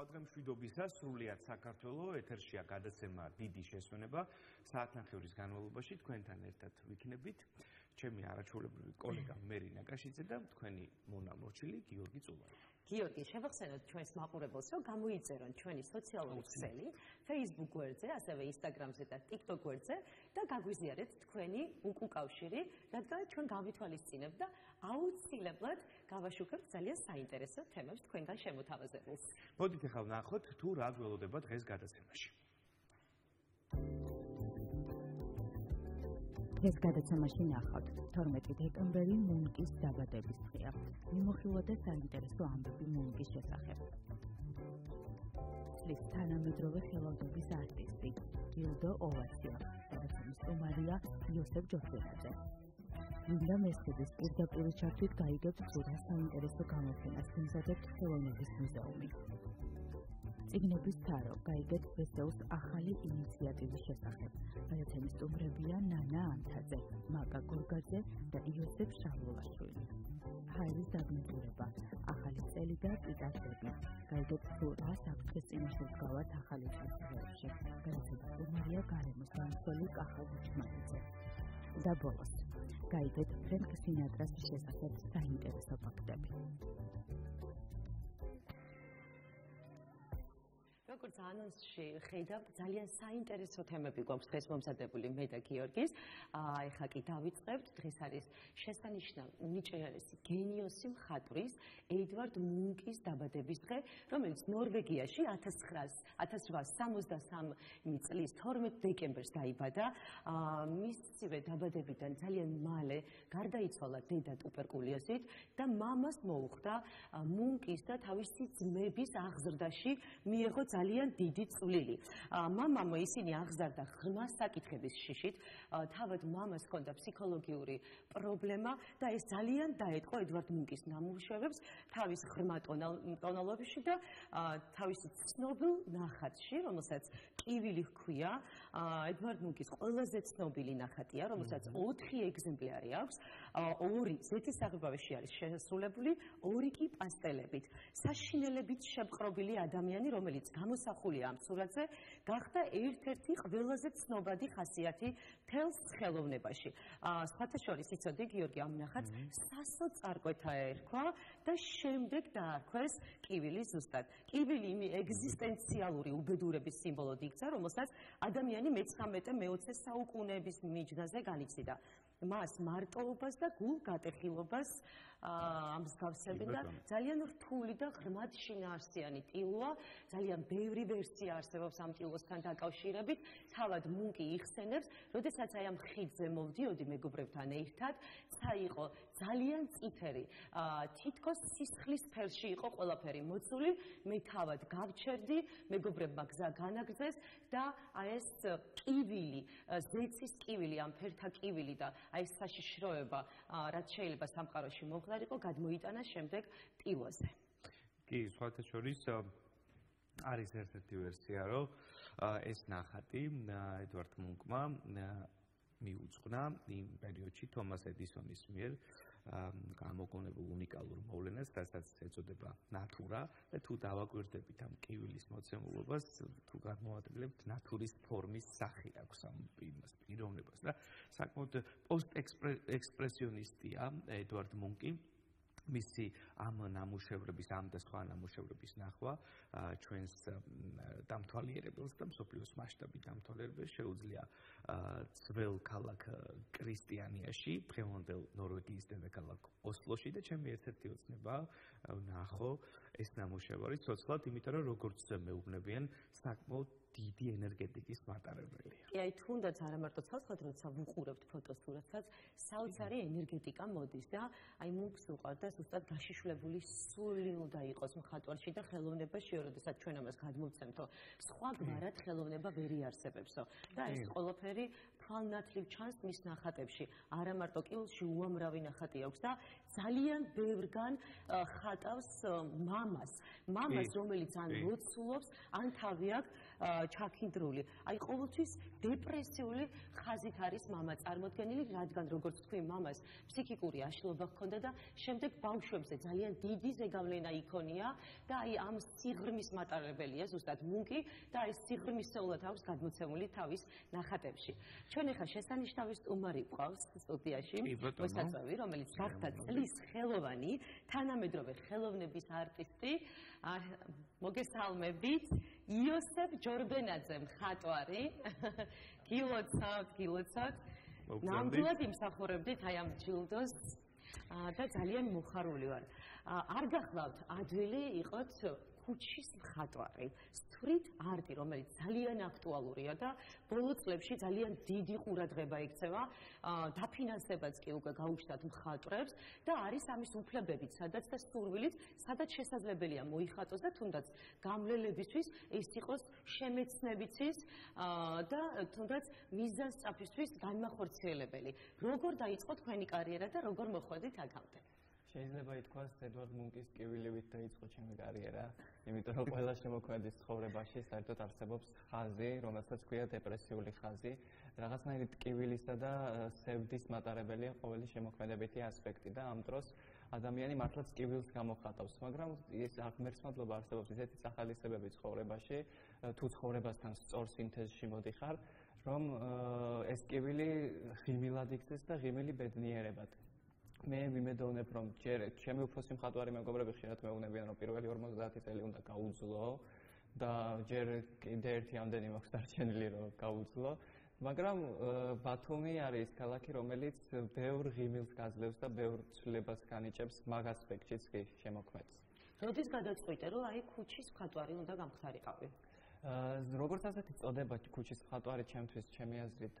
შუადღე მშვიდობისა სრულიად საქართველოს ეთერშია გადაცემა დიდი შესვენება საათნახევრის განმავლობაში. თქვენთან ერთად ვიქნებით ჩემი არაჩვეულებრივი კოლეგა მერინა კაშიძე და თქვენი მონამორჩილი გიორგი წულაი გიორგი, შევახსენოთ ჩვენს მაყურებელს, რომ გამოიწერონ ჩვენი სოციალური ქსელი Facebook გვერდზე, ასევე Instagram-ზე და TikTok გვერდზე და გაგვიზიარეთ თქვენი უკუკავშირი, რადგან ჩვენ გავითვალისწინებთ და აუცილებლად გავაშუქებთ ძალიან საინტერესო თემებს თქვენგან შემოთავაზებულს. მოდით ახლა ვნახოთ თუ რა გველოდება დღეს გადაცემაში. ეს გადაცემაში ნახავთ 12 დეკემბერი მუნკის დაბადების დღეა. მიმოხილვა და საინტერესო ამბები მუნკის შესახებ. ის თანამედროვე ხელოვნების არტისტი გილდო ოვაცია, გადაცემის სტუმარია იოსებ ჯოხელაძე. მინდა მესხების პირდაპირ ჩართვით გაიგებთ თუ რა საინტერესო გამოფენას იმზადებთ ხელოვნების მუზეუმი. ციგნების თარო გაიგეთ ვესეუს ახალი ინიციატივის შესახებ. გადაცემის სტუმრებია ნანა ანთაძე, მაკა გორგაძე და იოსებ შავლოვაშვილი. ჰაირის დაგმირება, ახალი წელი და პიტასები. გაიგეთ თუ რა საფრთხეს წინაშე დგავართ ახალი წესრიგებში. გადაცემის სტუმრია გარემოს დამცველი კახა ბუჩმაძე. და ბოლოს, გაიგეთ ფრენკ სინატრას შესახებ საინტერესო ფაქტები. როგორც ანონსში ხედავთ, ძალიან საინტერესო თემები გვაქვს დღეს მომზადებული მე და გიორგის. აი ხა კი დავიწყებთ. დღეს არის შესანიშნავ უნიჭიერესი გენიოსი მხატვრის ედვარდ მუნკის დაბადების დღე, რომელიც ნორვეგიაში 1863 წლის 12 დეკემბერს დაიბადა. მისივე დაბადებიდან ძალიან მალე გარდაიცვალა დედა ტუბერკულოზით და მამას მოუხდა მუნკის და თავისი ძმების აღზრდაში მიიღო ძალიან დიდი წვლილი. მამამ ისინი აღზარდა ღრმა საკითხების შიშით, თავად მამას ჰქონდა ფსიქოლოგიური პრობლემა და ეს ძალიან დაეთყო ედვარდ მუნკის ნამუშევრებს თავის ღრმა ტონალობებში და თავის ცნობილ ნახატში, რომელსაც კივილი ჰქვია, ედვარდ მუნკის ყველაზე ცნობილი ნახატია, რომელსაც 4 ეგზემპლარი აქვს, ორი ზეთის აღებაში არის შესრულებული, ორი კი პასტელებით, საშინელებით შეპყრობილი ადამიანი, რომელიც გამ გამოსახულია ამ სურათზე, გახდა ერთ-ერთი ყველაზე ცნობადი ხასიათი თელს ხელოვნებაში. აა სხვათა შორის იცოდი გიორგი ამ ნახატს სასო წარკვეთა ერქვა და შემდეგ დაარქვეს კივილი ზუსტად. კივილი იმი ეგზისტენციალური უბედურების სიმბოლოდ იქცა, რომელსაც ადამიანი მე-19-მე-20 საუკუნეების მიჯნაზე განიცდიდა. მას მარტოობას და გულგატეხილობას ამ მსგავსებენ და ძალიან რთული და ღრმად შინაარსიანი ტილოა, ძალიან ბევრი ვერსია არსებობს ამ ტილოსთან დაკავშირებით. თავად მუნკი იხსენებს, როდესაც აი ამ ხიდზე მოვდიოდი მეგობრებთან ერთად, წაიყო ძალიან წითელი, თითქოს სისხლის ფერში იყო ყველაფერი მოწული, მე თავად გავჩერდი, მეგობრებმა გზა განაგზეს და აი ეს კივილი, ზეცის კივილი, ამ ფერთა კივილი და აი ეს საშიშროება, რაც შეიძლება სამყაროში მოხდეს მომხდარიყო გადმოიტანა შემდეგ ტილოზე. კი, სხვათა შორის არის ერთ-ერთი ვერსია, რომ ეს ნახატი ედვარდ მუნკმა მიუძღვნა იმ პერიოდში თომას ედისონის მიერ გამოგონებულ უნიკალურ მოვლენას, რასაც ეწოდება ნატურა და თუ დავაკვირდებით ამ კივილის მოცემულობას, თუ გამოადგლებთ ნატურის ფორმის სახე აქვს ამ იმას პიროვნებას. და საკმაოდ პოსტექსპრესიონისტია ედვარდ მუნკი მისი ამ ნამუშევრების ამ და სხვა ნამუშევრების ნახვა ჩვენს დამთვალიერებელს და მსოფლიოს მასშტაბით დამთვალიერებელს შეუძლია ძველ ქალაქ კრისტიანიაში, დღევანდელ ნორვეგიის დედაქალაქ ოსლოში და ჩემი ერთ-ერთი ოცნება ნახო ეს ნამუშევარი ცოცხლად, იმიტომ რომ როგორც მეუბნებიან საკმაოდ დიდი ენერგეტიკის მატარებელია. კი, აი თუნდაც არა მარტო ცალსხად როცა ვუყურებთ ფოტოსურათსაც, საოცარი ენერგეტიკა მოდის და აი მუქს უყარდა ზუსტად გაშიშვლებული სული უნდა იყოს მხატვარში და ხელოვნებაში, როდესაც ჩვენ ამას გადმოვცემთო, სხვა გვარად ხელოვნება ვერ იარსებებსო. და ეს ყველაფერი ფალნათლივ ჩანს მის ნახატებში. არა მარტო კილში უამრავი ნახატი აქვს და ძალიან ბევრგან ხატავს მამას. მამას, რომელიც ან ლოცულობს, ან თავი აქვს ჩაქინდრული. აი ყოველთვის დეპრესიული ხაზით არის მამა წარმოქმნილი, რადგან როგორც თქვი მამას ფსიქიკური აშლობა ჰქონდა და შემდეგ ბავშვებზე ძალიან დიდი ზეგავლენა იქონია და აი ამ სიღრმის მატარებელია ზუსტად მუნკი და აი სიღრმისეულად აქვს გადმოცემული თავის ნახატებში. ჩვენ ახლა შესანიშნავი სტუმარი გვყავს სტუდიაში მოსაწვევი, რომელიც გახდა წლის ხელოვანი, თანამედროვე ხელოვნების არტისტი. მოგესალმებით. იოსებ ჯორბენაძე მხატვარი. გილოცავთ გილოცავთ. ნამდვილად იმსახურებდით აი ამ ჯილდოს და ძალიან მოხარული ვარ. არ გახლავთ. ადვილი იყოთ ქუჩის მხატვარი, street art-ი, რომელიც ძალიან აქტუალურია და ბოლო წლებში ძალიან დიდი ყურადღება ექცევა, დაფინანსებაც კი უკვე გაუჩნდათ მხატვრებს და არის ამის უფლებებიც, სადაც და სურვილით, სადაც შესაძლებელია მოიხატოს და თუნდაც გამლელებისთვის ეს იყოს შემეცნებიცის და თუნდაც მიზანსწაფისთვის განმახორციელებელი. როგორ დაიწყო თქვენი კარიერა და როგორ მოხვედით აქამდე? შეიძლება ითქვას ედვარდ მუნკის კივილივით დაიწყო ჩემი კარიერა, იმიტომ რომ ყველა შემოქმედის ცხოვრებაში საერთოდ არსებობს ხაზი, რომელსაც ქვია დეპრესიული ხაზი, რაღაცნაირი ტკივილისა და სევდის მატარებელია ყოველი შემოქმედებითი ასპექტი და ამ დროს ადამიანი მართლაც ტკივილს გამოხატავს, მაგრამ ეს აღმერთმადლობა არსებობს ისეთი სახალისებები ცხოვრებაში, თუ ცხოვრებასთან სწორ სინთეზში მოდიხარ, რომ ეს ტკივილი ღიმილად იქცეს და ღიმილი ბედნიერებად. მე ვიმედოვნებ რომ ჯერ ჩემი უფროსი მხატვარი მეგობრები ხშირად მეუბნებიან რომ პირველი 50 წელი უნდა გაუძლო და ჯერ კიდე ერთი ამდენი მაქვს დარჩენილი რომ გაუძლო მაგრამ ბათუმი არის ქალაქი რომელიც ბევრ ღიმილს გაძლევს და ბევრ ცვლილებას განიჭებს მაგ ასპექტშიც კი შემოქმედს. როდის გადაწყვიტე რომ აი ქუჩის მხატვარი უნდა გამხდარიყავი? როგორც ასეთი წოდება ქუჩის მხატვარი ჩემთვის ჩემი აზრით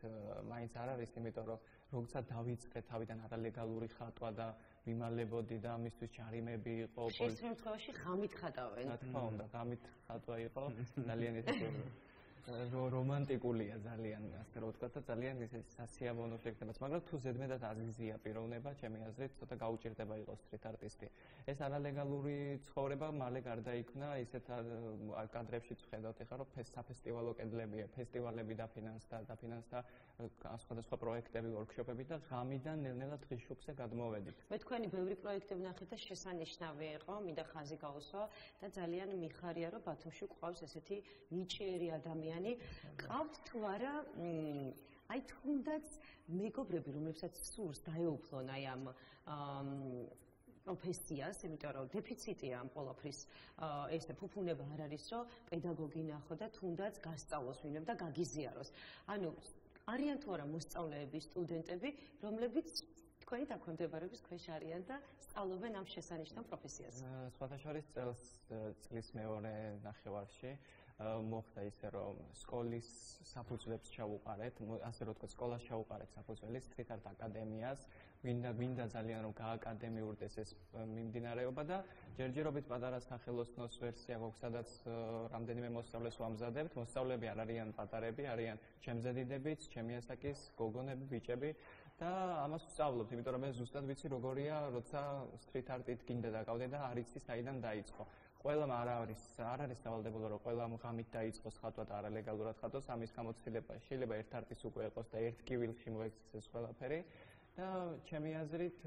მაინც არ არის, იმიტომ რომ როცა დავიწყე თავიდან არალეგალური ხატვა და მიმალებოდი და ამისთვის ჩარიმები იყო პოლიციის შემთხვევაში ღამით ხატავენ. რა თქმა უნდა, ღამით ხატვა იყო ძალიან ისეთი რომანტიკულია ძალიან, ასე რომ ვთქვა და ძალიან ისე სასიამოვნო შექმნას, მაგრამ თუ ზედმეტად აზიზია პიროვნება, ჩემი აზრით, ცოტა გაუჭირდება იყოს სტრიტ არტისტი. ეს არალეგალური ცხოვრება მალე გარდაიქმნა ისეთ კადრებში ვხედავთ ახლა, რომ საფესტივალო კედლებია, ფესტივალები დაფინანსდა, დაფინანსდა სხვადასხვა პროექტები, ვორქშოპები და ღამიდან ნელ-ნელა დღის შუქზე გადმოვედით. მე თქვენი ბევრი პროექტი ვნახე და შესანიშნავი იყო, მინდა ხაზი გაუსვა და ძალიან მიხარია, რომ ბათუმში ყავს ესეთი ნიჭიერი ადამიანი ადამიანი ყავთ თუ არა აი თუნდაც მეგობრები რომლებსაც სურს დაეუფლონ აი ამ პროფესიას, იმიტომ რომ დეფიციტია ამ ყოლაფრის ესე ფუფუნება არ არის, რომ პედაგოგი ნახო და თუნდაც გასწავლოს ვინმე და გაგიზიაროს. ანუ არიან თუ არა მოსწავლეები, სტუდენტები, რომლებიც თქვენი დაქვემდებარების ქვეშ არიან და სწავლობენ ამ შესანიშნავ პროფესიას. სხვათა შორის წელს წლის მეორე ნახევარში მოხდა ისე რომ სკოლის საფუძვლებს ჩაუყარეთ, ასე რომ თქვა სკოლას ჩაუყარეთ საფუძველი სტრიტ-არტ აკადემიას, მინდა მინდა ძალიან რომ გააკადემიურდეს ეს მიმდინარეობა და ჯერჯერობით პატარა სახელოსნოს ვერსია გვაქვს, სადაც რამდენიმე მოსწავლეს ვამზადებთ, მოსწავლეები არ არიან პატარები, არიან ჩემზე დიდებიც, ჩემი ასაკის გოგონები, ბიჭები და ამას ვსწავლობთ, იმიტომ რომ მე ზუსტად ვიცი როგორია, როცა სტრიტ-არტით გინდა დაკავდე და არ იცი საიდან დაიწყო. ყველამ არ არის არ არის დავალდებულო რომ ყველამ ღამით დაიწყოს ხატვა და არალეგალურად ხატოს ამის გამოცდილება შეიძლება ერთ არტის უკვე იყოს და ერთ კივილში მოექცეს ყველაფერი. და ჩემი აზრით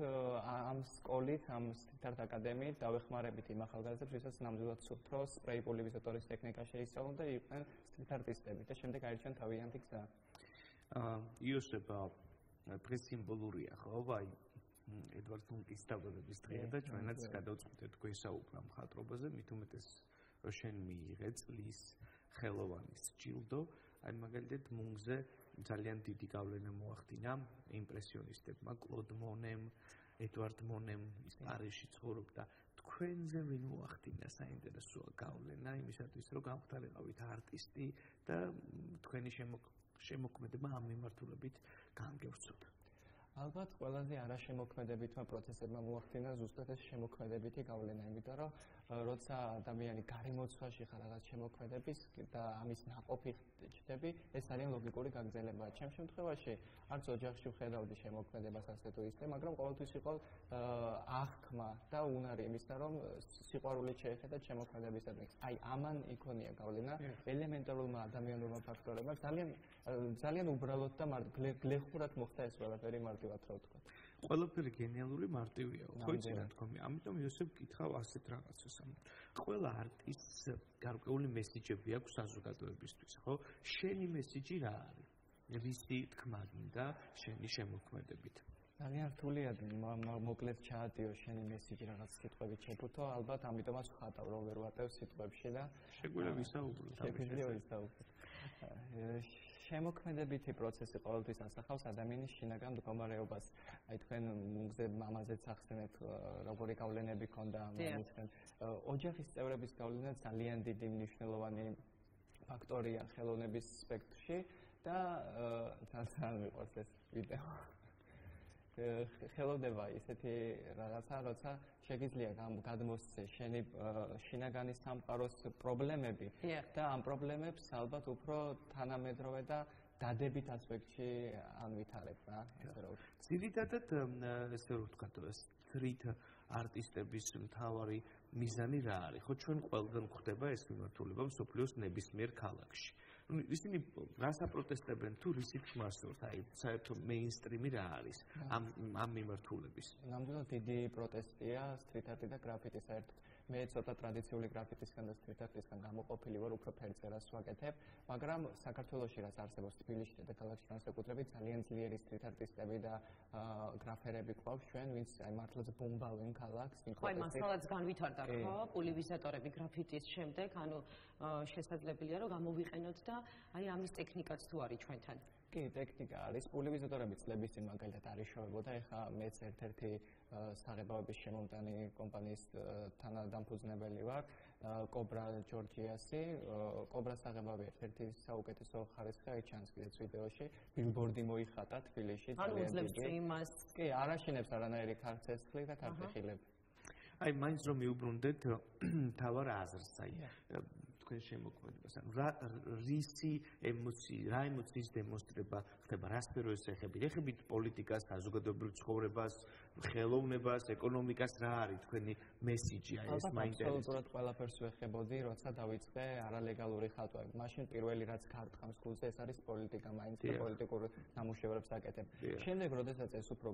ამ სკოლით ამ სტრიტ აკადემიით დავეხმარებით იმ ახალგაზრდებს ვისაც ნამდვილად რომ სპრეი პოლივიზატორის ტექნიკა შეისწავლონ და იყვნენ სტრიტ არტისტები და შემდეგ აირჩიონ თავიანთი გზა. აა იოსებ დღეს სიმბოლურია ხო? აი ედვარდ ლუნკის დაბადების დღეა და ჩვენაც გადავწყვიტეთ გვესაუბრა მხატვრობაზე, მით უმეტეს რომ შენ მიიღე წლის ხელოვანის ჯილდო, აი მაგალითად მუნგზე ძალიან დიდი გავლენა მოახდინა იმპრესიონისტებმა, კლოდ მონემ, ედვარდ მონემ, ის პარიზში ცხოვრობდა. თქვენზე ვინ მოახდინა საინტერესოა გავლენა იმისათვის, რომ გამختارიყავით არტისტი და თქვენი შემოქმედება ამ მიმართულებით განგევცოთ? ალბათ ყველაზე არაშემოქმედებითმა პროცესებმა მოახდინა ზუსტად ეს შემოქმედებითი გავლენა, იმიტომ რომ როცა ადამიანი გარემოცვაში ხარ რაღაც შემოქმედების და ამის ناقოფი ჩდები, ეს ძალიან ლოგიკური გაგრძელებაა. ჩემ შემთხვევაში არც ოჯახში ვხედავდი შემოქმედებას ასე თუ ისე, მაგრამ ყოველთვის იყო აღქმა და უნარი იმისა, რომ სიყვარულით შეეხება შემოქმედებისადმი. აი, ამან იქონია გავლენა ელემენტარულმა ადამიანურმა ფაქტორებმა ძალიან ძალიან უბრალოდ და გლეხურად მოხდა ეს ყველაფერი მარტივად რა ვთქვა. ყველაფერი გენიალური მარტივია, ხო იცი რა თქმა უნდა. ამიტომ იოსებ გითხავ ასეთ რაღაცას. ყველა არტისტს გარკვეული მესიჯები აქვს საზოგადოებისთვის, ხო? შენი მესიჯი რა არის? ვისი თქმა გინდა შენი შემოქმედებით? ძალიან რთულია მოკლედ ჩაადიო შენი მესიჯი რაღაც სიტყვებით შეფუთო, ალბათ ამიტომაც ხატავ რომ ვერ ვატევ სიტყვებში და შეგვიძლია ვისაუბრო. შეგვიძლია ვისაუბრო. შემოქმედებითი პროცესი ყოველთვის ასახავს ადამიანის შინაგან მდგომარეობას. აი თქვენ მუგზე მამაზეც ახსენეთ როგორი გავლენები ქონდა ამისგან. ოჯახის წევრების გავლენა ძალიან დიდი მნიშვნელოვანი ფაქტორია ხელოვნების სპექტრში და ძალიან მიყვარს ეს ვიდეო. ხელოვნება ისეთი რაღაცა, როცა შეგიძლია გადმოსცე შენი შინაგანი სამყაროს პრობლემები და ამ პრობლემებს ალბათ უფრო თანამედროვე და დადებით ასპექტში ანვითარებ რა, ასე რომ. ძირითადად ესე რომ ვთქვათ, სტრით არტისტების მთავარი მიზანი რა არის? ხო ჩვენ ყველგან გვხდება ეს მიმართულება მსოფლიოს ნებისმიერ ქალაქში. ისინი რას აპროტესტებენ თუ რისით მასწორთ აი საერთო მეინსტრიმი რა არის ამ ამ მიმართულების. ნამდვილად დიდი პროტესტია სტრით არტი და გრაფიტი საერთოდ მე ცოტა ტრადიციული გრაფიტისგან და სტრით არტისგან გამოყოფილი ვარ უფრო ფერწერას ვაკეთებ მაგრამ საქართველოსში რაც არსებობს თბილისში და ქალაქში განსაკუთრებით ძალიან ძლიერი სტრით არტისტები და გრაფერები ყავს ჩვენ ვინც აი მართლაც ბომბავენ ქალაქს აი მასალაც განვითარდა ხო? პულივიზატორები გრაფიტის შემდეგ ანუ შესაძლებელია რომ გამოვიყენოთ და აი ამის ტექნიკაც თუ არის ჩვენთან. კი, ტექნიკა არის. პულივიზატორები წლების წინ მაგალითად არის შევებოდა. ეხლა მეც ერთ-ერთი საღებავების შემომტანი კომპანიის თანადამფუძნებელი ვარ. კობრა ჯორჯიასი, კობრა საღებავი ერთ-ერთი საუკეთესო ხარისხი აი ჩანს კიდეც ვიდეოში. ბილბორდი მოიხატა თბილისში ძალიან დიდი. ანუ უძლებს იმას. კი, არაშენებს არანაირი ქარცეცხლი და ქარხეხილები. აი მაინც რომ მიუბრუნდეთ თავარ აზრს აი თქვენ შემოქმედებას. ანუ რა რისი ემოცი, რა ემოციის დემონსტრება ხდება, რა სფეროს ეხებით? ეხებით პოლიტიკას, საზოგადოებრივ ცხოვრებას, ხელოვნებას, ეკონომიკას, რა არის თქვენი მესიჯი? აი ეს მაინტერესებს. აბსოლუტურად ყველაფერს ვეხებოდი, როცა დავიწყე არალეგალური ხატვა. მაშინ პირველი რაც ქარტყამს გულზე, ეს არის პოლიტიკა, მაინც პოლიტიკურ ნამუშევრებს აკეთებ. შემდეგ, როდესაც ეს უფრო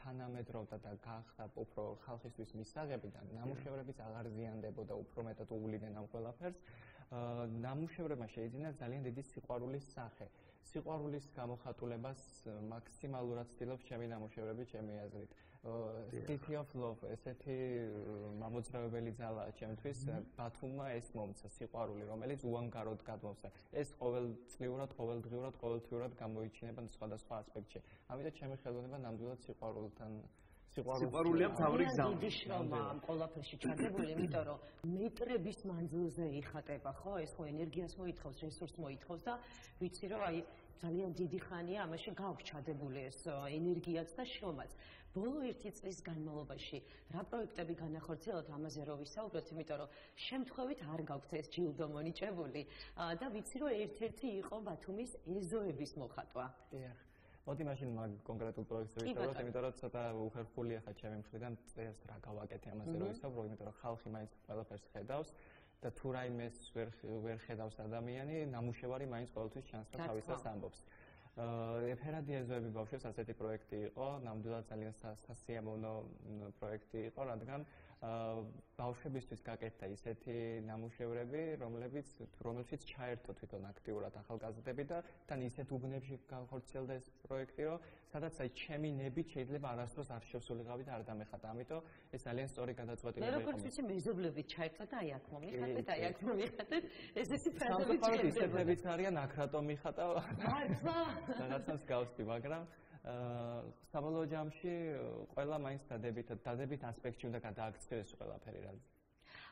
თანამედროვდა და გახდა უფრო ხალხისთვის მისაღები და ნამუშევრებიც აღარ ზიანდებოდა, უფრო მეტად უვლიდან ამ ყველაფერს. ნამუშევრებმა შეიძინა ძალიან დიდი სიყვარულის სახე. სიყვარულის გამოხატულებას მაქსიმალურად ცდილობს ჩემი ნამუშევრები, ჩემი აზრით. City of Love, ესეთი მამოძრავებელი ძალა ჩემთვის ბათუმმა ეს მომცა სიყვარული, რომელიც უანგაროდ გადმოვსა. ეს ყოველწლიურად, ყოველდღიურად, ყოველთვიურად გამოიჩინება სხვადასხვა ასპექტში. ამიტომ ჩემი ხელოვნება ნამდვილად სიყვარულთან სიყვარულია თავი გზავნა. დიდი შრომა ამ ყოლაფერში ჩადებული, იმიტომ რომ მეტრების მანძილზე იხატება, ხო? ეს ხო ენერგიას მოითხოვს, რესურსს მოითხოვს და ვიცი რომ აი ძალიან დიდი ხანია ამაში გავჩადებული ეს ენერგიაც და შრომაც. ბოლო ერთი წლის განმავლობაში რა პროექტები განახორციელოთ ამაზე რო ვისაუბროთ, იმიტომ რომ შემთხვევით არ გაგვთ ეს ჯილდო მონიჭებული და ვიცი რომ ერთ-ერთი იყო ბათუმის ეზოების მოხატვა. დიახ. მოდი მაშინ მაგ კონკრეტულ პროექტზე ვისაუბროთ, იმიტომ რომ ცოტა უხერხულია ხა ჩემი მხრიდან წერს რა გავაკეთე ამაზე რომ ვისაუბრო, იმიტომ რომ ხალხი მაინც ყველაფერს ხედავს და თუ რაიმეს ვერ ვერ ხედავს ადამიანი, ნამუშევარი მაინც ყოველთვის ჩანს და თავისას ამბობს. აა ეფერადიეზოები ბავშვებს ასეთი პროექტი იყო, ნამდვილად ძალიან სასიამოვნო პროექტი იყო, რადგან ბავშვებისთვის გაკეთდა ისეთი ნამუშევრები, რომლებიც რომელშიც ჩაერთო თვითონ აქტიურად ახალგაზრდები და თან ისეთ უბნებში განხორციელდა ეს პროექტი, რომ სადაც აი ჩემი ნებით შეიძლება არასდროს არ შევსულიყავი და არ დამეხატა. ამიტომ ეს ძალიან სწორი გადაწყვეტილება იყო. მე როგორც ვიცი, მეზობლებით ჩაერთო და აი აქ მომიხატეთ, აი აქ მომიხატეთ. ეს ესე ფრაზები ისეთებიც არიან, აქ რატო მიხატა? მართლა? რაღაცას გავსდი, მაგრამ საბოლოო ჯამში ყველა მაინც დადებით დადებით ასპექტში უნდა გადააქცევეს ყველაფერი რა.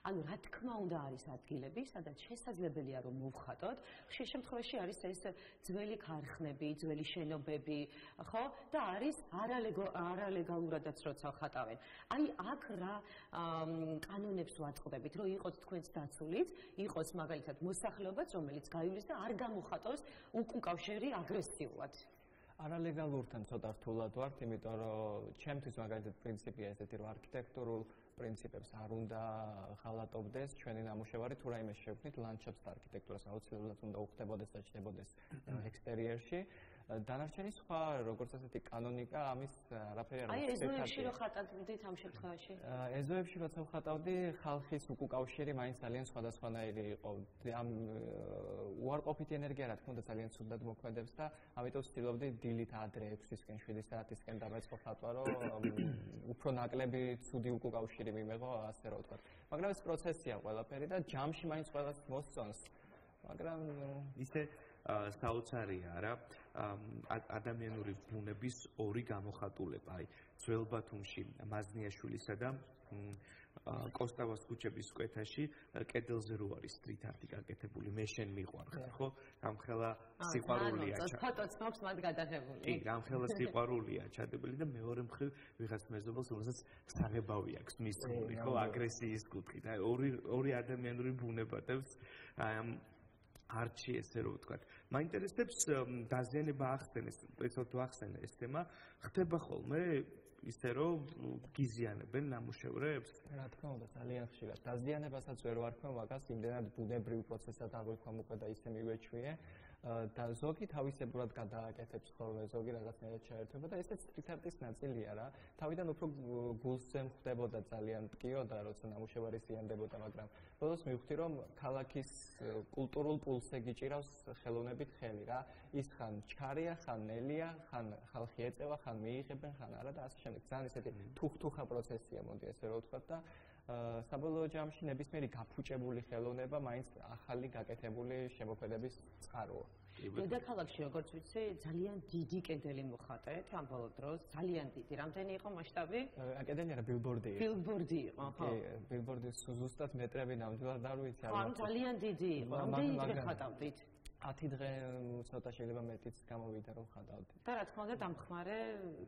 ანუ რა თქმა უნდა არის ადგილები, სადაც შესაძლებელია რომ მოვხატოთ. ხშირ შემთხვევაში არის ეს ძველი ქარხნები, ძველი შენობები, ხო? და არის არალეგალურადაც როცა ხატავენ. აი აქ რა კანონებს ვაწყდებით, რომ იყოს თქვენს დაცულიც, იყოს მაგალითად მოსახლეობაც, რომელიც გაივლის და არ გამოხატოს უკუკავშირი აგრესიულად. არალეგალურთან ცოტა რთულად ვართ, იმიტომ რომ ჩემთვის მაგალითად პრინციპია ესეთი, რომ არქიტექტურულ პრინციპებს არ უნდა ხალატობდეს ჩვენი ნამუშევარი თუ რაიმე შევქმნით ლანდშაფტს და არქიტექტურას აუცილებლად უნდა უხდებოდეს და ჩნდებოდეს ექსტერიერში დანარჩენი სხვა როგორც ასეთი კანონიკა ამის არაფერი არ არის. აი ეზოებში რო ხატავდით ამ შემთხვევაში? ეზოებში როცა ვხატავდი, ხალხის უკუკავშირი მაინც ძალიან სხვადასხვანაირი იყო. ამ უარყოფითი ენერგია რა თქმა უნდა ძალიან ცუდად მოქმედებს და ამიტომ ვცდილობდი დილით ადრე 6-ისკენ 7 საათისკენ დამეწყო ხატვა, რომ უფრო ნაკლები ცუდი უკუკავშირი მიმეღო, ასე რა ვთქვა. მაგრამ ეს პროცესია ყველაფერი და ჯამში მაინც ყველას მოსწონს. მაგრამ ისე საოცარია რა ადამიანური ბუნების ორი გამოხატულება. აი ძველ ბათუმში მაზნიაშვილისა და კოსტავას ქუჩების კვეთაში კედელზე რო არის სტრით არტი გაკეთებული მე შენ მიყვარხარ ხო? ამხელა სიყვარულია ჩა ფოტოც მაქვს მათ გადაღებული. კი ამხელა სიყვარულია ჩადებული და მეორე მხრივ ვიღაც მეზობელს რომელსაც საღებავი აქვს მისული ხო? აგრესიის კუთხით. აი ორი ორი ადამიანური ბუნებადებს აი არჩი ესე რომ ვთქვა. მაინტერესებს დაზიანება ახსენეს, პრინციპად ვახსენე ეს თემა, ხდება ხოლმე ისე რომ გიზიანებენ ნამუშევრებს? რა თქმა უნდა, ძალიან ხშირად. დაზიანებასაც ვერ ვარქვენ, მაგას იმდენად ბუნებრივ პროცესად აღვიქვამ უკვე და ისე მივეჩვიე. და ზოგი თავისებურად გადააკეთებს ხოლმე ზოგი რაღაცნაირად ჩაერთვება და ესეც სტრიტარტის ნაწილია რა. თავიდან უფრო გულზე მხდებოდა ძალიან ტკიოდა როცა ნამუშევარი ზიანდებოდა, მაგრამ ბოლოს მივხვდი რომ ქალაქის კულტურულ პულსზე გიჭირავს ხელოვნებით ხელი რა. ის ხან ჩარია, ხან ნელია, ხან ხალხი ეწევა, ხან მიიღებენ, ხან არა და ასე შემდეგ. ძალიან ესეთი თუხთუხა პროცესია მოდი ესე რომ ვთქვა და საბოლოო ჯამში ნებისმიერი გაფუჭებული ხელოვნება მაინც ახალი გაკეთებული შემოქმედების წყაროა. დედაქალაქში როგორც ვიცი, ძალიან დიდი კედელი მოხატეთ ამ ბოლო დროს, ძალიან დიდი. რამდენი იყო მასშტაბი? აკედემია რა ბილბორდი იყო. ბილბორდი იყო, ხო. ბილბორდი ზუსტად მეტრები ნამდვილად არ ვიცი, ხო, ძალიან დიდი იყო. რამდენი დღე ხატავდით? 10 დღე ცოტა შეიძლება მეტიც გამოვიდა რომ ხადავდი. და რა თქმა უნდა დამხმარე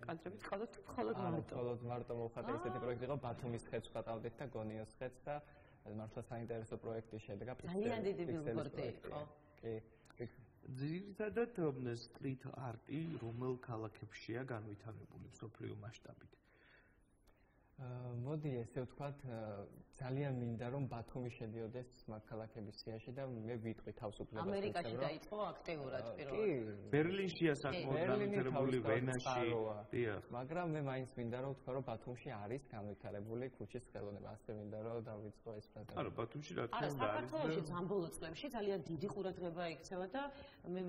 კადრებით ყავდოთ მხოლოდ მარტო. მხოლოდ მარტო მოვხატე ესეთი პროექტი იყო ბათუმის ხეთს ხატავდით და გონიოს ხეთს და მართლა საინტერესო პროექტი შედგა. ძალიან დიდი ბილბორდი იყო. კი. ძირითადად სტრით არტი რომელ ქალაქებშია განვითარებული მსოფლიო მასშტაბით? მოდი ესე ვთქვათ, ძალიან მინდა რომ ბათუმი შედიოდეს მაგ-ქალაქების სიაში და მე ვიტყვი თავისუფლებას. ამერიკაში დაიწყო აქტიურად პირველად. კი, ბერლინშია საკმაოდ განვითარებული ვენაში. დიახ. მაგრამ მე მაინც მინდა რომ ვთქვა რომ ბათუმში არის განვითარებული ქუჩის ხელოვნება. ასე მინდა რომ დავიწყო ეს პროექტი. არა, ბათუმში რა თქმა უნდა არის. საქართველოში ზამბოლო წლებში ძალიან დიდი ყურადღება იქცევა და მე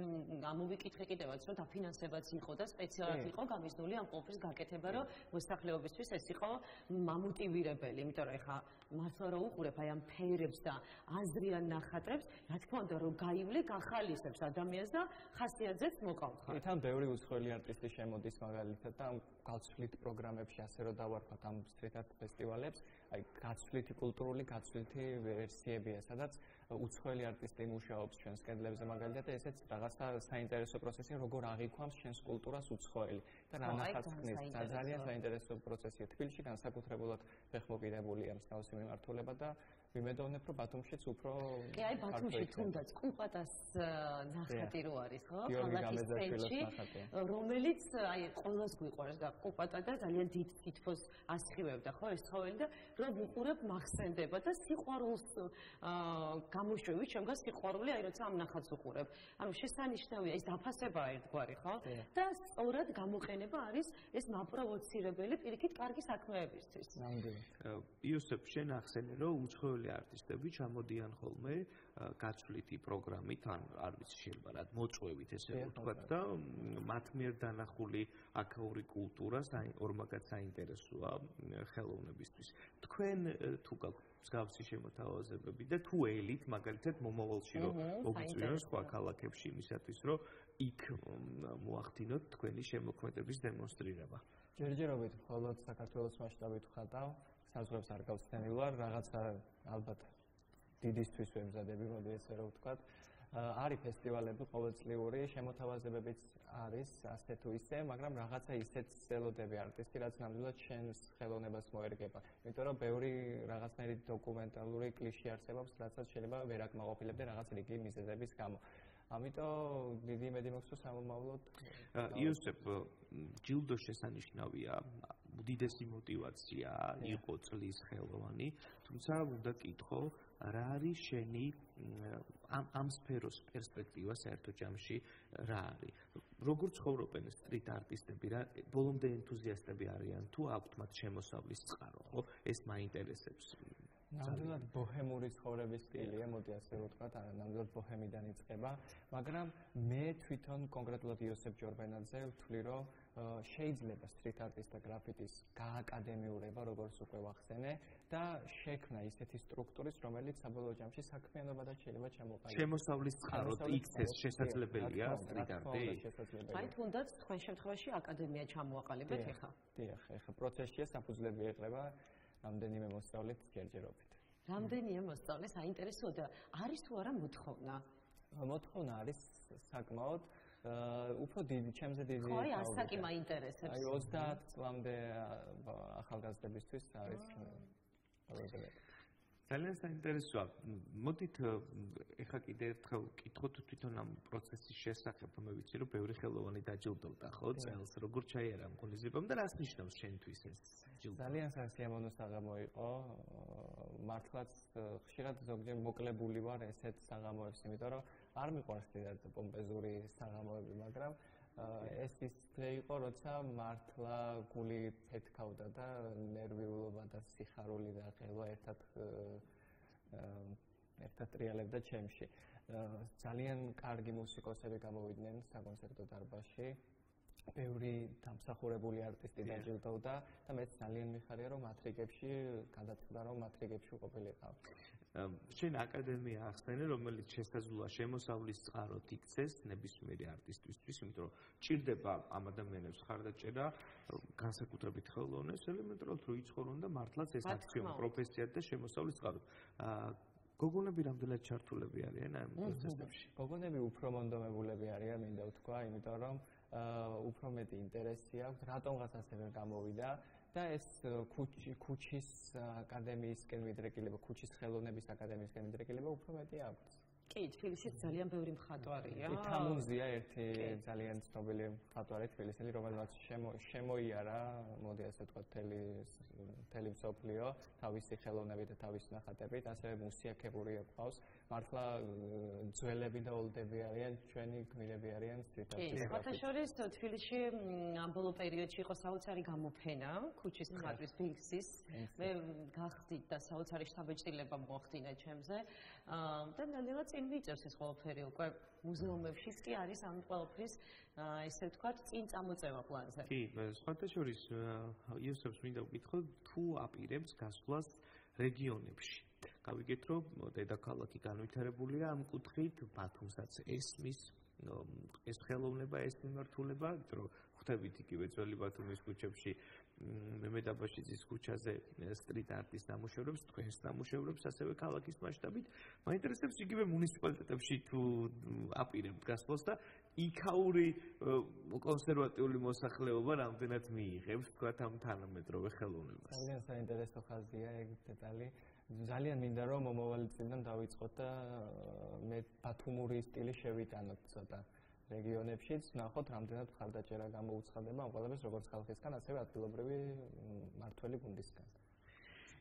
გამოვიკითხე კიდევაც რომ დაფინანსებაც იყო და სპეციალად იყო გამიზნული ამ ყოფის გაკეთება რომ მოსახლეობისთვის ეს იყო მამოტივირებელი, იმიტომ რომ ეხა მართლა რა უყურებ აი ამ ფერებს და აზრიან ნახატებს, რა თქმა უნდა რომ გაივლი გახალისებს ადამიანს და ხასიათზეც მოკავხარ. თან ბევრი უცხოელი არტისტი შემოდის მაგალითად და გაცვლით პროგრამებში ასე რომ დავარქვათ ამ street art ფესტივალებს, აი გაცვლითი კულტურული გაცვლითი ვერსიებია, სადაც უცხოელი არტისტი მუშაობს ჩვენს კედლებზე მაგალითად და ესეც რაღაცა საინტერესო პროცესია, როგორ აღიქვამს ჩვენს კულტურას უცხოელი და რა ნახატს ხნის. ძალიან საინტერესო პროცესია. თბილისში განსაკუთრებულად ფეხმოკიდებულია მსგავსი მიმართულება და ვიმედოვნებ რომ ბათუმშიც უფრო კი აი ბათუმში თუნდაც კუპატას ნახატი რო არის ხო? ქალაქის ცენტრში რომელიც აი ყოველს გვიყვარს და კუპატა და ძალიან დიდ თითქოს ასხივებდა ხო ეს ცხოველი და რომ ვუყურებ მახსენდება და სიყვარულს გამოშვევი ჩემგან სიყვარული აი როცა ამ ნახატს უყურებ. ანუ შესანიშნავია ეს დაფასებაა ერთგვარი ხო? და სწორად გამოყენება არის ეს მაპროვოცირებელი პირიქით კარგი საქმეებისთვის. ნამდვილად. იოსებ შენ ახსენე რომ უცხოელი პირველი არტისტები ჩამოდიან ხოლმე გაცვლითი პროგრამით, ან არ ვიცი შეიძლება რა მოწვევით ესე ვთქვათ და მათ მიერ დანახული აქაური კულტურა ორმაგად საინტერესოა ხელოვნებისთვის. თქვენ თუ გაქვთ მსგავსი შემოთავაზებები და თუ ელით მაგალითად მომავალში რომ მოგიწვიონ სხვა ქალაქებში იმისათვის რომ იქ მოახდინოთ თქვენი შემოქმედების დემონსტრირება. ჯერჯერობით მხოლოდ საქართველოს მასშტაბით ხატავ საზღვრებს არ გავცდენილვარ, რაღაცა ალბათ დიდისთვის ვემზადები, მოდი ესე რომ ვთქვა. არის ფესტივალები ყოველწლიური, შემოთავაზებებიც არის ასე თუ ისე, მაგრამ რაღაცა ისეთ ცელოდები არტისტი, რაც ნამდვილად შენს ხელოვნებას მოერგება. იმიტომ რომ ბევრი რაღაცნაირი დოკუმენტალური კლიშე არსებობს, რაცაც შეიძლება ვერ აკმაყოფილებდე რაღაც რიგი მიზეზების გამო. ამიტომ დიდი იმედი მაქვს რომ სამომავლოდ იოსებ ჯილდო შესანიშნავია უდიდესი мотиваცია იყო წლის ხელოვანი, თუმცა უნდა კითხო, რა არის შენი ამ ამ სფეროს პერსპექტივა საერთო ჯამში რა არის? როგორ ცხოვრობენ სტრიტ არტისტები რა ბოლომდე ენთუზიასტები არიან თუ აქვთ მათ შემოსავლის წყარო, ხო? ეს მაინტერესებს. ნამდვილად ბოჰემური ცხოვრების სტილია, მოდი ასე ვთქვათ, ნამდვილად ბოჰემიდან იწყება, მაგრამ მე თვითონ კონკრეტულად იოსებ ჯორბენაძე ვთვლი, რომ შეიძლება სტრიტ არტის და გრაფიტის გააკადემიურება, როგორც უკვე ვახსენე, და შექმნა ისეთი სტრუქტურის, რომელიც საბოლოო ჯამში საქმიანობა და შეიძლება ჩამოყალიბდეს. შემოსავლის წყაროთ იქცეს შესაძლებელია სტრიტ არტი? აი თუნდაც თქვენ შემთხვევაში აკადემია ჩამოაყალიბეთ ეხა. დიახ, ეხა პროცესია საფუძვლები ეყრება რამდენიმე მოსწავლეთ ჯერჯერობით. რამდენიმე მოსწავლე საინტერესოა და არის თუ არა მოთხოვნა? მოთხოვნა არის საკმაოდ აა უფრო დიდი, ჩემზე დიდი. ხო, აი ასაკი მაინტერესებს. აი 30 წლამდე ახალგაზრდებისთვის არის პრობლემა. ძალიან საინტერესოა. მოდით ეხა კიდე ერთხელ კითხოთ თვითონ ამ პროცესის შესახებ, მე ვიცი რომ ბევრი ხელოვანი დაჯილდოვდა ხო წელს, როგორ ჩაიარა ამ კონიზებამ და რას ნიშნავს შენთვის ეს ჯილდო? ძალიან სასიამოვნო საღამო იყო. მართლაც ხშირად ზოგჯერ მოკლებული ვარ ესეთ საღამოებს, იმიტომ რომ არ მიყვარს დიდად პომპეზური საღამოები, მაგრამ ეს ის დღე იყო, როცა მართლა გული ფეთქავდა და ნერვიულობა და სიხარული და ხელვა ერთად ერთად ტრიალებდა ჩემში. ძალიან კარგი მუსიკოსები გამოვიდნენ საკონცერტო დარბაზში. ბევრი დამსახურებული არტისტი დაჯილდოვდა და მე ძალიან მიხარია რომ მათრიგებში გადაწყდა რომ მათრიგებში ყოფილიყავ. შენ აკადემია ახსენე, რომელიც შესაძლოა შემოსავლის წყაროთ იქცეს ნებისმიერი არტისტისთვის, იმიტომ რომ ჭირდება ამ ადამიანებს ხარდაჭერა, განსაკუთრებით ხელოვნეს ელემენტარულად რო იცხოვრონ და მართლაც ეს აქციონი პროფესია და შემოსავლის წყაროთ. აა გოგონები რამდენად ჩართულები არიან ამ პროცესებში? გოგონები უფრო მონდომებულები არიან, მინდა ვთქვა, იმიტომ რომ აა უფრო მეტი ინტერესი აქვს, რატომღაც ასე ვერ გამოვიდა. და ეს ქუჩი ქუჩის აკადემიისკენ მიდრეკილება, ქუჩის ხელოვნების აკადემიისკენ მიდრეკილება უფრო მეტი აქვს. კი, თბილისში ძალიან ბევრი მხატვარია. კი, თამუნზია ერთი ძალიან ცნობილი მხატვარი თბილისელი, რომელმაც შემოიარა, მოდი ასე ვთქვა, თელი თელი სოფლიო თავისი ხელოვნებით და თავისი ნახატებით, ასევე მუსიაქებური აქვს. მართლა ძველები და ოლდები არიან, ჩვენი გმირები არიან სიტყვაში. კი, ფოტოშორის თბილისში ამ ბოლო პერიოდში იყო საოცარი გამოფენა ქუჩის მხატვრის ბინქსის. მე გახდით და საოცარი შთაბეჭდილება მოახდინა ჩემზე. და ნელ-ნელა წინ ვიწევს ეს ყველაფერი უკვე მუზეუმებშიც კი არის ამ ყველაფრის ესე ვთქვათ წინ წამოწევა პლანზე. კი, სხვათა შორის იოსებს მინდა ვკითხო თუ აპირებს გასვლას რეგიონებში. გავიგეთ რომ დედაქალაქი განვითარებულია ამ კუთხით, ბათუმსაც ესმის ეს ხელოვნება, ეს მიმართულება, რომ ხვდებით იგივე ძველი ბათუმის ქუჩებში მემედაბაშიძის ქუჩაზე სტრიტ არტის ნამუშევრებს, თქვენს ნამუშევრებს, ასევე ქალაქის მასშტაბით. მაინტერესებს იგივე მუნიციპალიტეტებში თუ აპირებთ გასვლას და იქაური კონსერვატიული მოსახლეობა რამდენად მიიღებს თქვათ ამ თანამედროვე ხელოვნებას. ძალიან საინტერესო ხაზია ეგ დეტალი. ძალიან მინდა რომ მომავალი წლიდან დავიწყოთ და მე ბათუმური სტილი შევიტანოთ ცოტა. რეგიონებშიც ნახოთ რამდენად ხარდაჭერა გამოუცხადება ამ ყველაფერს როგორც ხალხისგან ასევე ადგილობრივი მართველი გუნდისგან.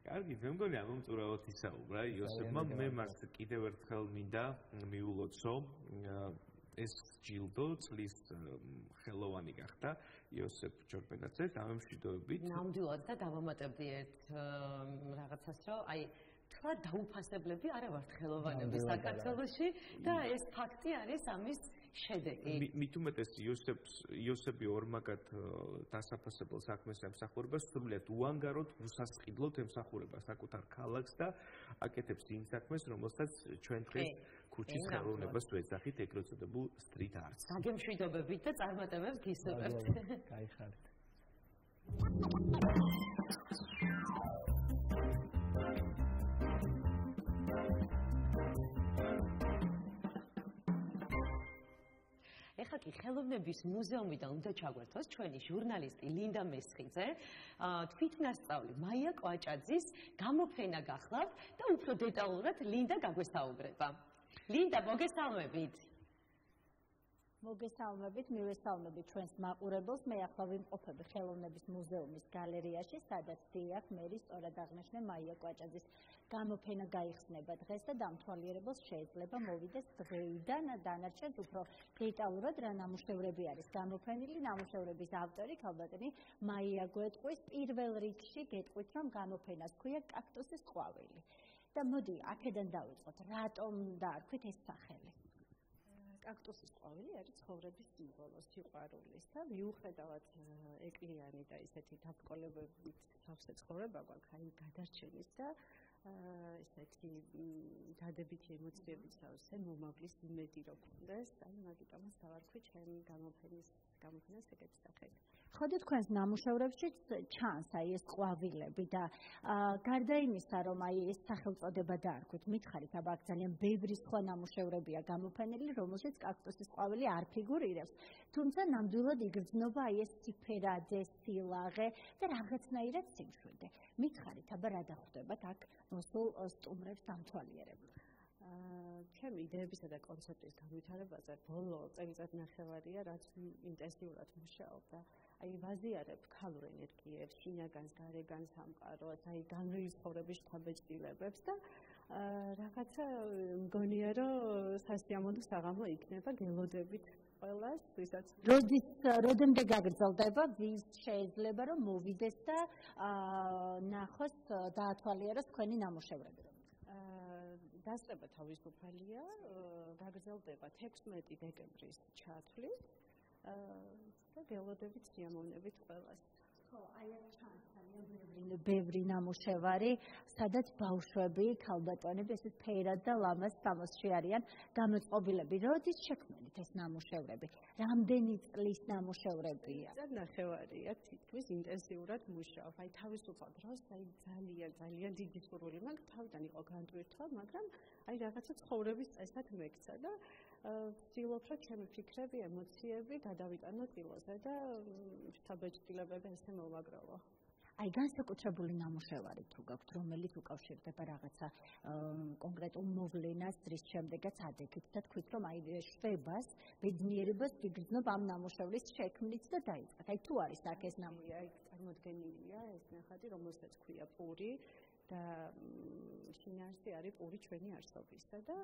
კარგი, მე მგონი ამ უმწურავად ისაუბრა იოსებმა, მე მას კიდევ ერთხელ მინდა მიულოცო ეს ჯილდო წლის ხელოვანი გახდა იოსებ ჯორბენაძე დამემშვიდობებით. ნამდვილად და დავამატებდი ერთ რაღაცას, რომ აი თქვა დაუფასებლები არა ვართ ხელოვანები საქართველოში და ეს ფაქტი არის ამის შედეგი. მით უმეტეს იოსებს იოსები ორმაგად დასაფასებელ საქმეს ემსახურება, სრულიად უანგაროდ უსასყიდლოდ ემსახურება საკუთარ ქალაქს და აკეთებს იმ საქმეს, რომელსაც ჩვენ დღეს ქუჩის ხელოვნებას ვეძახით, ეგრეთ წოდებულ street arts. გაგემშვიდობებით და წარმატებებს გისურვებთ. გაიხარეთ. ახლა კი ხელოვნების მუზეუმიდან უნდა ჩაგვერთოს ჩვენი ჟურნალისტი ლინდა მესხიძე. თვითნასწავლი მაია კვაჭაძის გამოფენა გახლავთ და უფრო დეტალურად ლინდა გაგვესაუბრება. ლინდა, მოგესალმებით. მოგესალმებით, მივესალმებით ჩვენს მაყურებელს. მე ახლა ვიმყოფები ხელოვნების მუზეუმის გალერეაში, სადაც დიახ, მერი სწორად აღნიშნე მაია კვაჭაძის გამოფენა გაიხსნება დღეს და დამთვალიერებელს შეიძლება მოვიდეს დღეიდან დანარჩენს უფრო დეტალურად რა ნამუშევრები არის გამოფენილი. ნამუშევრების ავტორი ქალბატონი მაია გვეტყვის პირველ რიგში გეტყვით რომ გამოფენას ქვია კაქტუსის ყვავილი. და მოდი, აქედან დავიწყოთ. რატომ დაარქვით ეს სახელი? კაქტუსის ყვავილი არის ცხოვრების სიმბოლო, სიყვარულის და მიუხედავად ეკლიანი და ისეთი დაბრკოლებებით თავზე ცხოვრება გვაქვს, აი გადარჩენის და ესეთი დადებითი ემოციების სავსე მომავლის იმედი რო გქონდეს, აი მაგიტომაც დავარქვი ჩემი გამოფენის გამოფენას ეგეთი სახელი. ხოდა თქვენს ნამუშევრებში ჩანს აი ეს ყვავილები და გარდა იმისა, რომ აი ეს სახელწოდება დაარქვით, მითხარით, აბა აქ ძალიან ბევრი სხვა ნამუშევრებია გამოფენილი, რომელშიც კაქტუსის ყვავილი არ ფიგურირებს. თუმცა ნამდვილად იგრძნობა აი ეს ციფერაძე, სილაღე და რაღაცნაირად სიმშვიდე. მითხარით, აბა რა დახვდებათ აქ მოსულ სტუმრებს დამთვალიერებლად. აა ჩემი იდეებისა და კონცეფტის განვითარებაზე ბოლო წელიწად ნახევარია, რაც ინტენსიურად მუშაობ და აი ვაზიარებ ქალურ ენერგიებს, შინაგანს, გარეგანს, სამყაროს, აი განრილის ხოვრების შთაბეჭდილებებს და რაღაცა მგონია რომ სასიამოვნო საღამო იქნება გელოდებით ყველას, ვისაც როდის როდემდე გაგრძელდება, ვის შეიძლება რომ მოვიდეს და ნახოს დაათვალიეროს თქვენი ნამუშევრები. დასწრება თავისუფალია, გაგრძელდება 16 დეკემბრის ჩათვლით. და გელოდებით სიამოვნებით ყველას. ხო, აი ეს ჩანს ძალიან ბევრი ნამუშევარი, სადაც ბავშვები, ქალბატონები ესეთ ფერად და ლამაზ სამოსში არიან გამოწყობილები. როდის შექმნით ეს ნამუშევრები? რამდენი წლის ნამუშევრებია? ნახევარია, თითქმის ინტენსიურად მუშაობ. აი თავისუფალ დროს, აი ძალიან ძალიან დიდი სურვილი მაქვს, თავიდან იყო განტვირთვა, მაგრამ აი რაღაცა ცხოვრების წესად მეკცა და ვცდილობ რა ჩემი ფიქრები, ემოციები გადავიტანო ტილოზე და შთაბეჭდილებები ესე მოვაგროვო. აი განსაკუთრებული ნამუშევარი თუ გაქვთ, რომელიც უკავშირდება რაღაცა კონკრეტულ მოვლენას, რის შემდეგაც ადექით და თქვით, რომ აი შვებას, ბედნიერებას გიგრძნობ ამ ნამუშევრის შექმნით და დაიწყეთ. აი თუ არის აქ ეს ნამუშევარი, აი წარმოდგენილია ეს ნახატი, რომელსაც ქვია პური შინაარსი არის პური ჩვენი არსობისა და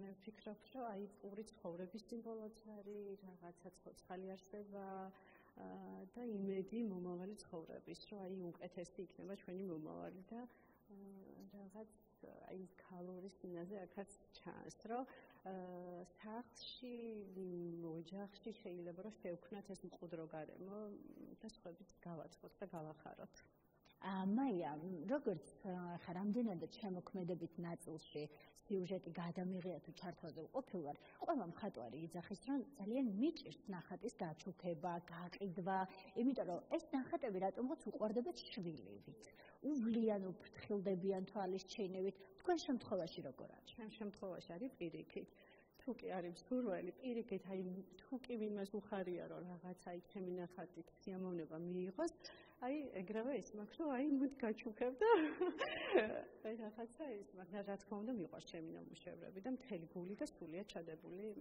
მე ვფიქრობ, რომ აი პური ცხოვრების სიმბოლოც არის, რაღაცა ცოცხალი არსება და იმედი მომავალი ცხოვრების, რომ აი უკეთესი იქნება ჩვენი მომავალი და რაღაც აი ქალური სინაზე აქაც ჩანს, რომ სახლში, ოჯახში შეიძლება რომ შევქნათ ეს მყუდრო გარემო და სხვაებიც გავაწყოთ და გავახაროთ. მაია, როგორც ხა რამდენადაც შემოქმედებით ნაწილში სიუჟეტი გადამიღია თუ ჩართვაზე ყოფილვარ, ყველა მხატვარი იძახის, რომ ძალიან მიჭირს ნახატის გაჩუქება, გაყიდვა, იმიტომ რომ ეს ნახატები რატომღაც უყვარდებათ შვილივით. უვლიან უფრთხილდებიან თვალის ჩინევით. თქვენ შემთხვევაში როგორ არის? ჩემ შემთხვევაში არის პირიქით. თუ კი არის სურველი პირიქით აი თუ კი ვინმეს უხარია რომ რაღაცა აი ჩემი ნახატით სიამოვნება მიიღოს აი ეგრევე ის მაქვს რომ აი მოდი გაჩუქებ და აი რაღაცა ის მაგრამ რა თქმა უნდა მიყვარს ჩემი ნამუშევრები და მთელი გული და სულია ჩადებული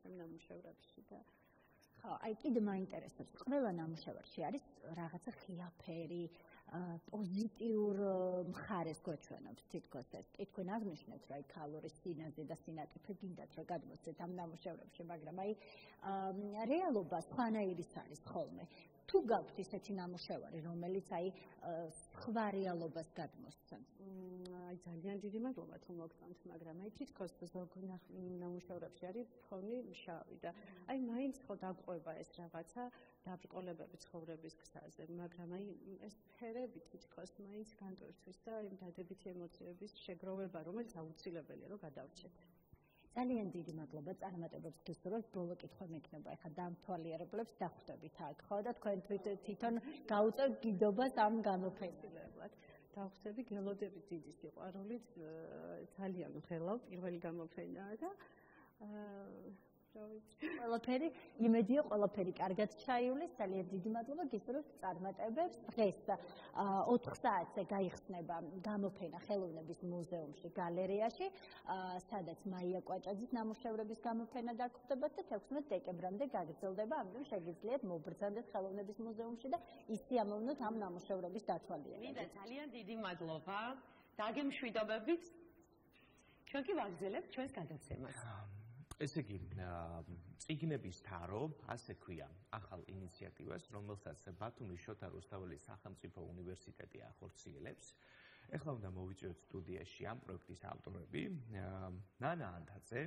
ჩემ ნამუშევრებში და ხო აი კიდე მაინტერესებს ყველა ნამუშევარში არის რაღაცა ხიაფერი პოზიტიურ მხარეს გვეჩვენებს თითქოს ეს. თქვენ აღნიშნეთ, რომ აი კალორის სინაზე და სინატიფე გინდათ რომ გადმოსცეთ ამ ნამუშევრებში, მაგრამ აი რეალობა სხვანაირის არის ხოლმე. თუ გაქვთ ისეთი ნამუშევარი, რომელიც აი სხვა რეალობას გადმოსცემს. აი ძალიან დიდი მადლობა თუ მოგწონთ, მაგრამ აი თითქოს ზოგ ნამუშევრებში არის ფონი შავი და აი მაინც ხო დაყვება ეს რაღაცა დაბრკოლებები ცხოვრების გზაზე, მაგრამ აი ეს ფერები თითქოს მაინც განტვირთვის და იმ დადებითი ემოციების შეგროვება, რომელიც აუცილებელია რომ გადავრჩეთ. ძალიან დიდი მადლობა წარმატებებს გისურვებთ ბოლო კითხვა მექნება ახლა დამთვალიერებლებს დახვდებით. აქ ხო და თქვენ თვითონ გაუწევთ გიდობას ამ გამოფენილებლად დახვდები გელოდებით დიდი სიყვარულით. ძალიან ღელავ პირველი გამოფენაა და რა ვიცი. ყველაფერი იმედია ყველაფერი კარგად ჩაივლის. ძალიან დიდი მადლობა გისურვებთ წარმატებებს. დღეს 4 საათზე გაიხსნება გამოფენა ხელოვნების მუზეუმში, გალერეაში, სადაც მაია კვაჭაძის ნამუშევრების გამოფენა დაგვხდებათ და 16 დეკემბრამდე გაგრძელდება. ამიტომ შეგიძლიათ მობრძანდეთ ხელოვნების მუზეუმში და ისიამოვნოთ ამ ნამუშევრების დათვალიერება. მინდა ძალიან დიდი მადლობა. დაგემშვიდობებით. ჩვენ კი ვაგრძელებთ ჩვენს გადაცემას. ესე იგი, ციგნების თარო, ასე ქვია, ახალ ინიციატივას, რომელსაც ბათუმის შოთა რუსთაველის სახელმწიფო უნივერსიტეტი ახორციელებს. ეხლა უნდა მოვიწვიოთ სტუდიაში ამ პროექტის ავტორები, ნანა ანთაძე,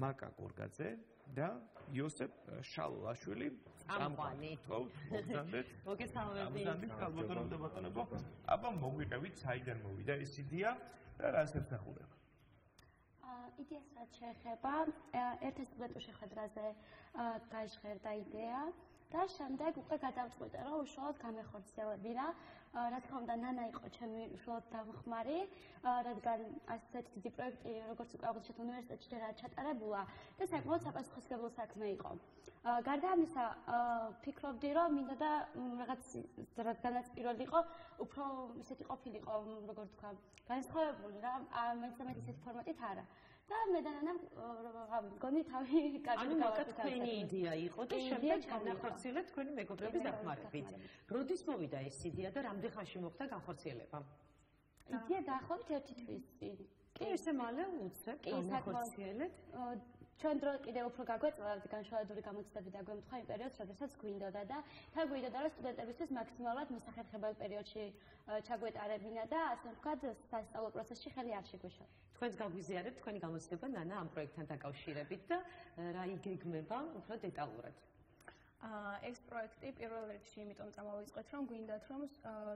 მაკა კორგაძე და იოსებ შალლაშვილი. ამყვანი. ხო, მოგზანდეთ. მოგესალმებით. მოგზანდეთ, ალბათ რომ დაბატონებო. აბა მოგვიყევით, საიდან მოვიდა ეს იდეა და რას ეხება? იდეას რაც შეეხება ერთ-ერთ სტუდენტურ შეხვედრაზე გაიჟღერდა იდეა და შემდეგ უკვე გადავწყვიტე რომ უშუალოდ გამეხორციელებდი რა. თქმა უნდა ნანა იყო ჩემი უშუალოდ დამხმარი რადგან ასეთი დიდი პროექტი როგორც უკვე აღნიშნეთ უნივერსიტეტში რა ჩატარებულა და საკმაოდ საპასუხისმგებლო საქმე იყო. გარდა ამისა ფიქრობდი რომ მინდა და რაღაც რადგანაც პირველი იყო უფრო ისეთი ყოფილიყო როგორ თქვა განსხვავებული რა ამეთ ისეთი ფორმატით არა და მე და ნანა რავი მგონი თავი კარგი გავაკეთე თქვენი იდეა იყო და შემდეგ განახორციელეთ თქვენი მეგობრების დახმარებით. როდის მოვიდა ეს იდეა და რამდენ ხანში მოხდა განხორციელება? იდეა დაახლოებით ერთი თვის წინ. კი ესე მალე უცებ განახორციელეთ ჩვენ დრო კიდევ უფრო გაგვეწევა განშვალებული გამოცდები და გვემთხვა იმ პერიოდს, როდესაც გვინდოდა და თან გვინდოდა რომ სტუდენტებისთვის მაქსიმალურად მოსახერხებელ პერიოდში ჩაგვეტარებინა და ასე ვთქვათ, სასწავლო პროცესში ხელი არ შეგვეშვა. თქვენს გაგვიზიარებთ თქვენი გამოცდება ნანა ამ პროექტთან დაკავშირებით და რა იგეგმება უფრო დეტალურად. აა ეს პროექტი პირველ რიგში იმიტომ წამოვიწყეთ, რომ გვინდათ რომ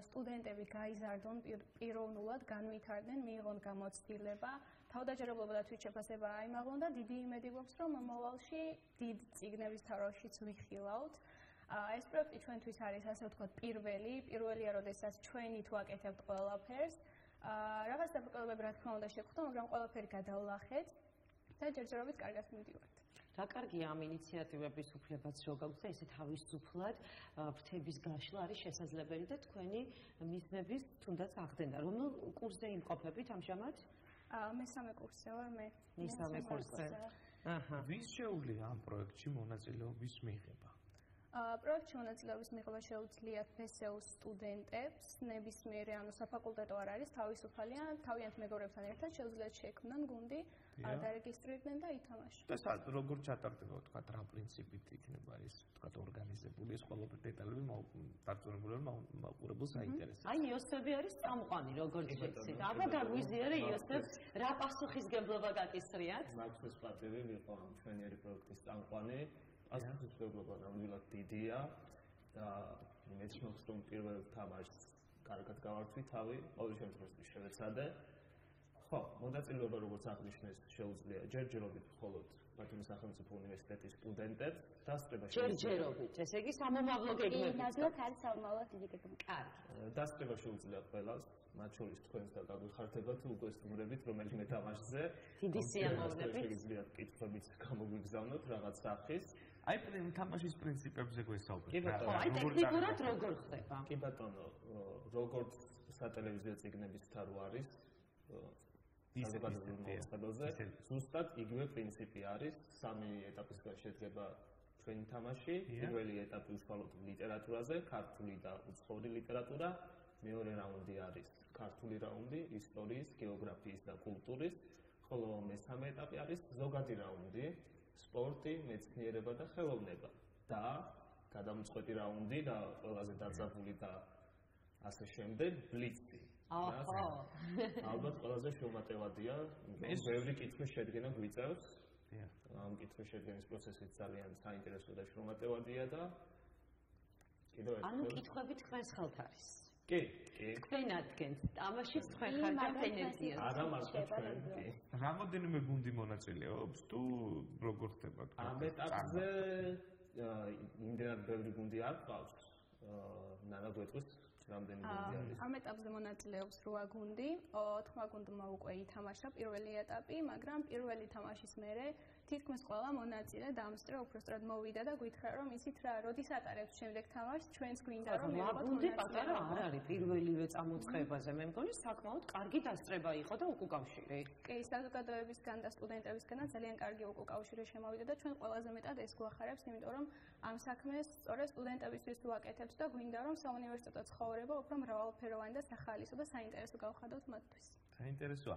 სტუდენტები გაიზარდონ პიროვნულად, განვითარდნენ, მიიღონ გამოცდილება თავდაჯერებლობა და თვითშეფასება აიმაღლონ და დიდი იმედი გვაქვს, რომ მომავალში დიდ ციგნების თაროშიც ვიხილავთ. ეს პროექტი ჩვენთვის არის ასე ვთქვათ პირველი, პირველია, როდესაც ჩვენი თუ აკეთებთ ყველაფერს. რაღაც დაბრკოლებები რა თქმა უნდა შეხვდა, მაგრამ ყველაფერი გადავლახეთ და ჯერჯერობით კარგად მივდივართ. რა კარგია ამ ინიციატივების უფლებაც რო გაქვს და ესე თავისუფლად ფრთების გაშლა არის შესაძლებელი და თქვენი მიზნების თუნდაც აღდენა. რომელ კურსზე იმყოფებით ამჟამად? მესამე კურსზე ვარ მე. მესამე კურსზე. აჰა. ვის შეუძლია ამ პროექტში მონაწილეობის მიღება? პროექტში მონაწილეობის მიღება შეუძლია ფსეუ სტუდენტებს, ნებისმიერ ანუ საფაკულტეტო არ არის თავისუფალია, თავიანთ მეგობრებთან ერთად შეუძლიათ შექმნან გუნდი, დარეგისტრირდნენ და ითამაშონ. და სად როგორ ჩატარდება თქვა რა პრინციპით იქნება ეს თქვა ორგანიზებული ეს ყოველფერ დეტალები დაწურებული მაყურებელს აინტერესებს. აი იოსები არის წამყვანი როგორც შეცით. აბა გაგვიზიარე იოსებს რა პასუხისგებლობა გაკისრიათ? მაქსის პატივი ვიყო ამ ჩვენიერი პროექტის წამყვანი. პასუხისგებლობა ნამდვილად დიდია და მეც მოგს რომ პირველ თამაშს კარგად გავართვი თავი, ყოველ შემთხვევაში შევეცადე. ხო, მონაწილეობა როგორც აღნიშნეს, შეუძლია ჯერჯერობით მხოლოდ ბათუმის სახელმწიფო უნივერსიტეტის სტუდენტებს დასწრება ჯერჯერობით. ესე იგი სამომავლო გეგმები. კი, ნაზრად არის სამომავლო დიდი გეგმები. კარგი. დასწრება შეუძლია ყველას, მათ შორის თქვენს და გაგვიხარდებათ უკვე სტუმრებით, რომელიმე თამაშზე. დიდი სიამოვნებით. შეგიძლიათ კითხვებით გამოგვიგზავნოთ რაღაც სახის. აი თამაშის პრინციპებზე გვესაუბრეთ. კი ბატონო, აი ტექნიკურად როგორ ხდება? კი ბატონო, როგორც სატელევიზიო ციგნების თარო არის, ისე ზუსტად იგივე პრინციპი არის სამი ეტაპისგან შედგება ჩვენი თამაში. პირველი ეტაპი უშუალოდ ლიტერატურაზე ქართული და უცხოური ლიტერატურა. მეორე რაუნდი არის ქართული რაუნდი ისტორიის გეოგრაფიის და კულტურის. ხოლო მესამე ეტაპი არის ზოგადი რაუნდი სპორტი მეცნიერება და ხელოვნება და გადამწყვეტი რაუნდი და ყველაზე დაძაბული და ასე შემდეგ ბლიცი აჰა. ალბათ ყველაზე შრომატევადია. ეს ბევრი კითხვის შედგენა გვიწევს. დიახ. ამ კითხვის შედგენის პროცესი ძალიან საინტერესო და შრომატევადია და კიდევ ერთ ანუ კითხვები თქვენს ხელთ არის. კი, კი. თქვენ ადგენთ. თამაშიც თქვენ ხართ და ენერგია. არა მარტო თქვენ, რამოდენიმე გუნდი მონაწილეობს თუ როგორ ხდება თქვენ? ამ ეტაპზე იმდენად ბევრი გუნდი არ ყავს. აა ნანა გვეტყვის რამდენი გუნდი არის? ამ ეტაპზე მონაწილეობს 8 გუნდი, 4 გუნდმა უკვე ითამაშა პირველი ეტაპი, მაგრამ პირველი თამაშის მერე თითქმის ყველა მონაწილე დამსწრე უბრალოდ მოვიდა და გითხრა რომ ისიც რა როდის ატარებს შემდეგ თამაშს? ჩვენს გვინდა რომ მივიღოთ გუნდი პატარა არ არის პირველივე წამოწყებაზე. მე მგონი საკმაოდ კარგი დასწრება იყო და უკუკავშირი კი საზოგადოებისგან და სტუდენტებისგანაც ძალიან კარგი უკუკავშირი შემოვიდა და ჩვენ ყველაზე მეტად ეს გვახარებს იმიტომ რომ ამ საქმეს სწორედ სტუდენტებისთვის ვაკეთებთ და გვინდა რომ საუნივერსიტეტო ცხოვრება უფრო მრავალფეროვანი და სახალისო და საინტერესო გავხადოთ მათთვის საინტერესოა.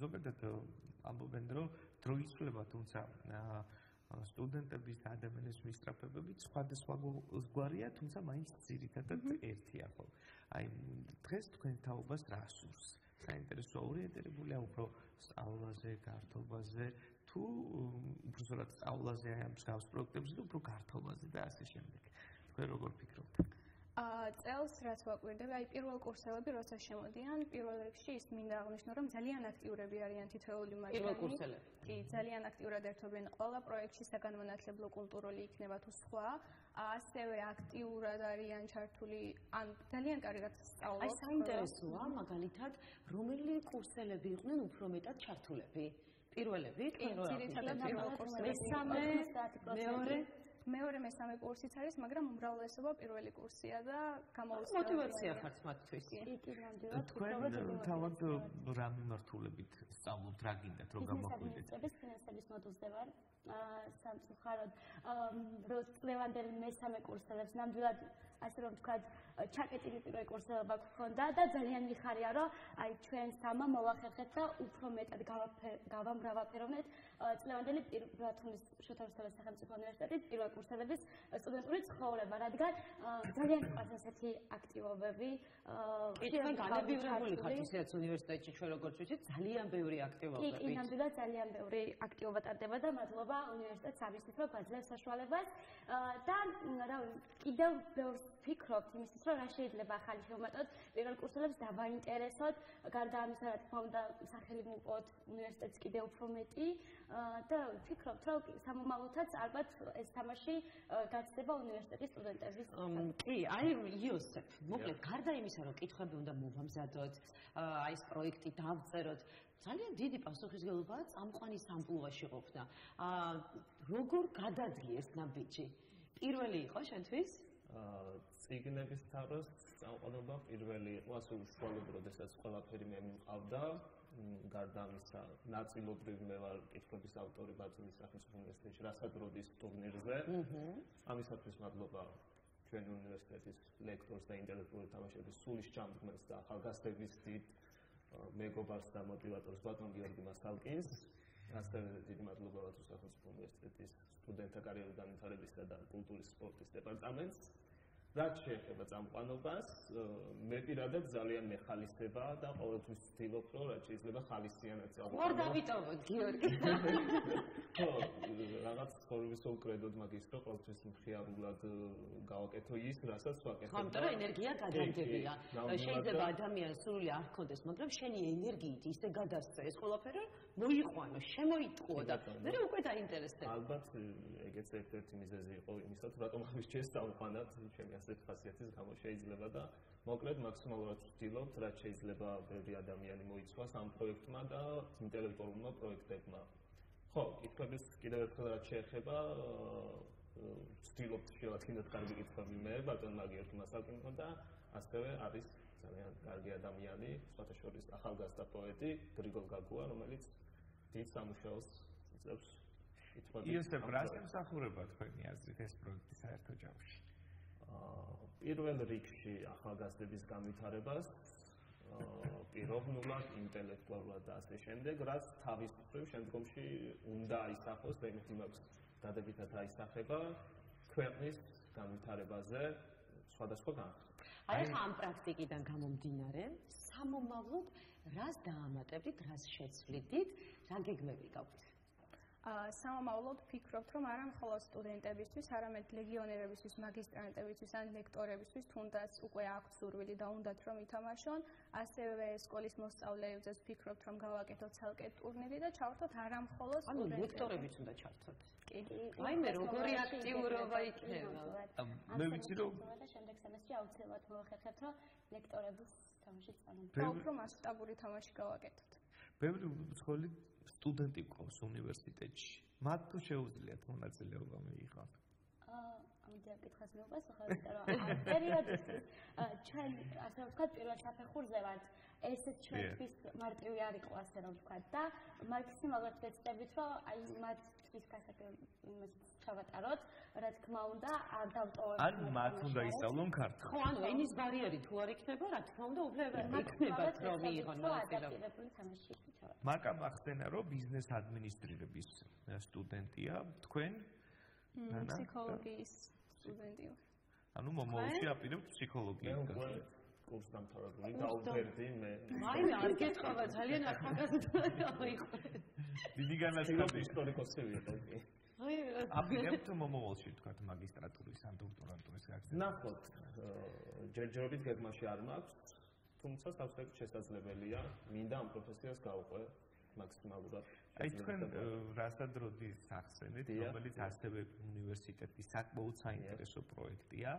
ზოგადად ამბობენ რომ დრო იცვლება თუმცა სტუდენტების და ადამიანის მისწრაფებები სხვადასხვა გვარია თუმცა მაინც ძირითადად ერთია ხო. აი დღეს თქვენ თაობას რა სურს? საინტერესო ორიენტირებულია უფრო სწავლაზე, გართობაზე თუ უბრალოდ სწავლაზე ამ მსგავს პროექტებზე თუ უფრო გართობაზე და ასე შემდეგ. თქვენ როგორ ფიქრობთ? წელს რაც ვაკვირდები, აი პირველ კურსელები როცა შემოდიან, პირველ რიგში ის მინდა აღნიშნო, რომ ძალიან აქტიურები არიან თითოეული მაგარი. პირველ კურსელები. კი, ძალიან აქტიურად ერთობენ ყველა პროექტში, საგანმანათლებლო კულტურული იქნება თუ სხვა. ასევე აქტიურად არიან ჩართული, ან ძალიან კარგად სწავლობენ. აი საინტერესოა, მაგალითად, რომელი კურსელები იყვნენ უფრო მეტად ჩართულები? პირველები, თქვენ რა? მესამე, მეორე მეორე მესამე კურსიც არის, მაგრამ უმრავლესობა პირველი კურსია და გამოუწევია. мотивация ხართ მათთვის. კი, კი, ნამდვილად. თქვენ თავად რა მიმართულებით სწავლობთ, რა გინდათ, რომ გამოგვიდეთ? ეს ფინანსების მოდულზე ვარ. აა სამწუხაროდ, რომ წლევანდელ მესამე კურსელებს ნამდვილად ასე რომ ვთქვათ, ჩაკეტილი პირველი კურსელობა გქონდა და ძალიან მიხარია, რომ აი ჩვენ სამა მოვახერხეთ და უფრო მეტად გავამრავალფეროვნეთ წლევანდელი პირველთუნის შოთარუსთავის სახელმწიფო უნივერსიტეტის პირველ კურსელების სტუდენტური ცხოვრება, რადგან ძალიან ყავს ასეთი აქტივობები. კი, თქვენ განებივრებული ხართ ისეც უნივერსიტეტში ჩვენ როგორც ვიცით, ძალიან ბევრი აქტივობები. კი, კი, ნამდვილად ძალიან ბევრი აქტივობა ტარდება და მადლობა უნივერსიტეტს ამისთვის, რომ გაძლევს საშუალებას და რა კიდევ ბევრს ფიქრობთ იმისთვის, რომ რა შეიძლება ახალი შევმატოთ პირველ კურსელებს დავაინტერესოთ, გარდა ამისა, რა თქმა უნდა, სახელი მოუპოვოთ უნივერსიტეტს კიდევ უფრო მეტი და ფიქრობთ, რომ სამომავლოდაც ალბათ ეს თამაში გაცდება უნივერსიტეტის სტუდენტების. კი, აი იოსებ, მოკლედ, გარდა იმისა, რომ კითხვები უნდა მოვამზადოთ, აი ეს პროექტი დავწეროთ, ძალიან დიდი პასუხისგებლობაა წამყვანი სამპლუაში ყოფნა. აა როგორ გადადლიეს ნაბიჯი? პირველი იყო შენთვის? ციგნების თაროს წამყვანობა პირველი იყო, ასე უშუალოდ, როდესაც ყველაფერი მე მიმყავდა. გარდა ამისა, ნაწილობრივ მე ვარ კითხვების ავტორი ბათუმის სახელმწიფო უნივერსიტეტში, რასაც როდის ტურნირზე. ამისათვის მადლობა ჩვენ უნივერსიტეტის ლექტორს და ინტელექტუალური თამაშების სულის ჩამდგმელს და ახალგაზრდების დიდ მეგობარს და მოტივატორს ბატონ გიორგი მასალკინს. ასევე დიდი მადლობა ბათუმის სახელმწიფო უნივერსიტეტის სტუდენტთა კარიერული განვითარებისა და კულტურის სპორტის დეპარტამენტს. რაც შეეხება წამყვანობას, მე პირადად ძალიან მეხალისება და ყოველთვის ვცდილობ, რომ რაც შეიძლება ხალისიანად წავყო. მორ დავიტოვოთ, გიორგი. ხო, რაღაც ხოლმე კრედოდ მაგის რომ ყოველთვის მხიარულად გავაკეთო ის, რასაც ვაკეთებ. ხო, მაგრამ ენერგია გადამდებია. შეიძლება ადამიანს სრული არ ჰქონდეს, მაგრამ შენი ენერგიით ისე გადასცე ეს ყველაფერი, მოიყვანო, შემოიტყო და მე უკვე დაინტერესდება. ალბათ ეგეც ერთ-ერთი მიზეზი იყო იმისა, თუ რატომ ამის შესწავლად ჩემი ასეთ ხასიათის გამო შეიძლება და მოკლედ მაქსიმალურად ვცდილობთ, რაც შეიძლება ბევრი ადამიანი მოიცვას ამ პროექტმა და ინტელექტუალურმა პროექტებმა. ხო, კითხვების კიდევ ერთხელ რაც შეეხება ვცდილობთ შევაქინოთ კარგი კითხვები მე, ბატონ მაგიერთი მასალკინო და ასევე არის ძალიან კარგი ადამიანი, სხვათა შორის ახალგაზრდა პოეტი გრიგოლ გაგუა, რომელიც დიდ სამუშაოს იწევს კითხვები. იოსებ, რას ემსახურება თქვენი აზრით ეს პროექტი საერთო ჯამში? პირველ რიგში ახალგაზრდების განვითარებას პიროვნულად, ინტელექტუალურად და ასე შემდეგ, რაც თავის მხრივ შემდგომში უნდა აისახოს იმას დადებითად აისახება ქვეყნის განვითარებაზე სხვადასხვა განხრით. აი ამ პრაქტიკიდან გამომდინარე, სამომავლოდ რას დაამატებდით, რას შეცვლიდით, რა გეგმები გაქვთ? სამომავლოდ ფიქრობთ, რომ არა მხოლოდ სტუდენტებისთვის, არამედ ლეგიონერებისთვის, მაგისტრანტებისთვის ან ლექტორებისთვის თუნდაც უკვე აქვთ სურვილი და უნდათ რომ ითამაშონ, ასევე სკოლის მოსწავლეებზეც ფიქრობთ, რომ გავაკეთოთ ცალკე ტურნირი და ჩავართოთ არა მხოლოდ სტუდენტები. ანუ ლექტორებიც უნდა ჩართოთ. კი. აი მე როგორი აქტიურობა იქნება. მე ვიცი რომ შემდეგ სემესტრში აუცილებლად მოახერხებთ, რომ ლექტორების თამაში წამო. და უფრო მასშტაბური თამაში გავაკეთოთ. ბევრი უცხოელი სტუდენტი ყავს უნივერსიტეტში. მათ თუ შეუძლიათ მონაწილეობა მიიღონ? ამიტომ კითხავს მე უყურს ახლა იმიტომ რომ პერიოდისთვის ჩვენ ასე ვთქვათ პირველ საფეხურზე ვართ ესეც ჩვენთვის მარტივი არ იყო ასე რომ ვთქვათ და მაქსიმალურად ვეცდებით რომ აი მათთვის გასაგებია ჩავატაროთ რა თქმა უნდა არ დავტოვოთ. ან მათ უნდა ისწავლონ ქართულად ხო ანუ ენის ბარიერი თუ არ იქნება რა თქმა უნდა უფლება იქნება რომ მიიღონ მონაწილეობა მაკა მახსენა რომ ბიზნეს ადმინისტრირების სტუდენტია თქვენ? ფსიქოლოგიის სტუდენტია. ანუ მომავალში აპირებთ ფსიქოლოგიას კურს დამთავრებული დაუბერდი მე. აი არ გეტყობა ძალიან ახალგაზრდა იყო. დიდი განაცხადი ისტორიკოსი ვიყო კი. აი აპირებთ მომავალში თქვა მაგისტრატურის ან დოქტორანტურის გაგზავნა. ნახოთ ჯერჯერობით გეგმაში არ მაქვს, თუმცა სასწრაფოდ შესაძლებელია მინდა ამ პროფესიას გავყვე მაქსიმალურად. აი თქვენ რასაც როდის ახსენეთ, რომელიც ასევე უნივერსიტეტის საკმაოდ საინტერესო პროექტია.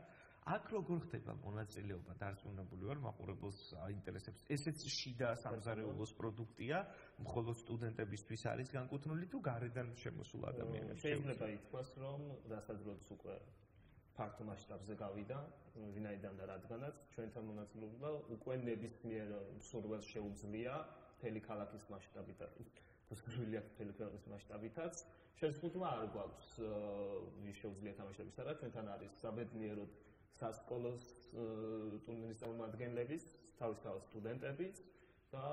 აქ როგორ ხდება მონაწილეობა დარწმუნებული ვარ მაყურებელს აინტერესებს? ესეც შიდა სამზარეულოს პროდუქტია მხოლოდ სტუდენტებისთვის არის განკუთვნილი თუ გარედან შემოსულ ადამიანებს შეიძლება ითქვას რომ დასაძლოც უკვე ფაქტო მასშტაბზე გავიდა ვინაიდან და რადგანაც ჩვენთან მონაწილეობა უკვე ნებისმიერ სურვილს შეუძლია მთელი ქალაქის მასშტაბით უსურველი აქვს მთელი ქალაქის მასშტაბითაც. შესაძლოა არ გვაქვს ის შეუძლია თამაშების არა ჩვენთან არის საბედნიეროდ სასკოლოს ტურნირის წარმომადგენლების, თავის თავის სტუდენტების და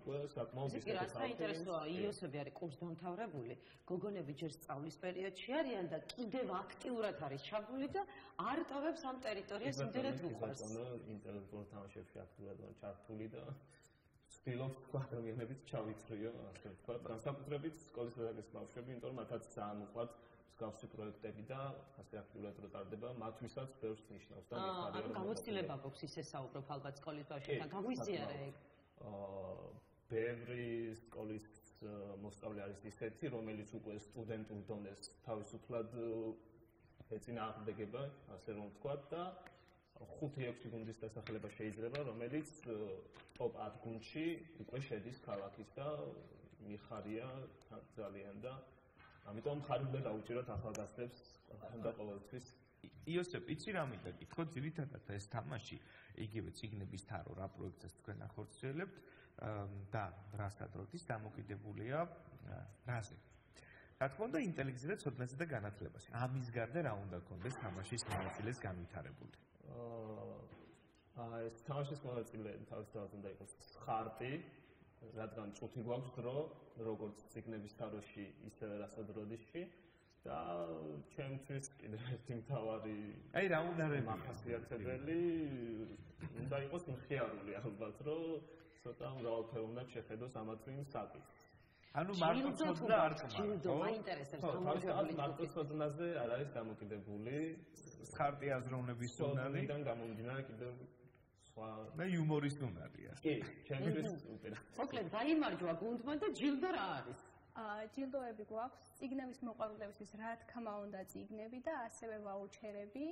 უკვე საკმაოდ ისეთი ხალხი. ეს საინტერესოა, იოსები არის კურს დამთავრებული, გოგონები ჯერ სწავლის პერიოდში არიან და კიდევ აქტიურად არის ჩაბული და არ ტოვებს ამ ტერიტორიას იმდენად უყვარს. ანუ ინტელექტუალურ თამაშებში აქტიურად არის ჩართული და ცდილობს თქვა ადამიანებიც ჩავიწრიო, ასე ვთქვა, განსაკუთრებით სკოლის პედაგოგის ბავშვები, იმიტომ რომ მათაც ძალიან უყვართ მსგავსი პროექტები და ასე აქტიურად რო ტარდება, მათთვისაც ბევრს ნიშნავს და მე ხარ ანუ გამოცდილება გვაქვს ისე საუბრობ ალბათ სკოლის ბავშვებთან, გაგვიზიარე ეგ. აა ბევრი სკოლის მოსწავლე არის ისეთი, რომელიც უკვე სტუდენტურ დონეს თავისუფლად ეწინააღმდეგება, ასე რომ ვთქვა და 5-6 გუნდის დასახელება შეიძლება, რომელიც ტოპ 10 გუნდში უკვე შედის ქალაქის და მიხარია ძალიან და ამიტომ ხარ უნდა დაუჭიროთ ახალგაზრდებს და ყოველთვის. იოსებ იცი რა მინდა კითხო? ძირითადად ეს თამაში იგივე ციგნების თარო რა პროექტს თქვენ ახორციელებთ და რასაც როდის დამოკიდებულია რაზე? რა თქმა უნდა ინტელექტზე ცოდნაზე და განათლებაში. ამის გარდა რა უნდა გქონდეს თამაშის მონაწილეს განვითარებული? აა ეს თამაშის მონაწილე თავისთავად უნდა იყოს ხარტი რადგან წუთი გვაქვს დრო, როგორც ციგნების თაროში, ისევე რასადროდისში და ჩემთვის კიდევ ერთი მთავარი აი რა უნდა რები მახასიათებელი უნდა იყოს მხიარული ალბათ, რომ ცოტა მრავალფეროვნად შეხედოს ამათვინ საკითხს. ანუ მარტო ცოდნა არ კმარო. მაინტერესებს თამაშის მარტო ცოდნაზე არ არის დამოკიდებული. ხარტი აზროვნების უნარი.იდან გამომდინარე კიდევ სხვა მე იუმორის უნარია. კი, ჩემთვის უპირა. მოკლედ დაიმარჯვა გუნდმა და ჯილდო რა არის? აა ჯილდოები გვაქვს, ციგნების მოყვარულებისთვის რა თქმა უნდა ციგნები და ასევე ვაუჩერები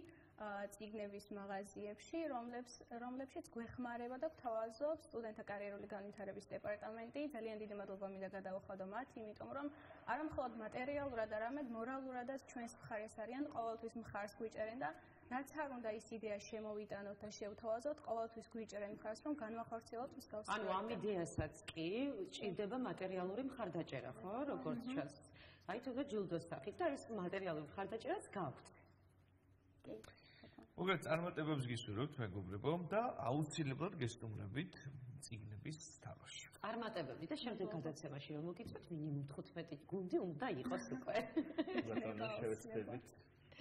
ციგნების მაღაზიებში, რომლებს რომლებშიც გვეხმარება და გვთავაზობს სტუდენტთა კარიერული განვითარების დეპარტამენტი. ძალიან დიდი მადლობა მინდა გადაუხადო მათ, იმიტომ რომ არა მხოლოდ მატერიალურად, არამედ მორალურადაც ჩვენს მხარეს არიან, ყოველთვის მხარს გვიჭერენ და რაც არ უნდა ის იდეა შემოვიტანოთ და შევთავაზოთ, ყოველთვის გვიჭერენ მხარს, რომ განვახორციელოთ მსგავს. ანუ ამ იდეასაც კი ჭირდება მატერიალური მხარდაჭერა, ხო, როგორც ჩანს. აი თუ ჯილდოს სახით და ეს მატერიალური მხარდაჭერაც გაქვთ. კი. უგეთ წარმატებებს გისურვებთ მეგობრებო და აუცილებლად გესტუმრებით ციგნების თამაში. წარმატებები და შემდეგ გადაცემაში რომ მოგიწვეთ მინიმუმ 15 გუნდი უნდა იყოს უკვე. ბატონო შევეცდებით.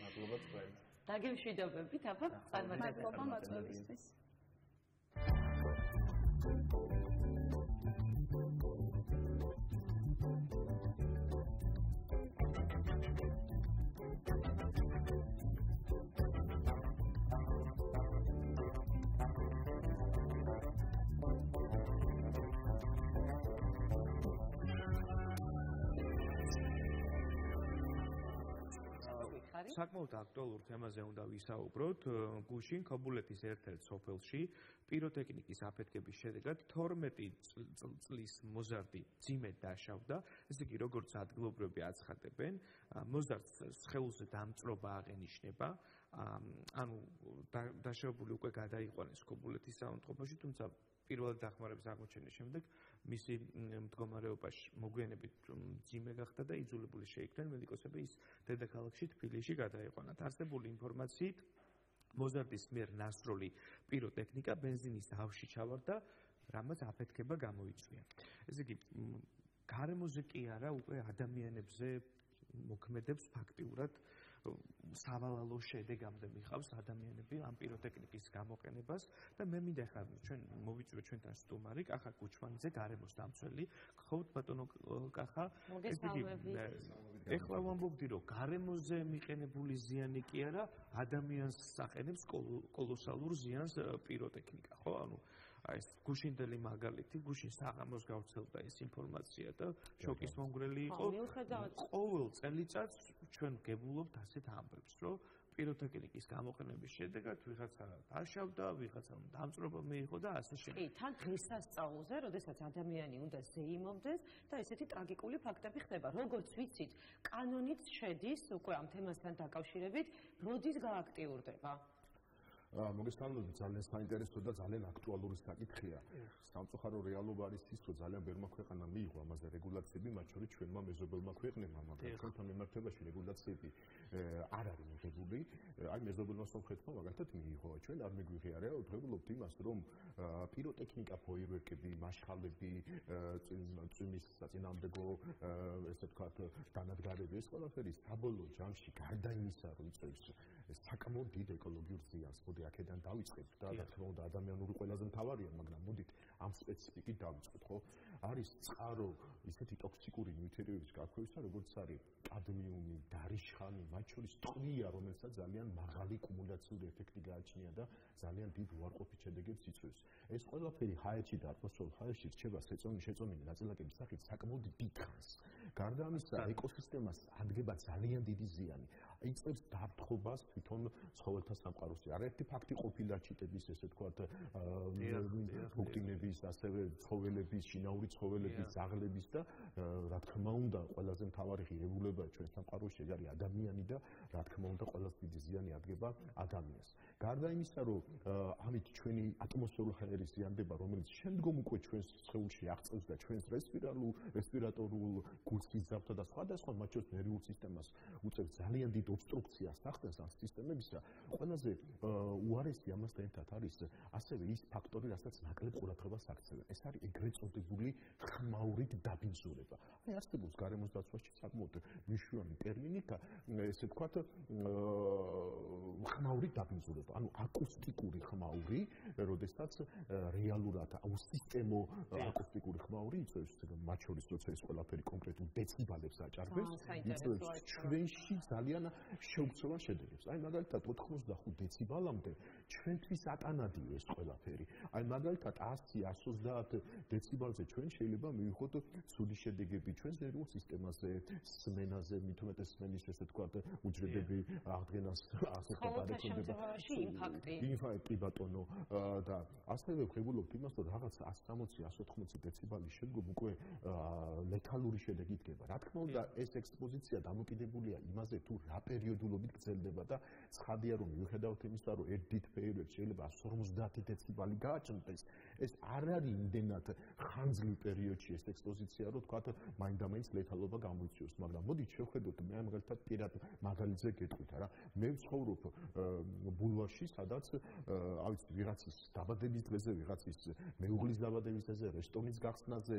მადლობა თქვენ. დაგემშვიდობებით აბა წარმატებები. მადლობა მოწვევისთვის. საკმაოდ აქტუალურ თემაზე უნდა ვისაუბროთ. გუშინ ქობულეთის ერთ-ერთ სოფელში პიროტექნიკის აფეთქების შედეგად 12 წლის მოზარდი ძიმე დაშავდა. ესე იგი, როგორც ადგილობრივები აცხადებენ, მოზარდს სხეულზე დამწრობა აღენიშნება. ანუ დაშავებული უკვე გადაიყვანეს ქობულეთის საავადმყოფოში, თუმცა პირველად დახმარების აღმოჩენის შემდეგ მისი მდგომარეობაში მოგვიანებით ძიმე გახდა და იძულებული შეიქმნენ მედიკოსები ის დედაქალაქში თბილისში გადაეყვანათ. არსებული ინფორმაციით მოზარდის მიერ ნასროლი პიროტექნიკა бенზინის ავში ჩავარდა, რამაც აფეთქება გამოიწვია. ესე იგი გარემოზე კი არა, უკვე ადამიანებზე მოქმედებს ფაქტიურად სავალალო შედეგამდე მიხავს ადამიანები ამ პიროტექნიკის გამოყენებას. და მე მინდა ხარ ჩვენ მოვიწვიო ჩვენთან სტუმარი კახა კუჩმანიძე გარემოს დამცველი ხოვთ ბატონო კახა. ეხლა ვამბობდი რომ გარემოზე მიყენებული ზიანი კი არა ადამიანს საყენებს კოლოსალურ ზიანს პიროტექნიკა ხო? ანუ აი ეს გუშინდელი მაგალითი, გუშინ საღამოს გავრცელდა ეს ინფორმაცია და შოკის მომგვრელი იყო. ყოველ წელიწადს ჩვენ გებულობთ ასეთ ამბებს, რომ პიროტექნიკის გამოყენების შედეგად ვიღაცა დაშავდა, ვიღაცა დამწრობა მიიღო და ასე შემდეგ. კი, თან დღესასწაულზე, როდესაც ადამიანი უნდა ზეიმობდეს და ესეთი ტრაგიკული ფაქტები ხდება. როგორც ვიცით, კანონით შედის უკვე ამ თემასთან დაკავშირებით, როდის გააქტიურდება? მოგესალმებით ძალიან საინტერესო და ძალიან აქტუალური საკითხია. სამწუხარო რეალობა არის ის, რომ ძალიან ბევრმა ქვეყანამ მიიღო ამაზე რეგულაციები, მათ შორის ჩვენმა მეზობელმა ქვეყნებმა, მაგრამ ჩვენთან მიმართებაში რეგულაციები არ არის მიღებული. აი მეზობელმა სომხეთმა მაგალითად მიიღო. ჩვენ არ მიგვიღია, ვთქვებულობთ იმას, რომ პიროტექნიკა, ფოიერვერკები, მაშხალები, წვიმის საწინააღმდეგო, ესე ვთქვათ, დანადგარები, ეს ყველაფერი საბოლოო ჯამში გარდა იმისა, რომ იწევს საკმაოდ დიდ ეკოლოგიურ ზიანს, მოდი აქედან დავიწყებ და რა თქმა უნდა ადამიანური ყველაზე მთავარია, მაგრამ მოდით ამ სპეციფიკით დავიწყოთ, ხო? არის წყარო ისეთი ტოქსიკური ნიუტრიენტების გაქვევისა, როგორც არის კადმიუმი, დარიშხანი, მათ შორის ტყვია, რომელსაც ძალიან მაღალი კუმულაციური ეფექტი გააჩნია და ძალიან დიდ უარყოფით შედეგებს იწვევს. ეს ყველაფერი ჰაერში და ატმოსფერულ ჰაერში რჩება სეწონი შეწონილი ნაწილაკების სახით საკმაოდ დიდ ხანს. გარდა ამისა, ეკოსისტემას ადგენდა ძალიან დიდი ზიანი. იწევს დაფრთხობას თვითონ ცხოველთა სამყაროში. არაერთი ფაქტი ყოფილა ჩიტების, ესე ვთქვათ, ფუნქციების, ასევე ცხოველების, შინაური ცხოველების, ზაღლების და რა თქმა უნდა, ყველაზე მთავარი ღირებულება ჩვენ სამყაროში ეს არის ადამიანი და რა თქმა უნდა, ყველაზე დიდი ზიანი ადგენდა ადამიანს. გარდა იმისა, რომ ამით ჩვენი ატმოსფერული ჰაერი ზიანდება, რომელიც შემდგომ უკვე ჩვენს სხეულში აღწევს და ჩვენს რესპირალურ, რესპირატორულ გულსიზრდათა და სხვადასხვა მათ შორის ნერვულ სისტემას უწევს ძალიან დიდ ობსტრუქციას ახდენს ამ სისტემებისა. ყველაზე უარესი ამასთან ერთად არის ასევე ის ფაქტორი, რასაც ნაკლებ ყურადღებას აქცევენ. ეს არის ეგრეთ წოდებული ხმაურით დაბინძურება. აი არსებობს გარემოს დაცვაში საკმაოდ მნიშვნელოვანი ტერმინი ესე ვთქვათ ხმაურით დაბინძურება. ანუ აკუსტიკური ხმაური, როდესაც რეალურად უსისტემო აკუსტიკური ხმაური იწევს მათ შორის როცა ეს ყველაფერი კონკრეტულ დეციბალებს აჭარბებს, იწევს ჩვენში ძალიან შეუცვლელ შედეგებს. აი მაგალითად 85 დეციბალამდე ჩვენთვის ატანადიო ეს ყველაფერი. აი მაგალითად 100-130 დეციბალზე ჩვენ შეიძლება მივიღოთ ცუდი შედეგები ჩვენს ნერვულ სისტემაზე, სმენაზე, მithumetes სმენის ესე ვთქვათ, უჯრედები აღდგენას ასე გადაიქონდება. ინფარქტი. ინფარქტი ბატონო და ასევე ვღებულობთ იმას, რომ რაღაც 160-180 დეციბალის შემდგომ უკვე ლეთალური შედეგი იდგება. რა თქმა უნდა, ეს ექსპოზიცია დამოკიდებულია იმაზე, თუ რა პერიოდულობით გრძელდება და ცხადია რომ მიუხედავად იმისა რომ ერთ დიდ პერიოდში შეიძლება 150 დეციბალი გააჩნდეს ეს არ არის იმდენად ხანძლი პერიოდში ეს ექსპოზიცია რომ თქვა მაინდამაინც ლეთალობა გამოიწვევს მაგრამ მოდით შევხედოთ მე მაგალითად პირად მაგალითზე გეტყვით რა მე ვცხოვრობ ბულვარში სადაც ავიც ვიღაცის დაბადების დღეზე ვიღაცის მეუღლის დაბადების დღეზე რესტორნის გახსნაზე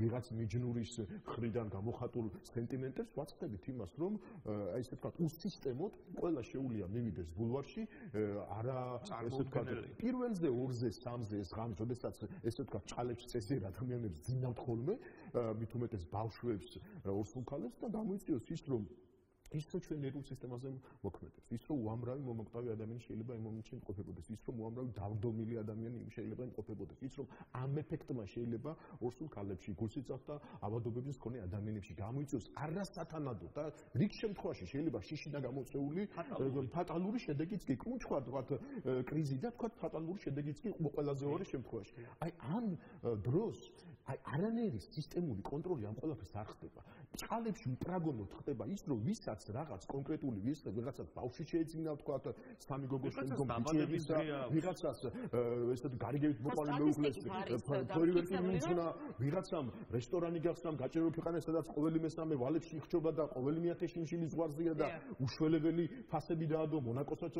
ვიღაც მიჯნურის ხრიდან გამოხატულ სენტიმენტებს ვაწყდებით იმას რომ აი ესე ვთქვათ უსისტემოდ ყველა შეუულია მივიდეს ბულვარში არა ესე ვთქვათ პირველზე ორზე სამზე ეს ღამე შესაძაც ესე ვთქვათ წესიერ ადამიანებს ძინავთ ხოლმე მით უმეტეს ბავშვებს ორსულქალებს და გამოიწვიოს ის რომ ის რო ჩვენ ნერვულ სისტემაზე მოქმედებს ის რომ უამრავი მომოკვდავი ადამიანი შეიძლება იმ მომენტში იმყოფებოდეს ის რომ უამრავი დავდომილი ადამიანი შეიძლება იმყოფებოდეს იცით რომ ამ ეფექტმა შეიძლება ორსულ ქალებში გულსიცავთ და ავადობების მქონე ადამიანებში გამოიწვიოს არასათანადო და რიგ შემთხვევაში შეიძლება შიშინა გამოწეული ფატალური. შედეგიც კი კრუნჩხარ თქვათ კრიზი და თქვათ ფატალური შედეგიც კი ყველაზე ორი შემთხვევაში. აი ამ დროს აი არანაირი სისტემური კონტროლი ამ ყველაფერს არ ხდება წყალებში უპრაგონოდ ხდება ის რომ ვისაც რაღაც კონკრეტული ვის ვიღაცას ბავშვი შეეძინა თქვა სამი გოგო შემდგომ ბიჭების ვიღაცას ესეთ გარიგებით მოყალი მეუღლეს ფორივერკი მიუძნა ვიღაცამ რესტორანი გახსნა გაჭირველი ქვეყანა სადაც ყოველი მესამე ვალებში იხჭობა და ყოველი მეათე შიმშილი ზღვარზია და უშველებელი ფასები დაადო მონაკოსაც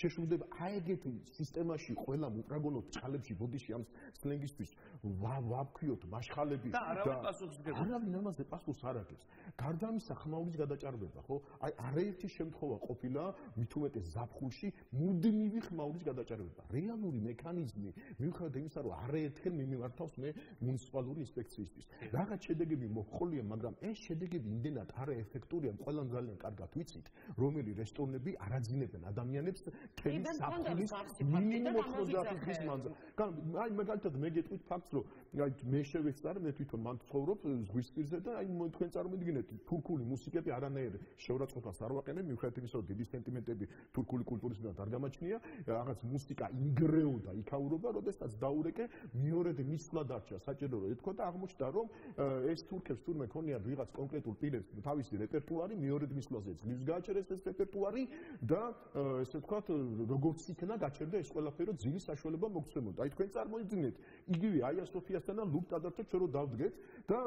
შეშულდება აი ეგეთი სისტემაში ყველა უპრაგონოდ წყალებში ბოდიში ამ სლენგისთვის. ვაფქიოთ მაშხალები და არავინ პასუხს გებს არავინ ამაზე პასუხს არ აგებს გარდა ამისა ხმაურის გადაჭარბება ხო? აი არაერთი შემთხვევა ყოფილა მით უმეტეს ზაფხულში მუდმივი ხმაურის გადაჭარბება. რეალური მექანიზმი მიუხედავად იმისა რომ არაერთხელ მიმართავს მე მუნიციპალური ინსპექციისთვის. რაღაც შედეგები მოხოლია მაგრამ ეს შედეგები იმდენად არაეფექტურია ყველამ ძალიან კარგად ვიცით რომელი რესტორნები არაძინებენ ადამიანებს თემი საფხულის მინიმუმ 90 დღის მანძილზე აი მაგალითად მე გეტყვით ფაქტს რომ აი მე შევეცდარ მე თვითონ მან ცხოვრობ ზღვისპირზე და აი თქვენ წარმოიდგინეთ თურქული მუსიკები არანაირ შეურაცხყოფას არ ვაყენებ. მიუხედავად იმისა რომ დიდი სენტიმენტები თურქული კულტურისგან არ გამაჩნია რაღაც მუსიკა ინგრეოდა იქაურობა როდესაც დაურეკე მეორედ მისვლა დარჩა. საჭირო რომ ეთქვა და აღმოჩნდა რომ ეს თურქებს თურმე ქონიათ ვიღაც კონკრეტულ პირებს თავისი რეპერტუარი მეორედ მისვლაზე ძლივს გააჩერეს ეს რეპერტუარი და ესე ვთქვათ როგორც იქნა გაჩერდა ეს ყველაფერი ძილის საშუალება მოგცემოდა აი თქვენ წარმოიდგინეთ იგივე აია სოფიასთან და ლუკ დადარჩა ჩვენ რო დავდგეთ და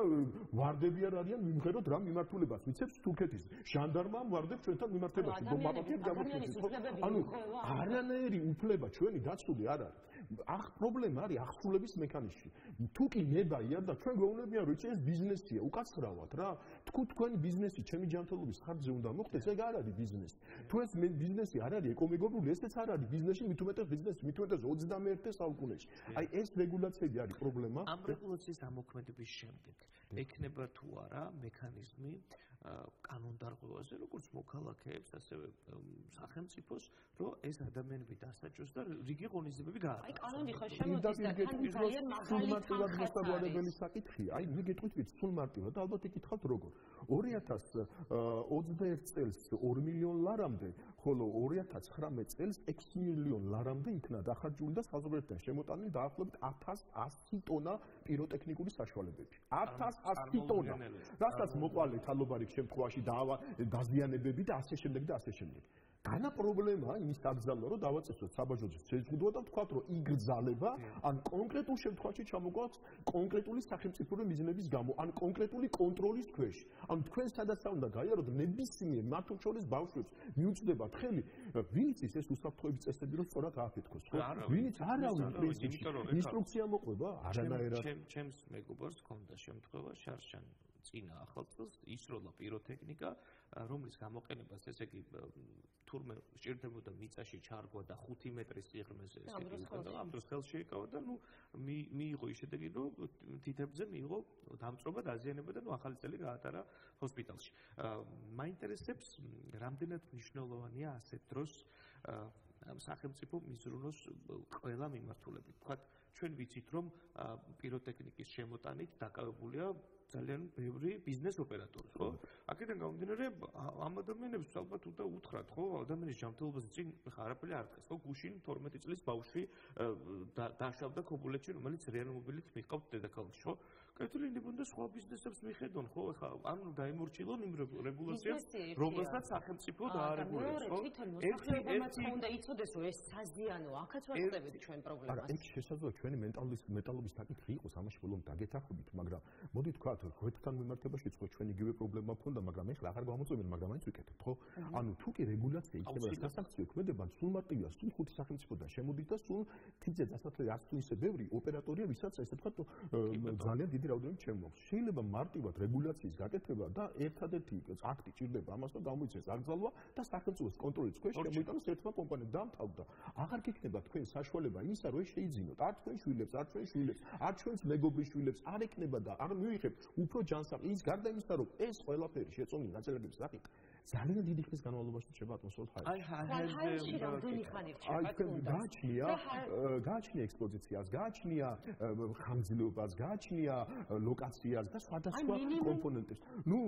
ვარდები არ არიან მიმღეროთ რა მიმართულებას ვიცებს თურქეთის ჟანდარმამ ვარდებს ჩვენთან მიმართებაში მაპატიებ გამოჩნდეს ხო ანუ არანაირი უფლება ჩვენი დაცული არ არის ახ პრობლემა არის ახსულების მექანიზმში. თუ კი ნებაია და ჩვენ გვეუბნებიან რომ ეს ბიზნესია, უკაცრავად რა. თქვი თქვენი ბიზნესი ჩემი ჯანმრთელობის ხარჯზე უნდა მოხდეს, ეგ არ არის ბიზნესი. თუ ეს ბიზნესი არ არის ეკომეგობრული, ესეც არ არის ბიზნესი, მით უმეტეს ბიზნესი, მით უმეტეს 21 საუკუნეში. აი ეს რეგულაციები არის პრობლემა. ამ რეგულაციის ამოქმედების შემდეგ ექნება თუ არა მექანიზმი კანონდარღვევაზე, როგორც მოქალაქეებს, ასევე სახელმწიფოს, რომ ეს ადამიანები დასაჯოს და რიგი ღონისძიებები გააკეთოს. აი, კანონი ხო შემოდის და თან ძალიან მაღალი მოსწავლებელი საკითხია. აი, მე გეტყვით, სულ მარტივად ალბათ იკითხავთ როგორ. 2021 წელს 2 მილიონ ლარამდე, ხოლო 2019 წელს 6 მილიონ ლარამდე იქნა დახარჯული და საზოგადოებთან შემოტანილი დაახლოებით 1100 ტონა პიროტექნიკური საშუალებები. 1100 ტონა. რასაც მოყვალე თალობარი შემთხვევაში დაზიანებები და ასე შემდეგ და ასე შემდეგ. განა პრობლემაა იმის დაგზავნა, რომ დავაწესოთ საბაჟოზე შეზღუდვა და თქვათ, რომ იგრძალება, ან კონკრეტულ შემთხვევაში ჩამოგვაქვს კონკრეტული სახელმწიფო მიზნების გამო, ან კონკრეტული კონტროლის ქვეშ. ან თქვენ სადაც უნდა გაიაროთ ნებისმიერ მართლშორის ბავშვებს მიუწდება ხელი, ვინც ის ეს უსაფრთხოების წესები რომ სწორად ააფეთქოს, ხო? ვინც არავინ პრინციპში ინსტრუქცია მოყვება არანაირად. ჩემ ჩემს მეგობარს ჰქონდა შემთხვევა შარშან წინა ახალწელს ისროლა პიროტექნიკა რომლის გამოყენებას ესე იგი თურმე სჭირდებოდა მიწაში ჩარგვა და 5 მეტრის სიღრმეზე ესე იგი უკან ამ დროს ხელს შეიკავა და ნუ მიიღო ის შედეგი რომ თითებზე მიიღო დამწობა დაზიანება და ნუ ახალი წელი გაატარა ჰოსპიტალში. მაინტერესებს რამდენად მნიშვნელოვანია ასეთ დროს სახელმწიფო მიზრუნოს ყველა მიმართულებით თქვა ჩვენ ვიცით რომ პიროტექნიკის შემოტანით დაკავებულია ძალიან ბევრი ბიზნეს ოპერატორი, ხო? აქედან გამომდინარე, ამ ადამიანებს ალბათ უნდა უთხრათ, ხო, ადამიანის ჯანმრთელობას წინ ხარაფილი არ დგას, ხო? გუშინ 12 წლის ბავშვი დაშავდა ქობულეთში, რომელიც რეანიმობილით მიყავთ დედაქალაქში, ხო? კეთილი ნიბუნდა სხვა ბიზნესებს მიხედონ, ხო? ეხლა ანუ დაიმორჩილონ იმ რეგულაციას, რომელსაც სახელმწიფო დაარეგულებს, ხო? ერთი ერთი უნდა იცოდეს, რომ ეს საზიანო, აქაც ვახდებით ჩვენ პრობლემას. არა, ეს შესაძლოა ჩვენი მენტალობის მეტალობის საკითხი იყოს, ამაში ბოლომდე დაგეთახებით, მაგრამ მოდი თქვა ვთქვათ, გვეთთან მიმართებაში ხო ჩვენ იგივე პრობლემა მქონდა, მაგრამ ეხლა აღარ გამოწვევენ, მაგრამ მაინც ვიკეთებ, ხო? ანუ თუ კი რეგულაცია იქნება და სასანქციო ქმედება, სულ მარტივია, სულ ხუთი სახელმწიფოდან შემოდის და სულ თიძე დასათვლელი არც თუ ისე ბევრი ოპერატორია, ვისაც ესე ვთქვათ, ძალიან დიდი რაოდენობით შემოაქვს. შეიძლება მარტივად რეგულაციის გაკეთება და ერთადერთი აქტი ჭირდება ამას, რომ გამოიცეს აკრძალვა და სახელმწიფოს კონტროლის ქვეშ შემოიტანოს ერთმა კომპანიამ დამთავრდა. აღარ გექნება თქვენ საშუალება იმისა, რომ შეიძინოთ არ თქვენ შვილებს, არ თქვენ შვილებს, არ ჩვენს მეგობრის შვილებს, არ ეკნება და არ მიიღებთ უფრო ჯანსაღი ის გარდა იმისა რომ ეს ყველაფერი შეწონილი ნაწილაკების სახით ძალიან დიდი ხნის განმავლობაში რჩება ატმოსფეროს ჰაერში. აი ჰაერში რამდენი ხანი რჩება? აი გააჩნია გააჩნია ექსპოზიციას, გააჩნია ხანგრძლივობას, გააჩნია ლოკაციას და სხვადასხვა კომპონენტებს. ნუ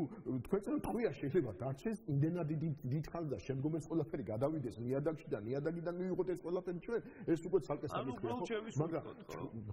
თქვენ წერთ ყვია შეიძლება დარჩეს იმდენად დიდი დიდ ხანს და შემდგომ ეს ყველაფერი გადავიდეს ნიადაგში და ნიადაგიდან მივიღოთ ეს ყველაფერი ჩვენ ეს უკვე ცალკე საკითხია ხო? მაგრამ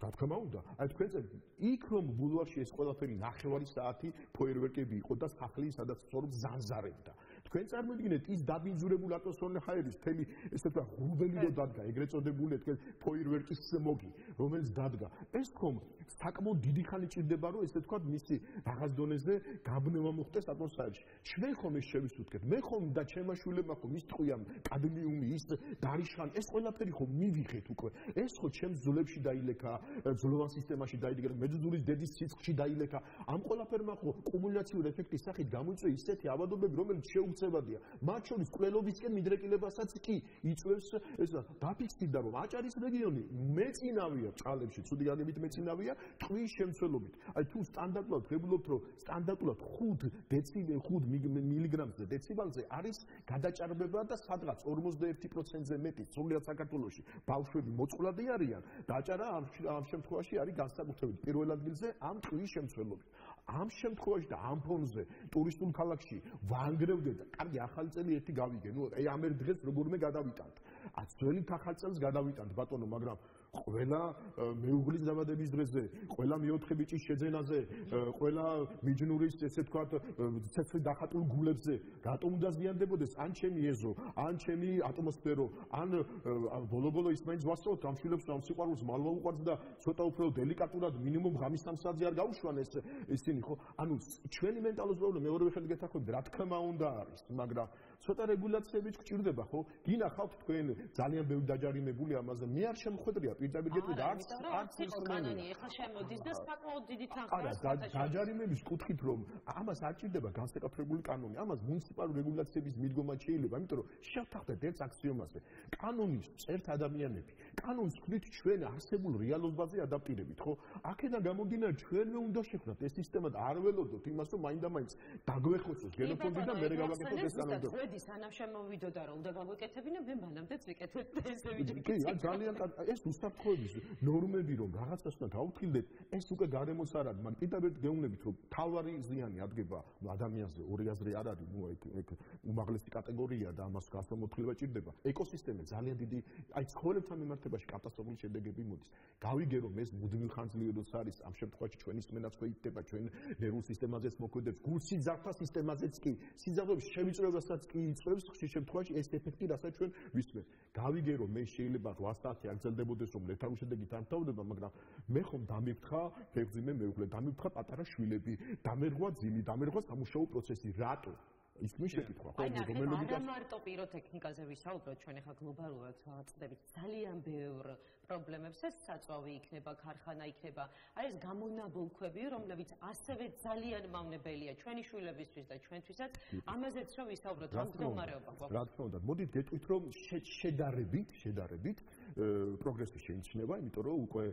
რა თქმა უნდა, აი თქვენ წერთ იქ რომ ბულვარში ეს ყველაფერი ნახევარი საათი ფოიერვერკები იყო და სახლი სადაც ცხოვრობს ზანზარებდა. თქვენ წარმოგიდგენთ ის დაბინძურებული ატმოსფერული ჰაერის თელი ესე თქვა ღრუბელი რო დადგა ეგრეთ წოდებული თქვენ ფოიერვერკის მოგი რომელიც დადგა. ეს ხომ? საკმაოდ დიდი ხანი ჭირდება რომ ესე თქვა მისი რაღაც დონეზე გაბნევა მოხდეს ატმოსფეროში ჩვენ ხომ ეს შევისურვებთ მე ხომ და ჩემაშვილებმა ხომ ის ტყვია კადმიუმი ის დარიშან ეს ყველაფერი ხომ მივიღეთ უკვე? ეს ხო ჩემ ზულებში დაილექა ზულოვან სისტემაში დაიდგა მეძურის დედის სიცხში დაილექა. ამ ყველაფერმა ხო კუმულაციური ეფექტის სახით გამოიწვია ისეთი ავადობები რომელიც შეუცებადია მათ შორის კვლელობისკენ მიდრეკილებასაც კი იწევს ეს დაფიქსირდა რომ აჭარის რეგიონი მეწინავია ჭალებში ცუდი გაგებით მეწინავია ტყვის შემცველობით. აი თუ სტანდარტულად ღებულობთ, რომ სტანდარტულად 5 დეციბელ 5 მილიგრამზე დეციბელზე არის გადაჭარბება და სადღაც 51%-ზე მეტი სრულიად საქართველოში ბავშვები მოწყვლადი არიან. დაჭარა ამ შემთხვევაში არის განსაკუთრებით პირველ ადგილზე ამ ტყვის შემცველობით. ამ შემთხვევაში და ამ ფონზე ტურისტულ ქალაქში ვანგრევდე და კარგი ახალი წელი ერთი გავიგე. ნუ აი ამ ერთ დღეს როგორმე გადავიტანთ. ა ძველი ახალი წელს გადავიტანთ ბატონო, მაგრამ ყველა მეუღლის დაბადების დღეზე, ყველა მეოთხე ბიჭის შეძენაზე, ყველა მიჯნურის ესე ვთქვათ, ცეცხლი დახატულ გულებზე, რატომ უნდა ზიანდებოდეს ან ჩემი ეზო, ან ჩემი ატმოსფერო, ან ბოლო-ბოლო ის მაინც ვასწავლოთ ამ შვილებს რომ სიყვარულს მალვა უყვარს და ცოტა უფრო დელიკატურად მინიმუმ ღამის სამსაათზე არ გაუშვან ეს ისინი ხო? ანუ ჩვენი მენტალურ პრობლემა მეორე ხელი გეთახმებით, რა თქმა უნდა არის, მაგრამ ცოტა რეგულაციებიც გჭირდება ხო? გინახავთ თქვენ ძალიან ბევრი დაჯარიმებული ამაზე, მე არ შემხვედრია პირდაპირ გეტყვი და არც არც ისმენი ეხლა შემოდის და საკმაოდ დიდი თანხმობა არა დაჯარიმების კუთხით რომ ამას არ ჭირდება განსაკუთრებული კანონი ამას მუნიციპალური რეგულაციების მიდგომა შეიძლება იმიტომ რომ შევთანხმდეთ ერთ აქსიომაზე. კანონის წერთ ადამიანები კანონს ხვდით ჩვენ არსებულ რეალობაზე ადაპტირებით ხო? აქედან გამომდინარე ჩვენმე უნდა შეხვდეთ ეს სისტემა და არ ველოდოთ იმას რომ მაინდა-მაინც დაგვეხოცოს გენოფონდი და მე გავაკეთოთ ეს კანონი? ხვედი სანამ შემოვიდოდა რომ უნდა გავაკეთებინა მე მანამდეც ვიკეთებ ესე ვიჯი კი ან ძალიან ეს უსაფრთხოების ნორმები რომ რაღაცას უნდა გავუთხილდეთ ეს უკვე გარემოს არ არის მაგრამ პირდაპირ გეუბნებით რომ თავარი ზიანი ადგება ადამიანზე ორი აზრი არ არის ნუ ეგ უმაღლესი კატეგორია და ამას გასამოთხილება ჭირდება. ეკოსისტემა ძალიან დიდი აი ცხოვრებთან მიმართებაში კატასტროფული შედეგები მოდის. გავიგე რომ ეს მუდმივ ხანძლიეროს არის ამ შემთხვევაში ჩვენი სმენაც ხდება ჩვენ ნერვულ სისტემაზეც მოქმედებს გულსიძართა სისტემაზეც კი სიძარღვების შევიწროებასაც კი იწევს ხშირ შემთხვევაში ეს ეფექტი რასაც ჩვენ ვისმენთ. გავიგე რომ მე შეიძლება 8 საათი აგრძელდებოდეს რომ ლეთარული შედეგი თანთავდება მაგრამ მე ხომ დამიფრთხა ფეხზიმე მეუღლე დამიფრთხა პატარა შვილები დამერღვა ძილი დამერღვა სამუშაო პროცესი რატო ის მის შეკითხვა ხო რომელი და მარტო პიროტექნიკაზე ვისაუბროთ ჩვენ ახლა გლობალურად ვაწყდებით ძალიან ბევრ პრობლემებს ეს საწვავი იქნება ქარხანა იქნება აი ეს გამონაბოლქვები რომლებიც ასევე ძალიან მავნებელია ჩვენი შვილებისთვის და ჩვენთვისაც. ამაზეც რომ ვისაუბროთ ამ მდგომარეობა ხო რა თქმა უნდა მოდით გეტყვით რომ შედარებით შედარებით პროგრესი შეიმჩნევა, იმიტომ რომ უკვე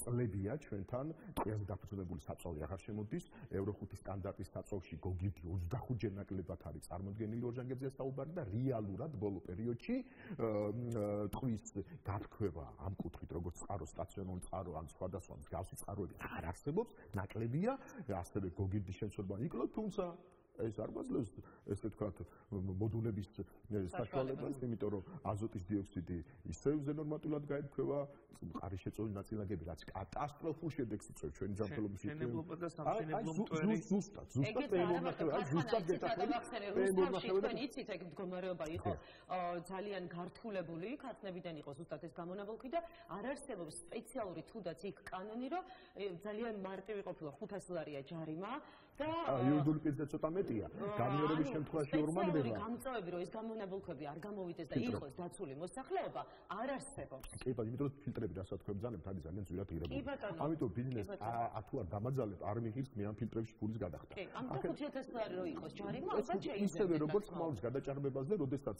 წლებია ჩვენთან ყველაზე დაფუძნებული საწოლი აღარ შემოდის. ევრო 5 სტანდარტის საწოლში გოგიდი 25 ჯერ ნაკლებად არის წარმოქმნილი ორჟანგებზე საუბარი და რეალურად ბოლო პერიოდში ტყვის დათქვევა ამ კუთხით როგორც წყარო სტაციონარული წყარო ან სხვადასხვა მსგავსი წყაროები არ არსებობს, ნაკლებია, ასევე გოგიდის შეცვლება იკლო, თუმცა ეს არ გვაძლევს ესე ვთქვათ მოდულების საშუალებას, იმიტომ რომ აზოტის დიოქსიდი ისევ ზენორმატულად გაეთქვევა, ყარი შეწოვლი ნაწილაკები, რაც კატასტროფულ შედეგს იწვევს ჩვენი ჯანმრთელობის შემოკლება და სამშენებლო მტვერი. ზუსტად, ზუსტად პეიმონახება, ზუსტად გეტახები. თქვენ იცით ეგ მდგომარეობა იყო ძალიან გართულებული, ქართლებიდან იყო ზუსტად ეს გამონაბოლქვი და არ არსებობს სპეციალური თუდაც იქ კანონი, რომ ძალიან მარტივი ყოფილა 500 ლარია ჯარიმა და იურიდიული პირზე ცოტა მეტია. გამიორების შემთხვევაში ორმაგდება. გამწევები რომ ეს გამონაბოლქვები არ გამოვიდეს და იყოს დაცული მოსახლეობა, არ არსებობს. კი, ბატონო, იმიტომ რომ ფილტრები რასაც თქვენ ბძანებთ, არის ძალიან ძვირად ღირებული. ამიტომ ბიზნეს ათუ არ დამაძალებ, არ მიიღს მე ამ ფილტრებში ფულის გადახდა. კი, ამიტომ 5000 ლარი რო იყოს ჯარიმა, ალბათ შეიძლება. ისევე როგორც ხმაურის გადაჭარბებაზე, როდესაც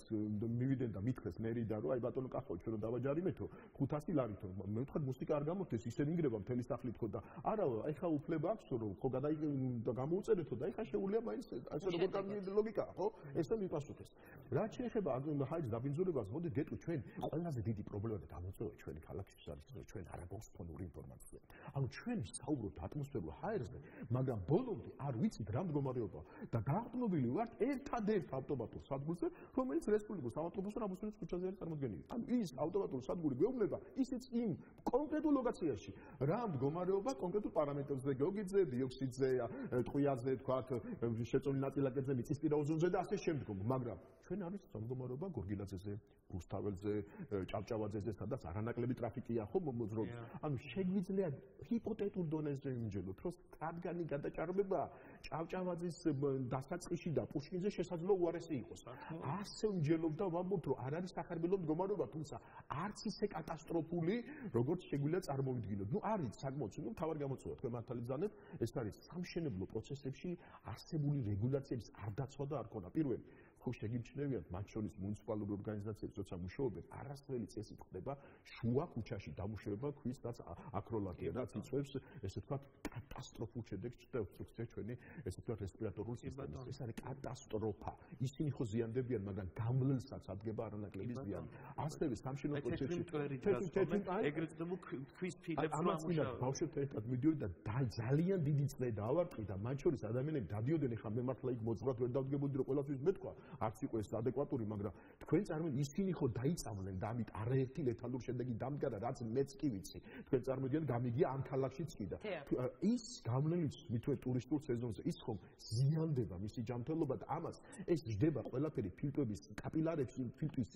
მივიდენ და მითხეს მერიდა, რომ აი ბატონო კახო, ჩვენ რომ დავაჯარიმეთო 500 ლარით, მე ვთქვა მუსიკა არ გამოხდეს, ისე ინგრება მთელი სახლით ხო და არა, აი ხა უფლება აქვს რომ ხო გადაიგე და გამოუწერეთო და ეხა შეუულია მაინც ასე როგორ კარგი ლოგიკაა, ხო? ესე მიპასუხეს. რაც შეეხება ჰაირის დაბინძურებას, მოდი გეტყვი ჩვენ ყველაზე დიდი პრობლემა და დამოწევა ჩვენი ქალაქისთვის არის, რომ ჩვენ არ აქვს ფონური ინფორმაცია. ანუ ჩვენ საუბრობთ ატმოსფერულ ჰაერზე, მაგრამ ბოლომდე არ ვიცით რა მდგომარეობა და დაყრდნობილი ვართ ერთადერთ ავტომატურ სადგურზე, რომელიც რესპუბლიკურ საავტობუსო რამოსულის ქუჩაზე არის წარმოდგენილი. ანუ ის ავტომატური სადგური გვეუბნება ისიც იმ კონკრეტულ ლოკაციაში რა მდგომარეობა კონკრეტულ პარამეტრებზე, გეოგიდზე, დიოქსიდზე, ტყვიაზე, თქვათ, შეწონილ ნაწილაკებზე, მიწისპირა ოზონზე და ასე შემდეგ, მაგრამ ჩვენ არის სამგომარეობა გორგილაძეზე, გუსტაველზე, ჭავჭავაძეზე, სადაც არანაკლები ტრაფიკია ხო მოძრაობს. ანუ შეგვიძლია ჰიპოთეტურ დონეზე იმჯელოთ, რომ სადგანი გადაჭარბება ჭავჭავაძის დასაწყისში და პუშკინზე შესაძლო უარესი იყოს. ასე იმჯელობდა ვამბობ, რომ არ არის სახარბელო მდგომარეობა, თუმცა არც ისე კატასტროფული, როგორც შეგვიძლია წარმოვიდგინოთ. ნუ არის საკმაოდ, ნუ თავარ გამოწვევა თქვენ მართალი ძანეთ, ეს არის სამშენებლო პროცესებში არსებული რეგულაციების არ დაცვა და არ ქონა. პირველი ხო შეგიმჩნევიათ მათ შორის მუნიციპალური ორგანიზაციებს როცა მუშაობენ არასდროელი წესი ხდება შუა ქუჩაში. დამუშავება ქვის რაც აკროლატია რაც იწვევს ესე ვთქვათ კატასტროფულ შედეგს და ობსტრუქცია ჩვენი ესე ვთქვათ რესპირატორული სისტემის. ეს არის კატასტროფა. ისინი ხო ზიანდებიან მაგრამ გამლელსაც ადგება არანაკლები ზიანი ასევე სამშენებლო პროცესში ეგრეთ წოდებული ქვის ფილებს რომ ამუშავებენ ბავშვებთან ერთად მიდიოდი და ძალიან დიდი წრე დავარტყი და მათ შორის ადამიანები დადიოდნენ ხა მე მართლა იქ მოძღვრად ვერ დავდგებოდი რომ ყველაფრის მეთქვა არც იყო ეს ადეკვატური, მაგრამ თქვენ წარმოიდგინეთ ისინი ხო დაიწამლენ და ამით არაერთი ლეთალური შედეგი დამდგარა, რაც მეც კი ვიცი. თქვენ წარმოიდგინეთ გამიგია ამ ქალაქშიც კი და ის გამლენიც მithwe ტურისტულ სეზონზე ის ხომ ზიანდება მისი ჯანმრთელობა და ამას ეს ჯდება ყველაფერი ფილტრების კაპილარებში, ფილტვის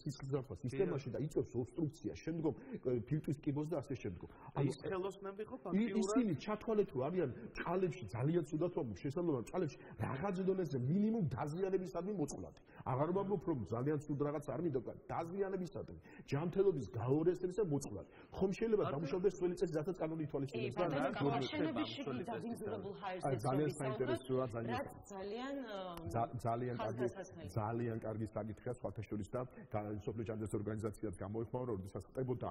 სისხლძარღვა სისტემაში და იწევს ობსტრუქციას. შემდგომ ფილტვის კიბოს და ასე შემდგომ. ანუ ხელოსნები ხო ფაქტიურად ისინი ჩათვალეთ რომ არიან წყალებში ძალიან ცუდად ვამბობ, შესაძლოა წყალებში რაღაც დონეზე მინიმუმ დაზიანების დაზიანებისადმი მოწყვლადი. აღარ ვამბობ რომ ძალიან ცუდ რაღაც არ მინდოდა დაზიანებისადმი. ჯანმრთელობის გაორესების და მოწყვლადი. ხომ შეიძლება დამუშავდეს ძველი წესი რასაც კანონი ითვალისწინებს და რა გამოჩენების შეგი დაბინძურებულ ჰაერზე ძალიან საინტერესოა ძალიან ძალიან ძალიან კარგი ძალიან კარგი საკითხია სხვათა შორის და სოფლიო ჯანდაცვის ორგანიზაციაც გამოიხმაურა რომ როდესაც ხდებოდა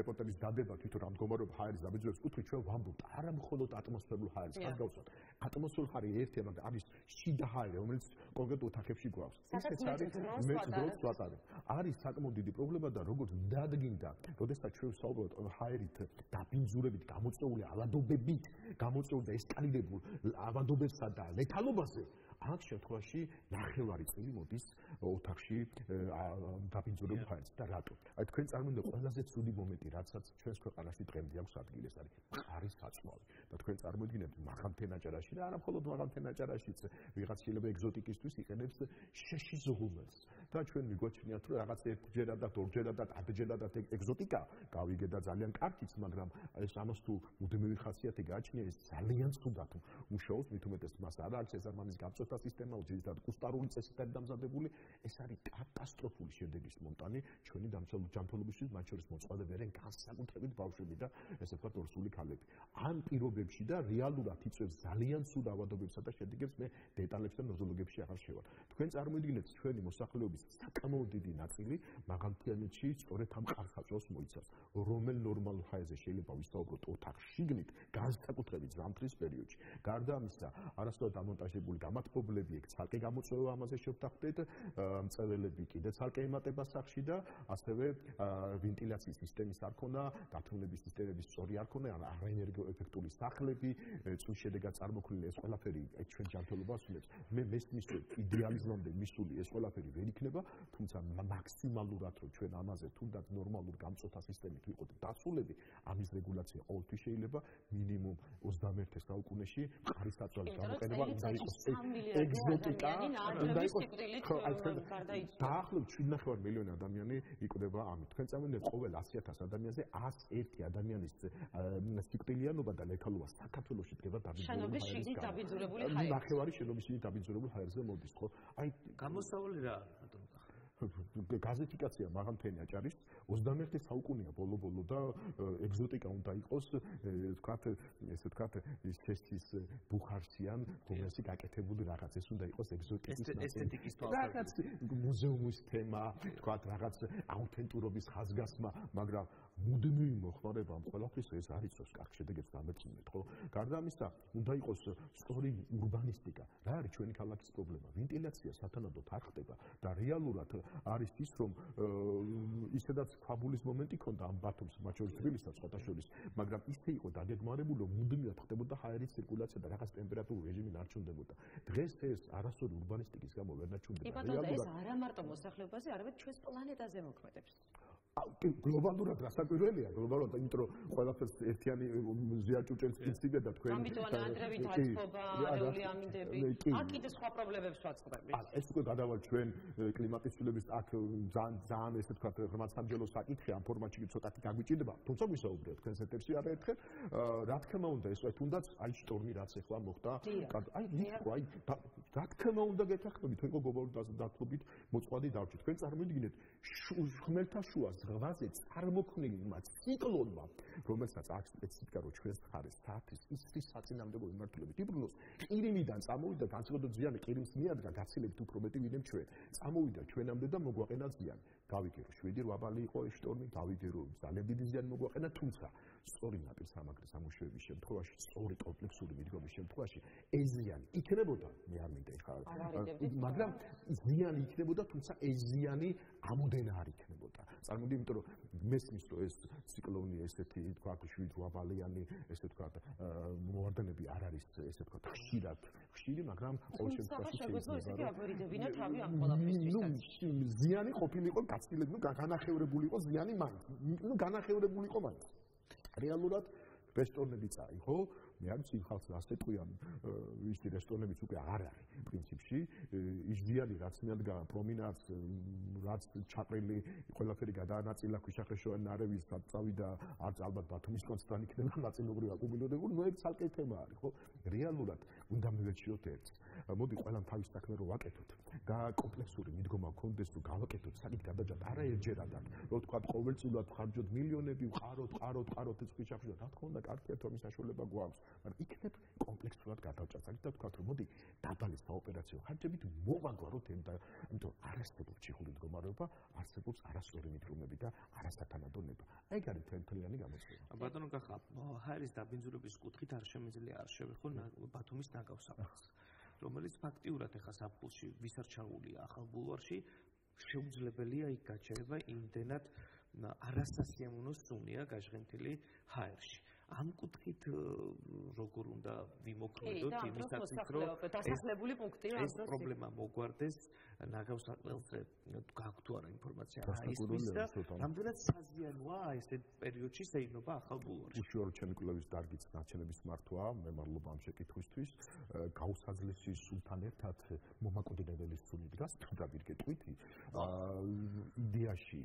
რეპორტერის დადება თვითონ ამ მდგომარეობა ჰაერის დაბინძურების კუთხით ჩვენ ვამბობთ არა მხოლოდ ატმოსფერულ ჰაერს არ გავსვათ ატმოსფერულ ჰაერი ერთია მაგრამ არის შიდა ჰაერი რომელიც კონკრეტულ ოთახებში გვაქვს. ისეც არის მეც დროს ვატარებ. არის საკმაოდ დიდი პრობლემა და როგორც დადგინდა, როდესაც ჩვენ ვსაუბრობთ ჰაერით დაბინძურებით გამოწეული ავადობებით, გამოწეული და ესკალირებულ ავადობებსა და ლეთალობაზე, ამ შემთხვევაში ნახევარი წელი მოდის ოთახში დაბინძურებულ ჰაერს და რატო? აი თქვენ წარმოიდგინეთ ყველაზე ცუდი მომენტი, რაცაც ჩვენს ქვეყანაში დღემდე აქვს ადგილი, ეს არის ხარის საწმავი. და თქვენ წარმოიდგინეთ მაღალთენაჭარაში და არა მხოლოდ მაღალთენაჭარაშიც ვიღაც შეიძლება ეგზოტიკისთვის იყენებს შეში ზღუმელს. და ჩვენ მიგვაჩნიათ რომ რაღაც ერთჯერად და ორჯერად და ათჯერად ეგზოტიკა გავიგე და ძალიან კარგიც, მაგრამ ეს ამას თუ მუდმივი ხასიათი გააჩნია, ეს ძალიან ცუდად მუშაობს, მით უმეტეს მას არ აქვს ეს ამანის გაწოთა სისტემა, უძირთად კუსტარული წესით არის დამზადებული, ეს არის კატასტროფული შედეგის მონტანი ჩვენი დამცველობისთვის, მათ შორის მოწყალებერენ განსაკუთრებით ბავშვები და ესე ვთქვათ ორსული ქალები. ამ პირობებში და რეალურად იწევს ძალიან ცუდ ავადობებსა და შედეგებს მე დეტალებში და ნოზოლოგებში აღარ შევარ. თქვენ წარმოიდგინეთ ჩვენი მოსახლეობის საკმაოდ დიდი ნაწილი მაღალფენეთში სწორედ ამ ყარსაწვას მოიცავს. რომელ ნორმალურ ჰაერზე შეიძლება ვისაუბროთ ოთახშიგნით განსაკუთრებით ზამთრის პერიოდში. გარდა ამისა, არასდროს დამონტაჟებული გამათბობლები ეგ ცალკე გამოწვევა ამაზე შევთანხმდეთ, მწველები კიდე ცალკე ემატება სახში და ასევე ვენტილაციის სისტემის არ ქონა, დათუნების სისტემების სწორი არ ქონა, არა ენერგო ეფექტური სახლები, წვის შედეგად წარმოქმნილი ეს ყველაფერი ჩვენ ჯანმრთელობას ვლებს. მე მესმის იდეალიზმამდე მისული ეს ყველაფერი ვერ იქნება, თუმცა მაქსიმალურად რომ ჩვენ ამაზე თუნდაც ნორმალურ გამწოთა სისტემით ვიყოთ დასულები, ამის რეგულაცია ყოველთვის შეიძლება მინიმუმ 21 საუკუნეში ყარის საწვავის გამოყენება უნდა იყოს ეგზოტიკა, უნდა იყოს დაახლოებით 7.5 მილიონი ადამიანი იკვდება ამით. თქვენ წამონდეთ ყოველ 100.000 ადამიანზე 101 ადამიანის სიკვდილიანობა და ლეთალობა საქართველოსში დგება დაბინძურებული ჰაერის. შენობის შიგნით დაბინძურებული ჰაერი. ნახევარი შენობის შიგნით დაბინძურებული ჰაერზე მოდის, ხო? აი, გამოსავალი რა? გაზეთიკაცია მაღალთენი აჭარის 21 საუკუნეა ბოლო-ბოლო და ეგზოტიკა უნდა იყოს თქვათ ესე თქვათ სესის ბუხარსიან გომესი გაკეთებული რაღაც ეს უნდა იყოს ეგზოტიკის ესთეტიკის თვალსაზრისით რაღაც მუზეუმის თემა თქვათ რაღაც აუთენტურობის ხაზგასმა მაგრამ მუდმივი მოხმარება ამ ყველაფრის ეს არ იწვევს კარგ შედეგებს გამეწმუნეთ, ხო? გარდა ამისა, უნდა იყოს სწორი урბანისტიკა. რა არის ჩვენი ქალაქის პრობლემა? ვენტილაცია სათანადოდ არ ხდება და რეალურად არის ის, რომ ისედაც ქვაბულის მომენტი ქონდა ამ ბათუმს, მათ შორის თბილისს, სხვათა შორის, მაგრამ ისე იყო დაგეგმარებული, რომ მუდმივად ხდებოდა ჰაერის ცირკულაცია და რაღაც ტემპერატურული რეჟიმი ნარჩუნდებოდა. დღეს ეს არასწორი ურბანისტიკის გამო ვერ ნაჩუნდება. რეალურად ეს არა მარტო მოსახლეობაზე, არამედ ჩვენს პლანეტაზე მოქმედებს. გლობალურად რასაკვირველია გლობალურად იმიტომ რომ ყველაფერს ერთიანი ზიაჭუჭელს კიციბე და თქვენ ამიტომ ანდრევით აცობა არეული ამინდები აქ კიდე სხვა პრობლემებს ვაწყდებით აა ეს უკვე გადავალ ჩვენ კლიმატის ცვლილების აქ ძალიან ძალიან ესე თქვა ღრმაცამჯელო საკითხი ამ ფორმატში ცოტათი გაგვიჭირდება თუმცა ვისაუბრეთ თქვენს ეთერში არაერთხელ რა თქმა უნდა ეს აი თუნდაც აი შტორმი რაც ახლა მოხდა აი ნიკო აი რა თქმა უნდა გეთახმები თქვენ გლობალურ დათვლობით მოწყადი დავჭი თქვენ წარმოიდგინეთ ხმელთა შუას ზღვაზე წარმოქმნილი მათ ციკლონმა, რომელსაც აქვს სპეციფიკა რო ჩვენს ხარეს საათის ისრის საწინამდებო მიმართულებით იბრუნოს, ყირიმიდან წამოვიდა განსხვავებული ზიანი ყირიმს მიადგა გაცილებთ უფრო მეტი ვიდრე ჩვენ. წამოვიდა ჩვენამდე და მოგვაყენა ზიანი. გავიგე რომ 7 ვაბალი იყო ეს შტორმი, გავიგე რომ ძალიან დიდი ზიანი მოგვაყენა, თუმცა სწორი ნაპირსამაგრის სამუშაოების შემთხვევაში, სწორი კომპლექსური მიდგომის შემთხვევაში ეს ზიანი იქნებოდა, მე არ მინდა ეხლა, მაგრამ ზიანი იქნებოდა, თუმცა ეს ზიანი ამოდენა არ იქნებოდა. წარმოიდგინე, იმიტომ რომ მესმის რომ ეს ციკლონი ესეთი თქვა შვიდ ვაბალიანი, ესე თქვა მოარდენები არ არის ესე თქვა ხშირად, ხშირი, მაგრამ ყოველ შემთხვევაში შეიძლება ესეთი აბერიდებინა თავი ამ ყველაფრისთვის. ნუ ზიანი ყოფილიყო გაცილებული, ნუ განახევრებული იყო ზიანი მაინც. ნუ განახევრებული იყო მაინც. რეალურად რესტორნები წაიღო, მე არ ვიცი ხალხს ასე ტყვიან ის რესტორნებიც უკვე არ არის პრინციპში ისდიანი რაც მეადგა პრომინაც რაც ჩაყრილი ყველაფერი გადაანაწილა ქვიშახრეშოვანი ნარევის წავიდა არც ალბათ ბათუმის კონსტანტ იქნება ნაწილობრივ აკუმულირებული ნუ ერთ ცალკე თემა არის ხო რეალურად უნდა მივეჩიოთ ერთს მოდი ყველამ თავის საქმე რო ვაკეთოთ. და კომპლექსური მიდგომა გქონდეს რომ გავაკეთოთ საკით გადაჯათ არა ერთჯერადად რო თქვა ყოველწილად ხარჯოთ მილიონები ვყაროთ ყაროთ ყაროთ ეს ქვიშახრეშო რა თქმა უნდა კარტია თორმის საშუალება გვაქვს. მაგრამ იქნებ კომპლექსურად გადავჭარბეთ და თქვა რომ მოდი დაბალი საოპერაციო ხარჯებით მოვაგვაროთ ამ და ამიტომ არასდროს ჩიხური მდგომარეობა არსებობს არასწორი მიდგომები და არასათანადონება. აი გარი თელთლიანი გამოწვევა ბატონო გახა ჰაერის დაბინძურების კუთხით არ შემიძლია არ შევეხო ბათუმის ნაგავსაფხს რომელიც ფაქტიურად ახლა საფულში ვისარჩაულია ახალ ბულვარში შეუძლებელია იქ გაჩერება იმდენად არასასიამოვნო სუნია გაჟღენთილი ჰაერში ამ კუთხით როგორ უნდა ვიმოქმედოთ იმისათვის რომ დასახლებული პუნქტია ეს პრობლემა მოგვარდეს ნაგავსაყრელზე გაქვთ თუ არა ინფორმაცია. რა ის და რამდენად საზიანოა ეს პერიოდში შეიძლება ახალ ბულვარში უშუალოდ ჩემი კლუბის დარგიც ნაჩენების მართვა მე მადლობა ამ შეკითხვისთვის გაუსაძლისი სულთან ერთად მომაკუდინებელი სული დგას თუ დაბირგეტყვით იდეაში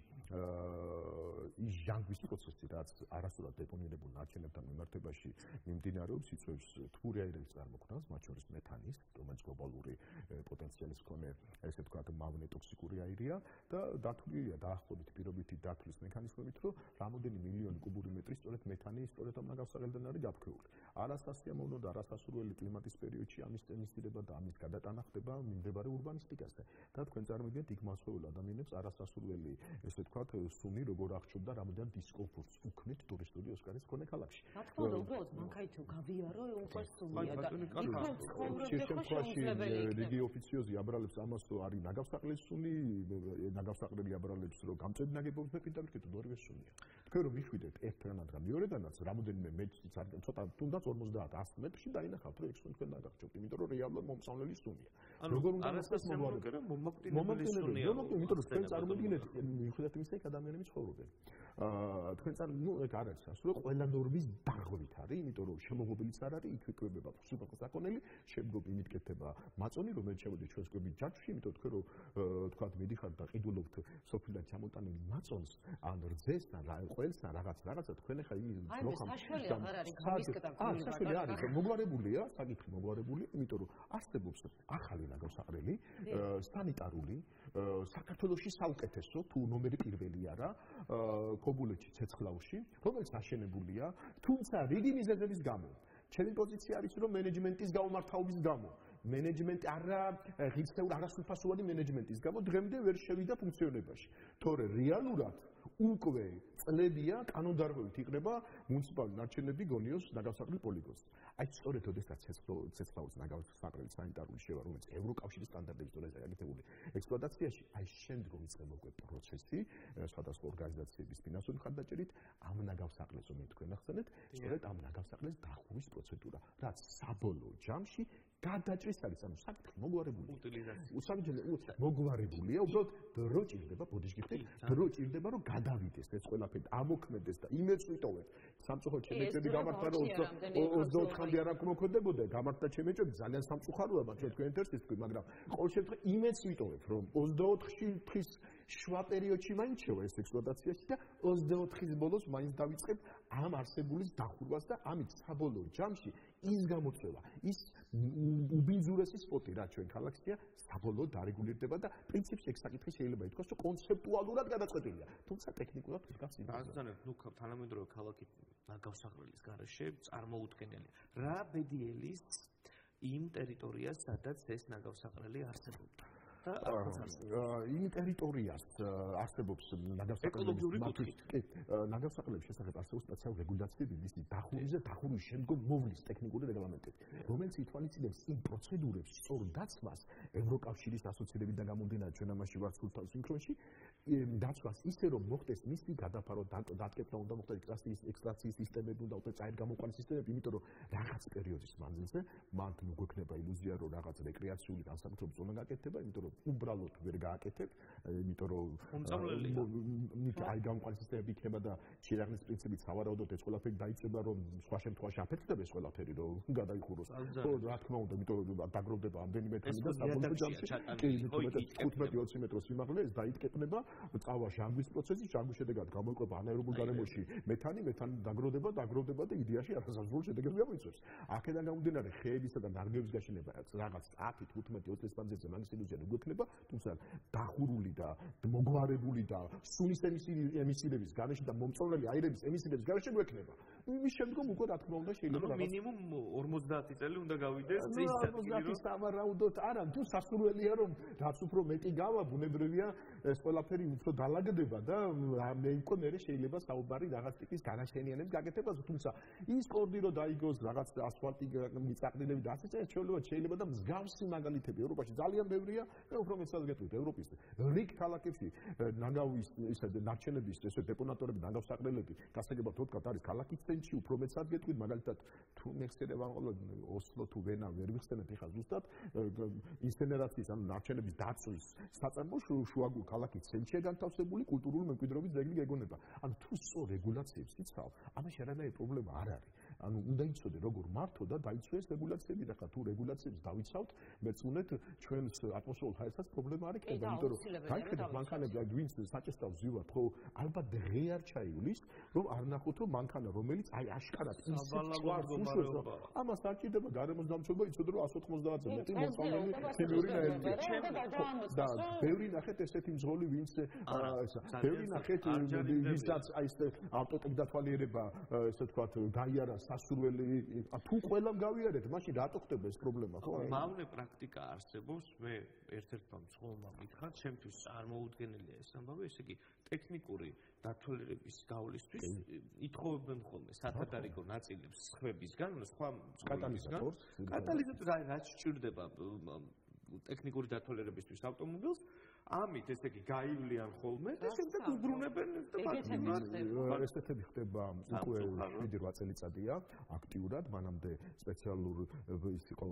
ის ჟანგვის პროცესი რაც არასდროს დეპონირებულ ნაჩენებთან მიმართებაში მიმდინარეობს იწვევს თბური აირების წარმოქმნას მათ შორის მეთანის რომელიც გლობალური პოტენციალის მქონე ესე ვთქვათ მაგნეტოქსიკური აირია და დათვლილია დაახლოებით პირობითი დათვლის მექანიზმებით რომ რამოდენი მილიონი კუბური მეტრი სწორედ მეთანი სწორედ ამ ნაგავსაღელიდან არის გაფრთხილებული არასასიამოვნო და არასასურველი კლიმატის პერიოდში ამის წინისწირება და ამის გადატანა ხდება მიმდებარე урბანისტიკაზე და თქვენ წარმოგიდგენთ იქ მასშტაბურ ადამიანებს არასასურველი ესე ვთქვათ სუნი როგორ აღჭურდა რამოდენ დისკომფორტს უქმნით ტურისტული ოსკარის ქონე ქალაქში რა თქმა უნდა უბრალოდ მანქანით გავიარო უკვე სუნია და იქ ცხოვრობდი რიგი ოფიციოზი აბრალებს ამას რომ არის ნაგავსაყრელი სუნი ნაგავსაყრელი აბრალებს რომ გამწევი ნაგებობის მეფიდარ ვიქეთ ორივე სუნია. თქვენ რომ მიხვიდეთ ერთგანად და მეორედანაც რამოდენიმე მეტრიც არ ცოტა თუნდაც 50 100 მეტრში დაინახავთ რომ ექსპონ თქვენ დაგახჭობთ იმიტომ რომ რეალურად მომწონელი სუნია. როგორ უნდა მოსწავლე მომაკვდინებელი სუნია მომაკვდინებელი იმიტომ რომ თქვენ წარმოგიდგენთ მიხვდეთ იმის ეგ ადამიანები ცხოვრობენ. აა თქვენ წარ ნუ ეგ არ არის ასურე ყველა ნორმის დაღვით არის, იმიტომ რომ შემოღობილიც არ არის, იქ ეკვებება სუპერკოს აკონელი, შემდგომ იმით კეთება მაწონი, რომელიც შემოდის ჩვენს კვების ჯაჭვში, იმიტომ თქვენ რომ თქვა მიდიხართ და ყიდულობთ სოფლიდან ჩამოტანილი მაწონს, ან რძეს და ყველს და რაღაც რაღაცა თქვენ ახლა იმის ნოხამ საშველი აღარ არის აა საშველი არის, მოგვარებულია, საკითხი მოგვარებულია, იმიტომ რომ არსებობს ახალი ნაგავსაყრელი, სანიტარული, საქართველოსი საუკეთესო თუ ნომერი პირველი არა, ქობულეთში ცეცხლაუში, რომელიც აშენებულია, თუმცა რიგი მიზეზების გამო ჩემი პოზიცია არის რომ მენეჯმენტის გაუმართავობის გამო მენეჯმენტი არა ღირსეული არასრულფასოვანი მენეჯმენტის გამო დღემდე ვერ შევიდა ფუნქციონებაში. თორე რეალურად უკვე წლებია კანონდარღვევით იყრება მუნიციპალური ნარჩენები გონიოს ნაგავსაყრელ პოლიგონს. აი სწორედ ოდესაც ცეცხლაუს ნაგავსაყრელი სანიტარული შევა, რომელიც ევროკავშირის სტანდარტების დონეზე გაკეთებული ექსპლუატაციაში, აი შემდგომ იწყება უკვე პროცესი სხვადასხვა ორგანიზაციების ფინანსური მხარდაჭერით ამ ნაგავსაყრელს რომ თქვენ ახსენეთ, სწორედ ამ ნაგავსაყრელს დახურის პროცედურა, რაც საბოლოო ჯამში გადაჭრის არის, ანუ საკითხი მოგვარებული. უტილიზაცია. უსამჯელო მოგვარებულია, უბრალოდ დრო ჭირდება, ბოდიშკიხტი, დრო ჭირდება, რომ გადავიდეს ეს ყველაფერი, ამოქმედეს და იმეც ვიტოვებ. სამწუხაროდ ჩემეჭები გამართა რომ 24-მდე არ აკმოქოდებოდა, გამართა ჩემეჭები ძალიან სამწუხაროა, მაგრამ თქვენ ერთერთის თქვი, მაგრამ ყოველ შემთხვევაში იმეც ვიტოვებ, რომ 24-ში დღის შუა პერიოდში მაინც შევა ეს ექსპლუატაციაში და 24-ის ბოლოს მაინც დავიწყებ ამ არსებულის დახურვას და ამით საბოლოო ჯამში ის გამოწვევა, ის უბინძურესი სპოტი რა ჩვენ ქალაქშია საბოლოოდ დარეგულირდება და პრინციპში ეს საკითხი შეიძლება ითქვას რომ კონცეპტუალურად გადაწყვეტილია. თუმცა ტექნიკურად იმას ბაზარებს ნუ თანამედროვე ქალაქი ნაგავსახრელის garaშე წარმოუდგენელი. რა ბედიელის იმ ტერიტორიას სადაც ეს ნაგავსახრელი არსებობდა იმ ტერიტორიას არსებობს კი ნაგავსაყრელების შესახებ არსებობს სპეციალური რეგულაციები მისი დახურვის და დახურვის შემდგომ მოვლის ტექნიკური რეგლამენტები რომელიც ითვალისწინებს იმ პროცედურებს სწორ დაცვას ევროკავშირის ასოცირებიდან გამომდინარე ჩვენ ამაში ვართ სულთან სინქრონში დაცვას ისე რომ მოხდეს მისი გადაფარო დატკეპნა უნდა მოხდეს ექსტრაქციის ექსტრაქციის სისტემები უნდა უკვე წაერ გამოყვანის სისტემები იმიტომ რომ რაღაც პერიოდის მანძილზე მან გვექნება ილუზია რომ რაღაც რეკრეაციული განსაკუთრებული ზონა გაკეთდება იმიტომ რომ უბრალოდ ვერ გააკეთებ, იმიტომ რომ აი გამყვანის სისტემები იქნება და შეერაღნის პრინციპით სავარაუდოდ ეს ყველაფერი დაიწება, რომ სხვა შემთხვევაში აფეთქდება ეს ყველაფერი, რომ გადაიხუროს. ხო, რა თქმა უნდა, იმიტომ რომ დაგროვდება ამდენიმე თემი და საბოლოო ჯამში კი 15-20 მეტრო სიმაღლე ეს დაიტკეპნება, წავა ჟანგვის პროცესი, ჟანგვის შედეგად გამოიყვება ანაერობულ გარემოში მეთანი, მეთანი დაგროვდება, დაგროვდება და იდეაში არასასრულ შედეგებს გამოიწვევს. აქედან გამომდინარე, ხეებისა და ნარგების გაშენება რაღაც 10, 15, 20 მანძილზე მაგის ილუზია როგორ იქნება, თუმცა დახურული და მოგვარებული და სულის ემისიების გარეშე და მომწონელი აირების ემისიების გარეშე გვექნება. იმის შემდგომ უკვე რა თქმა უნდა შეიძლება რაღაც მინიმუმ 50 წელი უნდა გავიდეს წელი. 50 სამარაუდოდ არა, თუ სასურველია რომ რაც უფრო მეტი გავა, ბუნებრივია ეს ყველაფერი უფრო დაალაგდება და მე უკვე მე შეიძლება საუბარი რაღაც ტიპის განაშენიანების გაკეთებაზე, თუმცა ის კორდი რო დაიგოს რაღაც ასფალტი მიწაყრილები და ასე შეიძლება შეიძლება და მსგავსი მაგალითები ევროპაში ძალიან ბევრია და უფრო მეცად გეტყვით ევროპის რიგ ქალაქებში ნაგავის ისე ნარჩენების ესე დეპონატორები ნაგავსაყრელები გასაგებად თქო არის ქალაქის ცენტრში უფრო მეცად გეტყვით მაგალითად თუ მეხსენება ყველა ოსლო თუ ვენა ვერ ვიხსენებ ეხლა ზუსტად ინსცენერაციის ან ნარჩენების დაცვის საწარმო შუაგულ ქალაქის ცენტრშია განთავსებული კულტურული მემკვიდრეობის ძეგლი გეგონება. ანუ თუ სწორ რეგულაციებს იცავ ამაში არანაირი პრობლემა არ არის. ანუ უნდა იცოდე როგორ მართო და დაიცვეს რეგულაციები და ხა თუ რეგულაციებს დავიცავთ მეცუნეთ ჩვენს ატმოსფერულ ჰაერსაც პრობლემა არ იქნება იმიტომ რომ გაიხედეთ მანქანები ვინც საჭესტავს ზივართ ხო ალბათ დღე არ ჩაივლის რომ არ ნახოთ რომ მანქანა რომელიც აი აშკარად ჭვარს უშვებს ამას არ ჭირდება გარემოს დამცველობა იცოდე რომ 190-ზე მეტი მოსწავლე ქიმიური ნაერთია და ბევრი ნახეთ ესეთი მძღოლი ვინც ესა ბევრი ნახეთ ვისაც აი ეს ავტოტეკ დათვალიერება ესე თქვა გაიარა სასურველი თუ ყველამ გავიარეთ მაშინ რატო ხდება ეს პრობლემა ხო? მავნე პრაქტიკა არსებობს მე ერთ-ერთმა მძღოლმა მითხრა ჩემთვის წარმოუდგენელია ეს ამბავი ესე იგი ტექნიკური დათვალიერების გავლისთვის ითხოვებენ ხოლმე სათადარიგო ნაწილებს სხვებისგან სხვა კატალიზატორს კატალიზატორს რაც სჭირდება ტექნიკური დათვალიერებისთვის ავტომობილს ამით ესე იგი გაივლიან ხოლმე და შემდეგ უბრუნებენ და ესეთები ხდება უკვე 7-8 წელიწადია აქტიურად მანამდე სპეციალურ ის იყო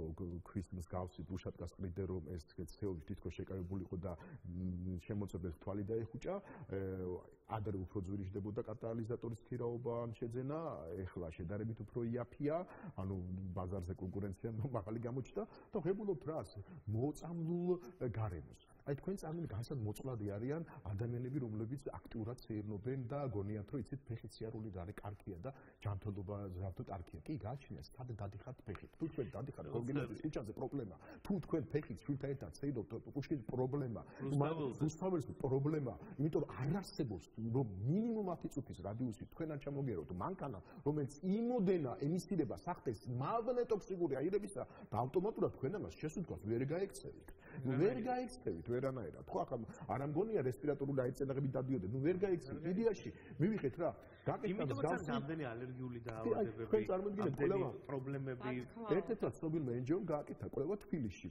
ქვის მსგავსი უშატკას ყრიდე რომ ეს ცეობი თითქოს შეკავებული იყო და შემოწებდეს თვალი დაეხუჭა ადრე უფრო ძვირიშდებოდა კატალიზატორის ქირაობა ან შეძენა ეხლა შედარებით უფრო იაფია ანუ ბაზარზე კონკურენცია მაღალი გამოჩნდა და ღებულობთ რას? მოწამლულ გარემოს აი თქვენ წარმოგიდგენთ განსად მოწყვლადი არიან ადამიანები რომლებიც აქტიურად ცერნობენ და გონიათ რომ იცით ფეხით სიარული და არის კარგია და ჯანმრთელობა ზრდოთ კარგია კი გააჩნიათ სად დადიხართ ფეხით? თუ თქვენ დადიხართ გოგინების ქუჩაზე პრობლემა. თუ თქვენ ფეხით შვილთან ერთად ცერობთ პუშკის პრობლემა. რუსთავის პრობლემა იმიტომ არ არსებობს რომ მინიმუმ 10 წუთის რადიუსით თქვენ არ ჩამოგეროთ. მანქანა რომელიც იმოდენა ემისირება სახტეს მაგნეტოქსიკური აირებისა და ავტომატურად თქვენ ამას შესუძყვას ვერ გაიქცევით ვერ გაიქცევით ვერანაირად. ხო ახლა არ ამგონია რესპირატორული აიწენაღები დადიოდნენ. ნუ ვერ გაიქცევით. იდეაში მივიღეთ რა. გაკეთდა მსგავსი ამდენი ალერგიული დაავადებები. თქვენ წარმოგიდგენთ კვლევა პრობლემები. ერთ-ერთად სნობილმა ენჯიომ გააკეთა კვლევა თბილისში.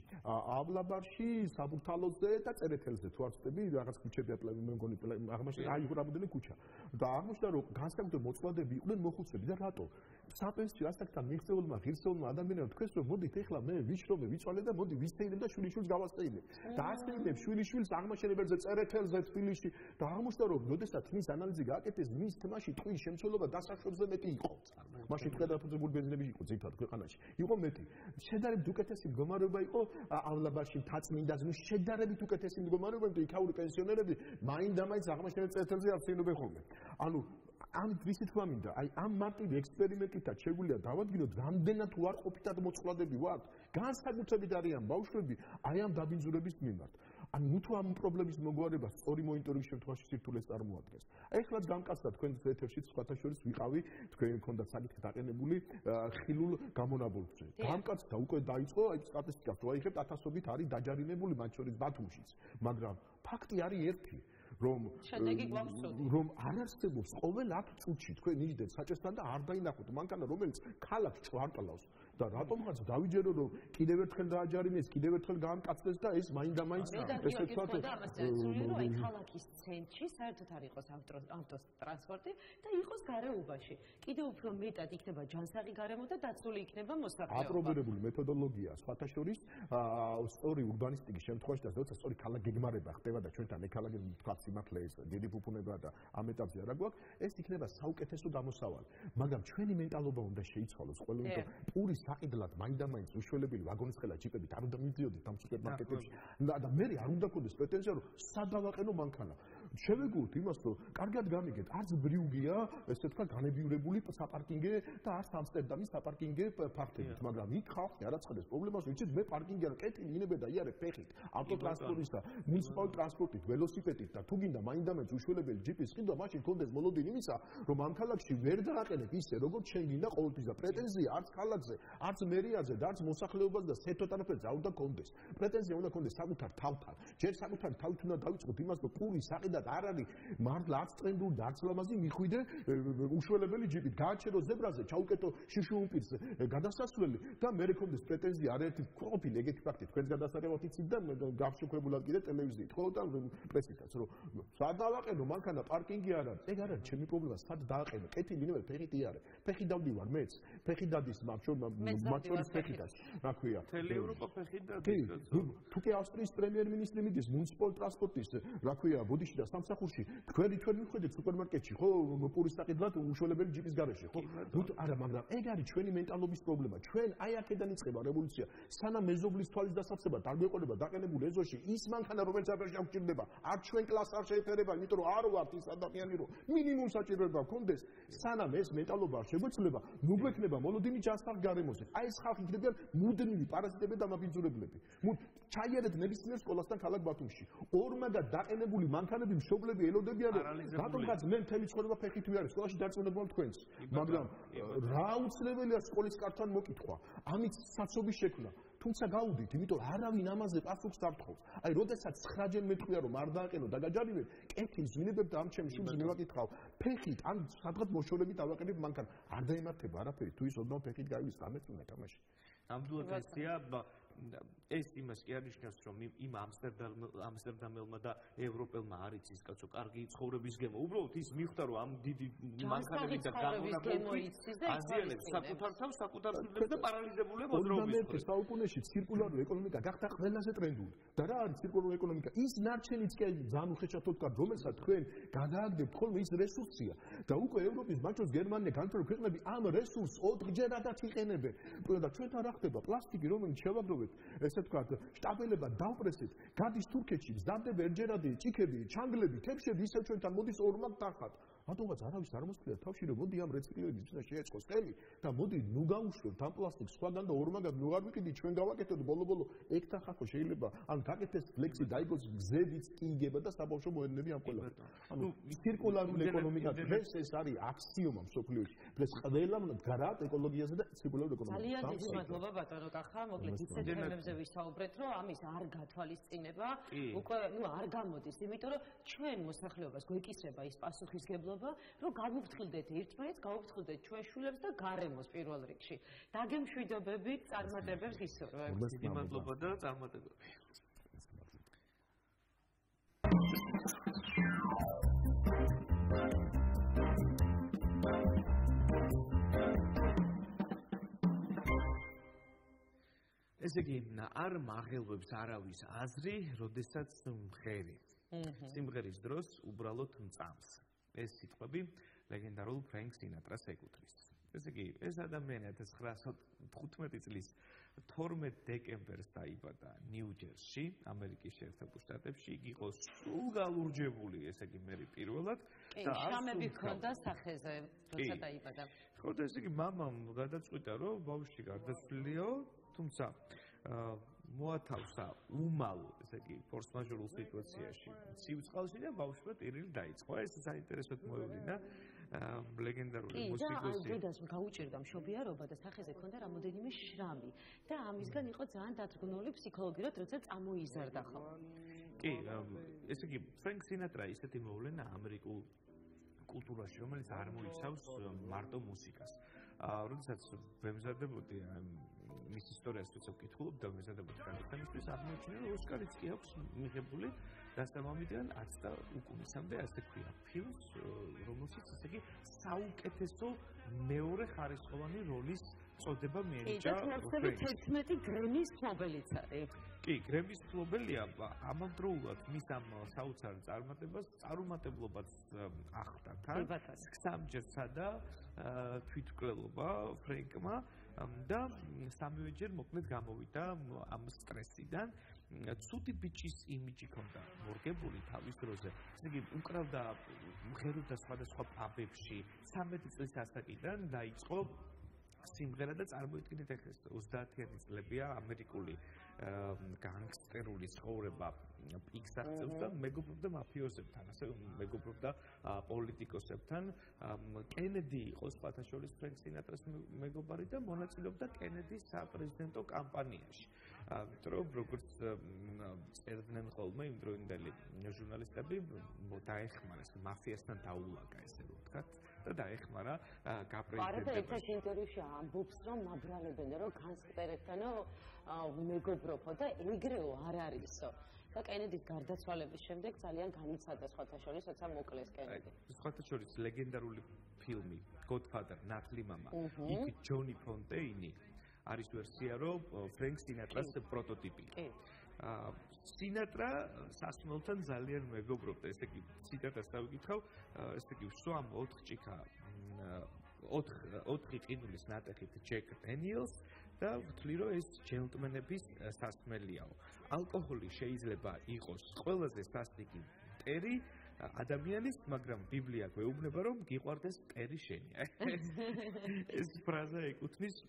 ავლაბარში, საბურთალოზე და წერეთელზე თუ არ ვწდები, რაღაც ქუჩები აპლები მე მგონი აღმოჩნდა აი რამოდენი ქუჩა. და აღმოჩნდა რომ განსაკუთრებით მოწვადები იყვნენ მოხუცები და რატო? საპენსიო ასაკთან მიღწეულმა ღირსეულმა ადამიანებმა თქვენს რომ მოდით ეხლა მე ვიშრომე, ვიწვალე და მოდი ვისწეილებ და შვილიშვილს გავასწეილებ. და ასწეილებ შვილიშვილს აღმაშენებელზე წერეთელზე თბილისში და აღმოჩნდა რომ როდესაც მის ანალიზი გააკეთეს მის თმაში ტყვის შემცველობა დასაშვებზე მეტი იყო. მაშინ გადაფუძებული ბენზინები იყო ძირითადად ქვეყანაში. იყო მეტი. შედარებით უკეთესი მდგომარეობა იყო ავლაბაში თაცმინდას ნუ შედარებით უკეთესი მდგომარეობა იმიტომ იქაური პენსიონერები მაინდა-მაინც აღმაშენებელ წერეთელზე არცინებენ ხოლმე. ანუ ამ ვისი თქვა მინდა აი ამ მარტივი ექსპერიმენტითაც შეგვიძლია დავადგინოთ რამდენად უარყოფითად მოწყვლადები ვართ განსაკუთრებით არიან ბავშვები აი ამ დაბინძურების მიმართ ან ნუ ამ პრობლემის მოგვარება სწორი მონიტორინგის შემთხვევაში სირთულეს წარმოადგენს. ეხლაც გამკაცდა თქვენ ეთერში სხვათა შორის ვიყავი თქვენ ქონდათ საკითხი დაყენებული ხილულ გამონაბოლქვზე. გამკაცდა უკვე დაიწყო აი სტატისტიკას თუ აიხებთ ათასობით არის დაჯარიმებული მათ შორის ბათუმშიც. მაგრამ ფაქტი არის ერთი რომ რომ არ არსებობს ყოველ 10 წუთში თქვენ იჯდეთ საჭესთან და არ დაინახოთ მანქანა რომელიც ქალაქს ჭვარტლავს და რატომღაც დავიჯერო რომ კიდევ ერთხელ დააჯარიმეს, კიდევ ერთხელ გაამკაცდეს და ეს მაინდა-მაინც ესე ვთქვათ აი ქალაქის ცენტრში საერთოდ არ იყოს ავტოტრანსპორტი და იყოს გარეუბაში. კიდევ უფრო მეტად იქნება ჯანსაღი გარემო და დაცული იქნება მოსახლეობა. აპრობირებული მეთოდოლოგია სხვათა შორის სწორი урბანისტიკის შემთხვევაში და როცა სწორი ქალაქ გეგმარება ხდება და ჩვენთან ეკალაგე თქვა სიმართლე ეს დიდი ფუფუნება და ამ ეტაპზე არა გვაქვს, ეს იქნება საუკეთესო გამოსავალი. მაგრამ ჩვენი მენტალობა უნდა შეიცვალოს ყველა იმიტომ პურის საყიდლად მაინდა-მაინც უშველებელი ვაგონის ხელა ჯიპებით არ უნდა მიდიოდეთ ამ სუპერმარკეტებში და მე არ უნდა გქონდეს პრეტენზია რომ სადავაყენო მანქანა შევეგუოთ იმას რომ კარგად გამიგეთ. არც ბრიუგია ესე თქვა განებიურებული საპარკინგე და არც ამსტერდამის საპარკინგე ფაქტებით მაგრამ იქ ხალხი არ აცხადეს პრობლემას ვიცით მე პარკინგი არ კეთილი ინებე და იარე ფეხით. ავტოტრანსპორტისა მუნიციპალური ტრანსპორტით ველოსიპედით და თუ გინდა მაინდა-მაინც უშველებელი ჯიპის ყიდვა მაშინ კონდეს მოლოდინი იმისა რომ ამ ქალაქში ვერ დააყენებ ისე როგორც შენ გინდა ყოველთვის. და პრეტენზია არც ქალაქზე არც მერიაზე და არც მოსახლეობაზე და სეთოთ არაფერს არ უნდა კონდეს. პრეტენზია უნდა კონდეს საკუთარ თავთან. ჯერ საკუთარ თავით უნდა დავიწყოთ იმას რომ პური საყიდა ზედმეტად არ არის მართლა არც ტრენდული და არც ლამაზი მიხვიდე უშველებელი ჯიპით გააჩერო ზებრაზე ჩაუკეტო შიშუმპირს გადასასვლელი და მე რეკომენდს პრეტენზია არაერთი ყოფილი ეგეთი ფაქტი თქვენს გადასარევოთ იცით და გავშუქებულად კიდე ტელევიზიით ხო და პრესითაც რომ სად დავაყენო მანქანა პარკინგი არ არის. ეგ არ არის ჩემი პრობლემა სად დააყენო? კეთილი ნებელ ფეხით იარე ფეხი დავდივარ მეც. ფეხი დადის მაჩორის ფეხითაც რა ქვია? თელი ევროპა ფეხით დადის თუ კი ავსტრიის პრემიერ-მინისტრი მიდის მუნიციპალ ტრანსპორტის რა ქვია ბოდიში და სამსახურში. თქვენი თქვენ მიხვდეთ სუპერმარკეტში ხო პურის საკითხად უშველებელი ჯიპის garaში ხო? ნუ არა მაგრამ ეგ არის ჩვენი მენტალობის პრობლემა. ჩვენ აი აქედან იწყება რევოლუცია. სანამ მეზობლის თვალის დასაცება დაგეყოლება დაყენებული ეზოში ის მანქანა რომელიც აფერში აღჭირდება არ ჩვენ კლასს არ შეეფერება იმიტომ რომ არ ვართ ის ადამიანი რომ მინიმუმ საჭიროება გქონდეს. სანამ ეს მენტალობა არ შეგვეცლება ნუ გვექნება მოლოდინი ჯანსაღ გარემოზე. აი ეს ხალხი იქნებიან მუდმივი პარაზიტები და მაბინძურებლები მუ ჩაიარეთ ნებისმიერ სკოლასთან ქალაქ ბათუმში. ორმაგად დაყენებული მანქანები მშობლები ელოდებიან რატომღაც მე მთელი ცხოვრება ფეხით ვიარე სკოლაში დარწმუნებულად თქვენს მაგრამ რა უცნებელია სკოლის კართან მოკითხვა? ამით საცობი შექმნა. თუმცა გაუდით იმიტომ არავინ ამაზე პასუხს არ თხოვს აი როდესაც 9ჯერ მეტყვია რომ არ დააყენო და გაჯარიმე კეთილ ზვინებებ და ამ ჩემს შუბს მივაკითხავ. ფეხით ან სადღაც მოშორებით ავაყენებ მანქანა არ დაემართება არაფერი. თუ ის ოდნავ ფეხით გაივის გამეწუნა თამაში. ნამდვილად ესია ეს იმას კი არნიშნავს რომ იმ ამსტერდამ ამსტერდამელმა და ევროპელმა არ იცის კაცო კარგი ცხოვრების გემო. უბრალოდ ის მიხვდა რომ ამ დიდი მანქანები და გამონაბოლქვი აზიანებს საკუთარ თავს საკუთარ ფილებს და მე საუკუნეში ცირკულარული ეკონომიკა გახდა ყველაზე ტრენდული და რა არის ცირკულარული ეკონომიკა? ის ნარჩენიც კი უხეშად თქვა რომელსაც თქვენ გადააგდებთ ხოლმე ის რესურსია. და უკვე ევროპის ბანკოს გერმანია განვითარებული ქვეყნები ამ რესურსს 4ჯერადაც იყენებენ? და ჩვენთან რა ხდება? პლასტიკი რომელიც შევაგროვებთ ესე ვთქვათ, შტაბელება დავპრესეთ, გადის თურქეთში, მზადდება ერჯერადი, ჭიქები, ჩანგლები, თეფშები, ისე ჩვენთან მოდის ორმაგ დახათ. რატომღაც არავის არ მოსწია თავში რომ მოდი ამ რეციკლირების წინა შეეწყოს ხელი და მოდი ნუ გავუშვებ თან პლასტიკს სხვაგან და ორმაგად ნუ არ ვიყიდი ჩვენ გავაკეთოთ ბოლო-ბოლო ეგთან ხახო შეიძლება ან გაკეთეს ფლექსი დაიგოს გზებიც კი იგება და საბავშვო მოედნები ამ ყველა. ანუ ცირკულარული ეკონომიკა დღეს ეს არის აქსიომა მსოფლიოში. დღეს ყველა გარად ეკოლოგიაზე და ცირკულარული ეკონომიკაზე. ძალიან დიდი მადლობა ბატონო კახა მოკლედ ისეთ თემებზე ვისაუბრეთ რომ ამის არ გათვალისწინება. უკვე ნუ არ გამოდის იმიტომ რომ ჩვენ მოსახლეობას გვეკისრება ის პასუხისგებლობა მადლობა, რომ გამოფრთხილდეთ ერთმანეთს, გამოფრთხილდეთ ჩვენ შულებს და გარემოს პირველ რიგში. დაგემშვიდობებით წარმატებებს ისურვებ. დიდი მადლობა და წარმატებები. ესე იგი, არ მაღელვებს არავის აზრი, როდესაც მღერი. სიმღერის დროს უბრალოდ მწამს. ეს სიტყვები ლეგენდარულ ფრენკ სინატრას ეკუთვნის. ესე იგი, ეს ადამიანი 1915 წლის 12 დეკემბერს დაიბადა ნიუ-ჯერსში, ამერიკის შეერთებულ შტატებში. იგი იყო სულ გალურჯებული, ესე იგი, მე პირველად და შამები ჰქონდა სახეზე, როცა დაიბადა. ხო, და ესე იგი, მამამ გადაწყვიტა, რომ ბავშვი გარდაცვლილიო, თუმცა აა მოათავსა უმალ, ესე იგი, ფორს-მაჟორულ სიტუაციაში. სიუწყალში და ბავშვმა ტირილი დაიწყო. ეს საინტერესოდ მოევლინა ლეგენდარული მუსიკოსი. კი, და დედას გაუჭირდა მშობიარობა და სახეზე ქონდა რამოდენიმე შრამი და ამისგან იყო ძალიან დათგუნული ფსიქოლოგიურად, როცა წამოიზარდა ხო. კი, ესე იგი, ფრენკ სინატრა ისეთი მოვლენა ამერიკულ კულტურაში, რომელიც არ მოიცავს მარტო მუსიკას. აა, როდესაც ვემზადებოდი მის ისტორიას ვიცი ვკითხულობ და მეზადებოდი განსაკუთრებით აღმოჩნდა რომ ოსკარიც კი აქვს მიღებული დასამამიდან 10 და უკუნისამდე ასე ქვია ფილმს რომელსაც ესე იგი საუკეთესო მეორე ხარისხოვანი როლის წოდება მიენიჭა ეს 11 გრემის მფლობელიც არის. კი გრემის მფლობელია ამავდროულად მის ამ საოცარ წარმატებას წარუმატებლობაც ახდა თან სამჯერსა და თვითკვლელობა ფრენკმა და სამივეჯერ მოკლედ გამოვიდა ამ სტრესიდან. ცუდი ბიჭის იმიჯი ქონდა მორგებული თავის დროზე. ესე იგი, უკრავდა მღეროდა სხვადასხვა პაბებში. 13 წლის ასაკიდან დაიწყო სიმღერა და წარმოიდგინეთ ახლა 30-იანი წლებია ამერიკული განგსტერული ცხოვრება პიქს აღწევს და მეგობრობდა მაფიოზებთან, ასე მეგობრობდა პოლიტიკოსებთან. კენედი იყო სპათაშოლის ფრენკ სინატრას მეგობარი და მონაწილეობდა კენედის საპრეზიდენტო კამპანიაში. იმიტომ რომ როგორც წერდნენ ხოლმე იმ დროინდელი ჟურნალისტები, დაეხმარეს მაფიასთან დაულაგა ესე ვთქვათ და დაეხმარა გაპრეზიდენტებას. არა და ერთ ინტერვიუში ამბობს რომ მაბრალებენ რომ განსკტერებთანო მეგობრობო და ეგრეო არ არისო. და კენედის გარდაცვალების შემდეგ ძალიან განიცადა სხვათაშორის, როცა მოკლეს კენედი. სხვათაშორის ლეგენდარული ფილმი Godfather, ნათლი მამა. იქ ჯონი ფონტეინი არის ვერსია, რომ ფრენკ სინატრას პროტოტიპი. აა სინატრა სასმელთან ძალიან მეგობრობდა, ესე იგი ციტატას დავიკითხავ, ესე იგი სვამ 4 ჭიქა 4 4 ყინულის ნატეხით ჯეკ დენიელს და ვთვლი რომ ეს ჯენტლმენების სასმელიაო. ალკოჰოლი შეიძლება იყოს ყველაზე სასტიკი ტერი ადამიანის, მაგრამ ბიბლია გვეუბნება რომ გიყვარდეს ტერი შენი. ეს ფრაზა ეკუთვნის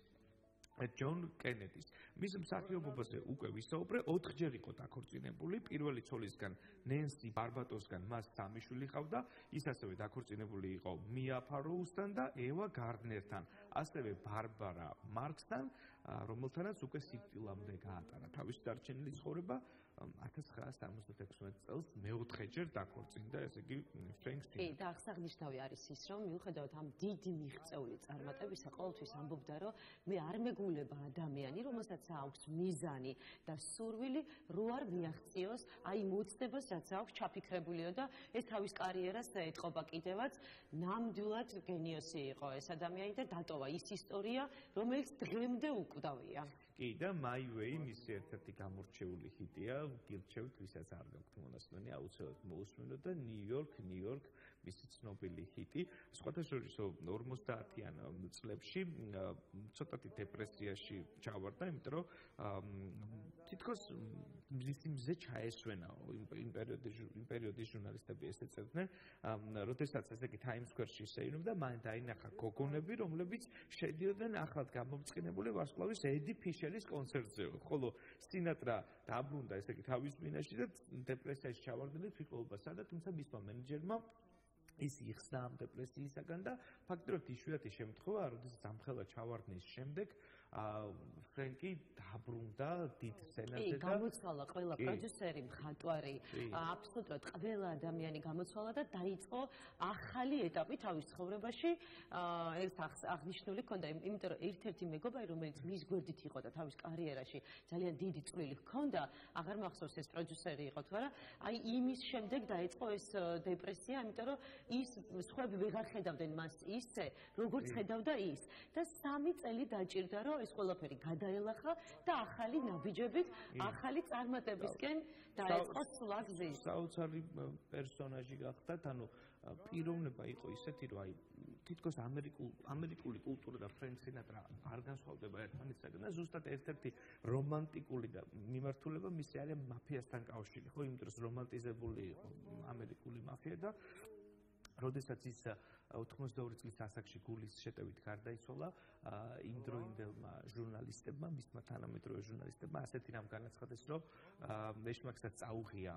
ჯონ კენედის. მის მსახიობობაზე უკვე ვისაუბრე, 4ჯერ იყო დაქორწინებული, პირველი ცოლისგან ნენსი ბარბატოსგან მას სამი შვილი ჰყავდა, ის ასევე დაქორწინებული იყო მია ფაროუსთან და ევა გარდნერთან, ასევე ბარბარა მარქსთან, რომელთანაც უკვე სიკვდილამდე გაატარა თავის დარჩენილი ცხოვრება. 1976 წელს მეოთხედჯერ დაქორწინდა, ესე იგი ფრენკ სინატრა. კი, და აღსანიშნავი არის ის, რომ მიუხედავად ამ დიდი მიღწეული წარმატებისა, ყოველთვის ამბობდა, რომ მე არ მეგულება ადამიანი, რომელსაც აქვს მიზანი და სურვილი, რო არ მიაღწიოს აი მოცნებას, რაც აქვს ჩაფიქრებულიო და ეს თავის კარიერას ეთყობა კიდევაც. ნამდვილად გენიოსი იყო ეს ადამიანი და დატოვა ის ისტორია, რომელიც დღემდე უკვდავია. კი და My Way მისი ერთ-ერთი გამორჩეული ჰიტია, გირჩევთ ვისაც არ გაქვთ მონასმენი, აუცილებლად მოусმინოთ და New York, New York მისი ცნობილი ჰიტი. სხვათაშორისო 50-იან წლებში ცოტათი დეპრესიაში ჩავარდა, იმიტომ რომ თითქოს მისი მზე ჩაესვენაო იმ პერიოდის იმ პერიოდის ჟურნალისტები ესე წერდნენ, როდესაც ესე იგი Times Square-ში შეინიშნა, მან დაინახა გოგონები, რომლებიც შედიოდნენ ახლად გამომწყინებული ვარსკვლავის ედი ფიშერის კონცერტზე, ხოლო სინატრა დაბრუნდა ესე იგი თავის მინაში და დეპრესიაში ჩავარდნილი თვითმყოფობასა და თუმცა მისმა მენეჯერმა ის იხსნა ამ დეპრესიისაგან და ფაქტობრივად იშვიათი შემთხვევაა, როდესაც ამხელა ჩავარდნის შემდეგ ფრენკი დაბრუნდა დიდ სცენაზე და გამოცვალა ყველა პროდიუსერი, მხატვარი, აბსოლუტურად ყველა ადამიანი გამოცვალა და დაიწყო ახალი ეტაპი თავის ცხოვრებაში. ეს აღნიშნული ქონდა, იმიტომ რომ ერთ-ერთი მეგობარი, რომელიც მის გვერდით იყო და თავის კარიერაში ძალიან დიდი წვლილი ჰქონდა, აღარ მახსოვს ეს პროდიუსერი იყო თუ არა, აი იმის შემდეგ დაიწყო ეს დეპრესია, იმიტომ რომ ის სხვები ვეღარ ხედავდნენ მას ისე, როგორც ხედავდა ის. და სამი წელი დაჭირდა, რომ ეს ყველაფერი გადაელახა და ახალი ნაბიჯებით, ახალი წარმატებისკენ დაეწყო სლაგზი. საოცარი პერსონაჟი გახდა, ანუ პიროვნება იყო ისეთი, რომ აი თითქოს ამერიკულ ამერიკული კულტურა და ფრენკ სინატრა არ განსხვავდება ერთმანეთისგან და ზუსტად ერთ-ერთი რომანტიკული და მიმართულება მისი არის მაფიასთან კავშირი, ხო, იმიტომ რომ რომანტიზებული იყო ამერიკული მაფია და როდესაც ის 82 წლის ასაკში გულის შეტევით გარდაიცვალა იმ დროინდელმა ჟურნალისტებმა, მისმა თანამედროვე ჟურნალისტებმა ასეთი რამ განაცხადეს, რომ ეშმაკსაც წაუღია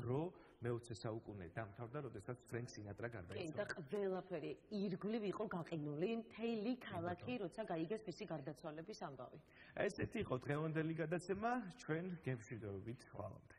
დრო მე-20 საუკუნე დამთავრდა, როდესაც ფრენკ სინატრა გარდაიცვალა. და ყველაფერი ირგვლივ იყო გაყინული, მთელი ქალაქი, როცა გაიგეს მისი გარდაცვალების ამბავი. ესეთი იყო დღევანდელი გადაცემა, ჩვენ გემშვიდობებით ხვალობთ.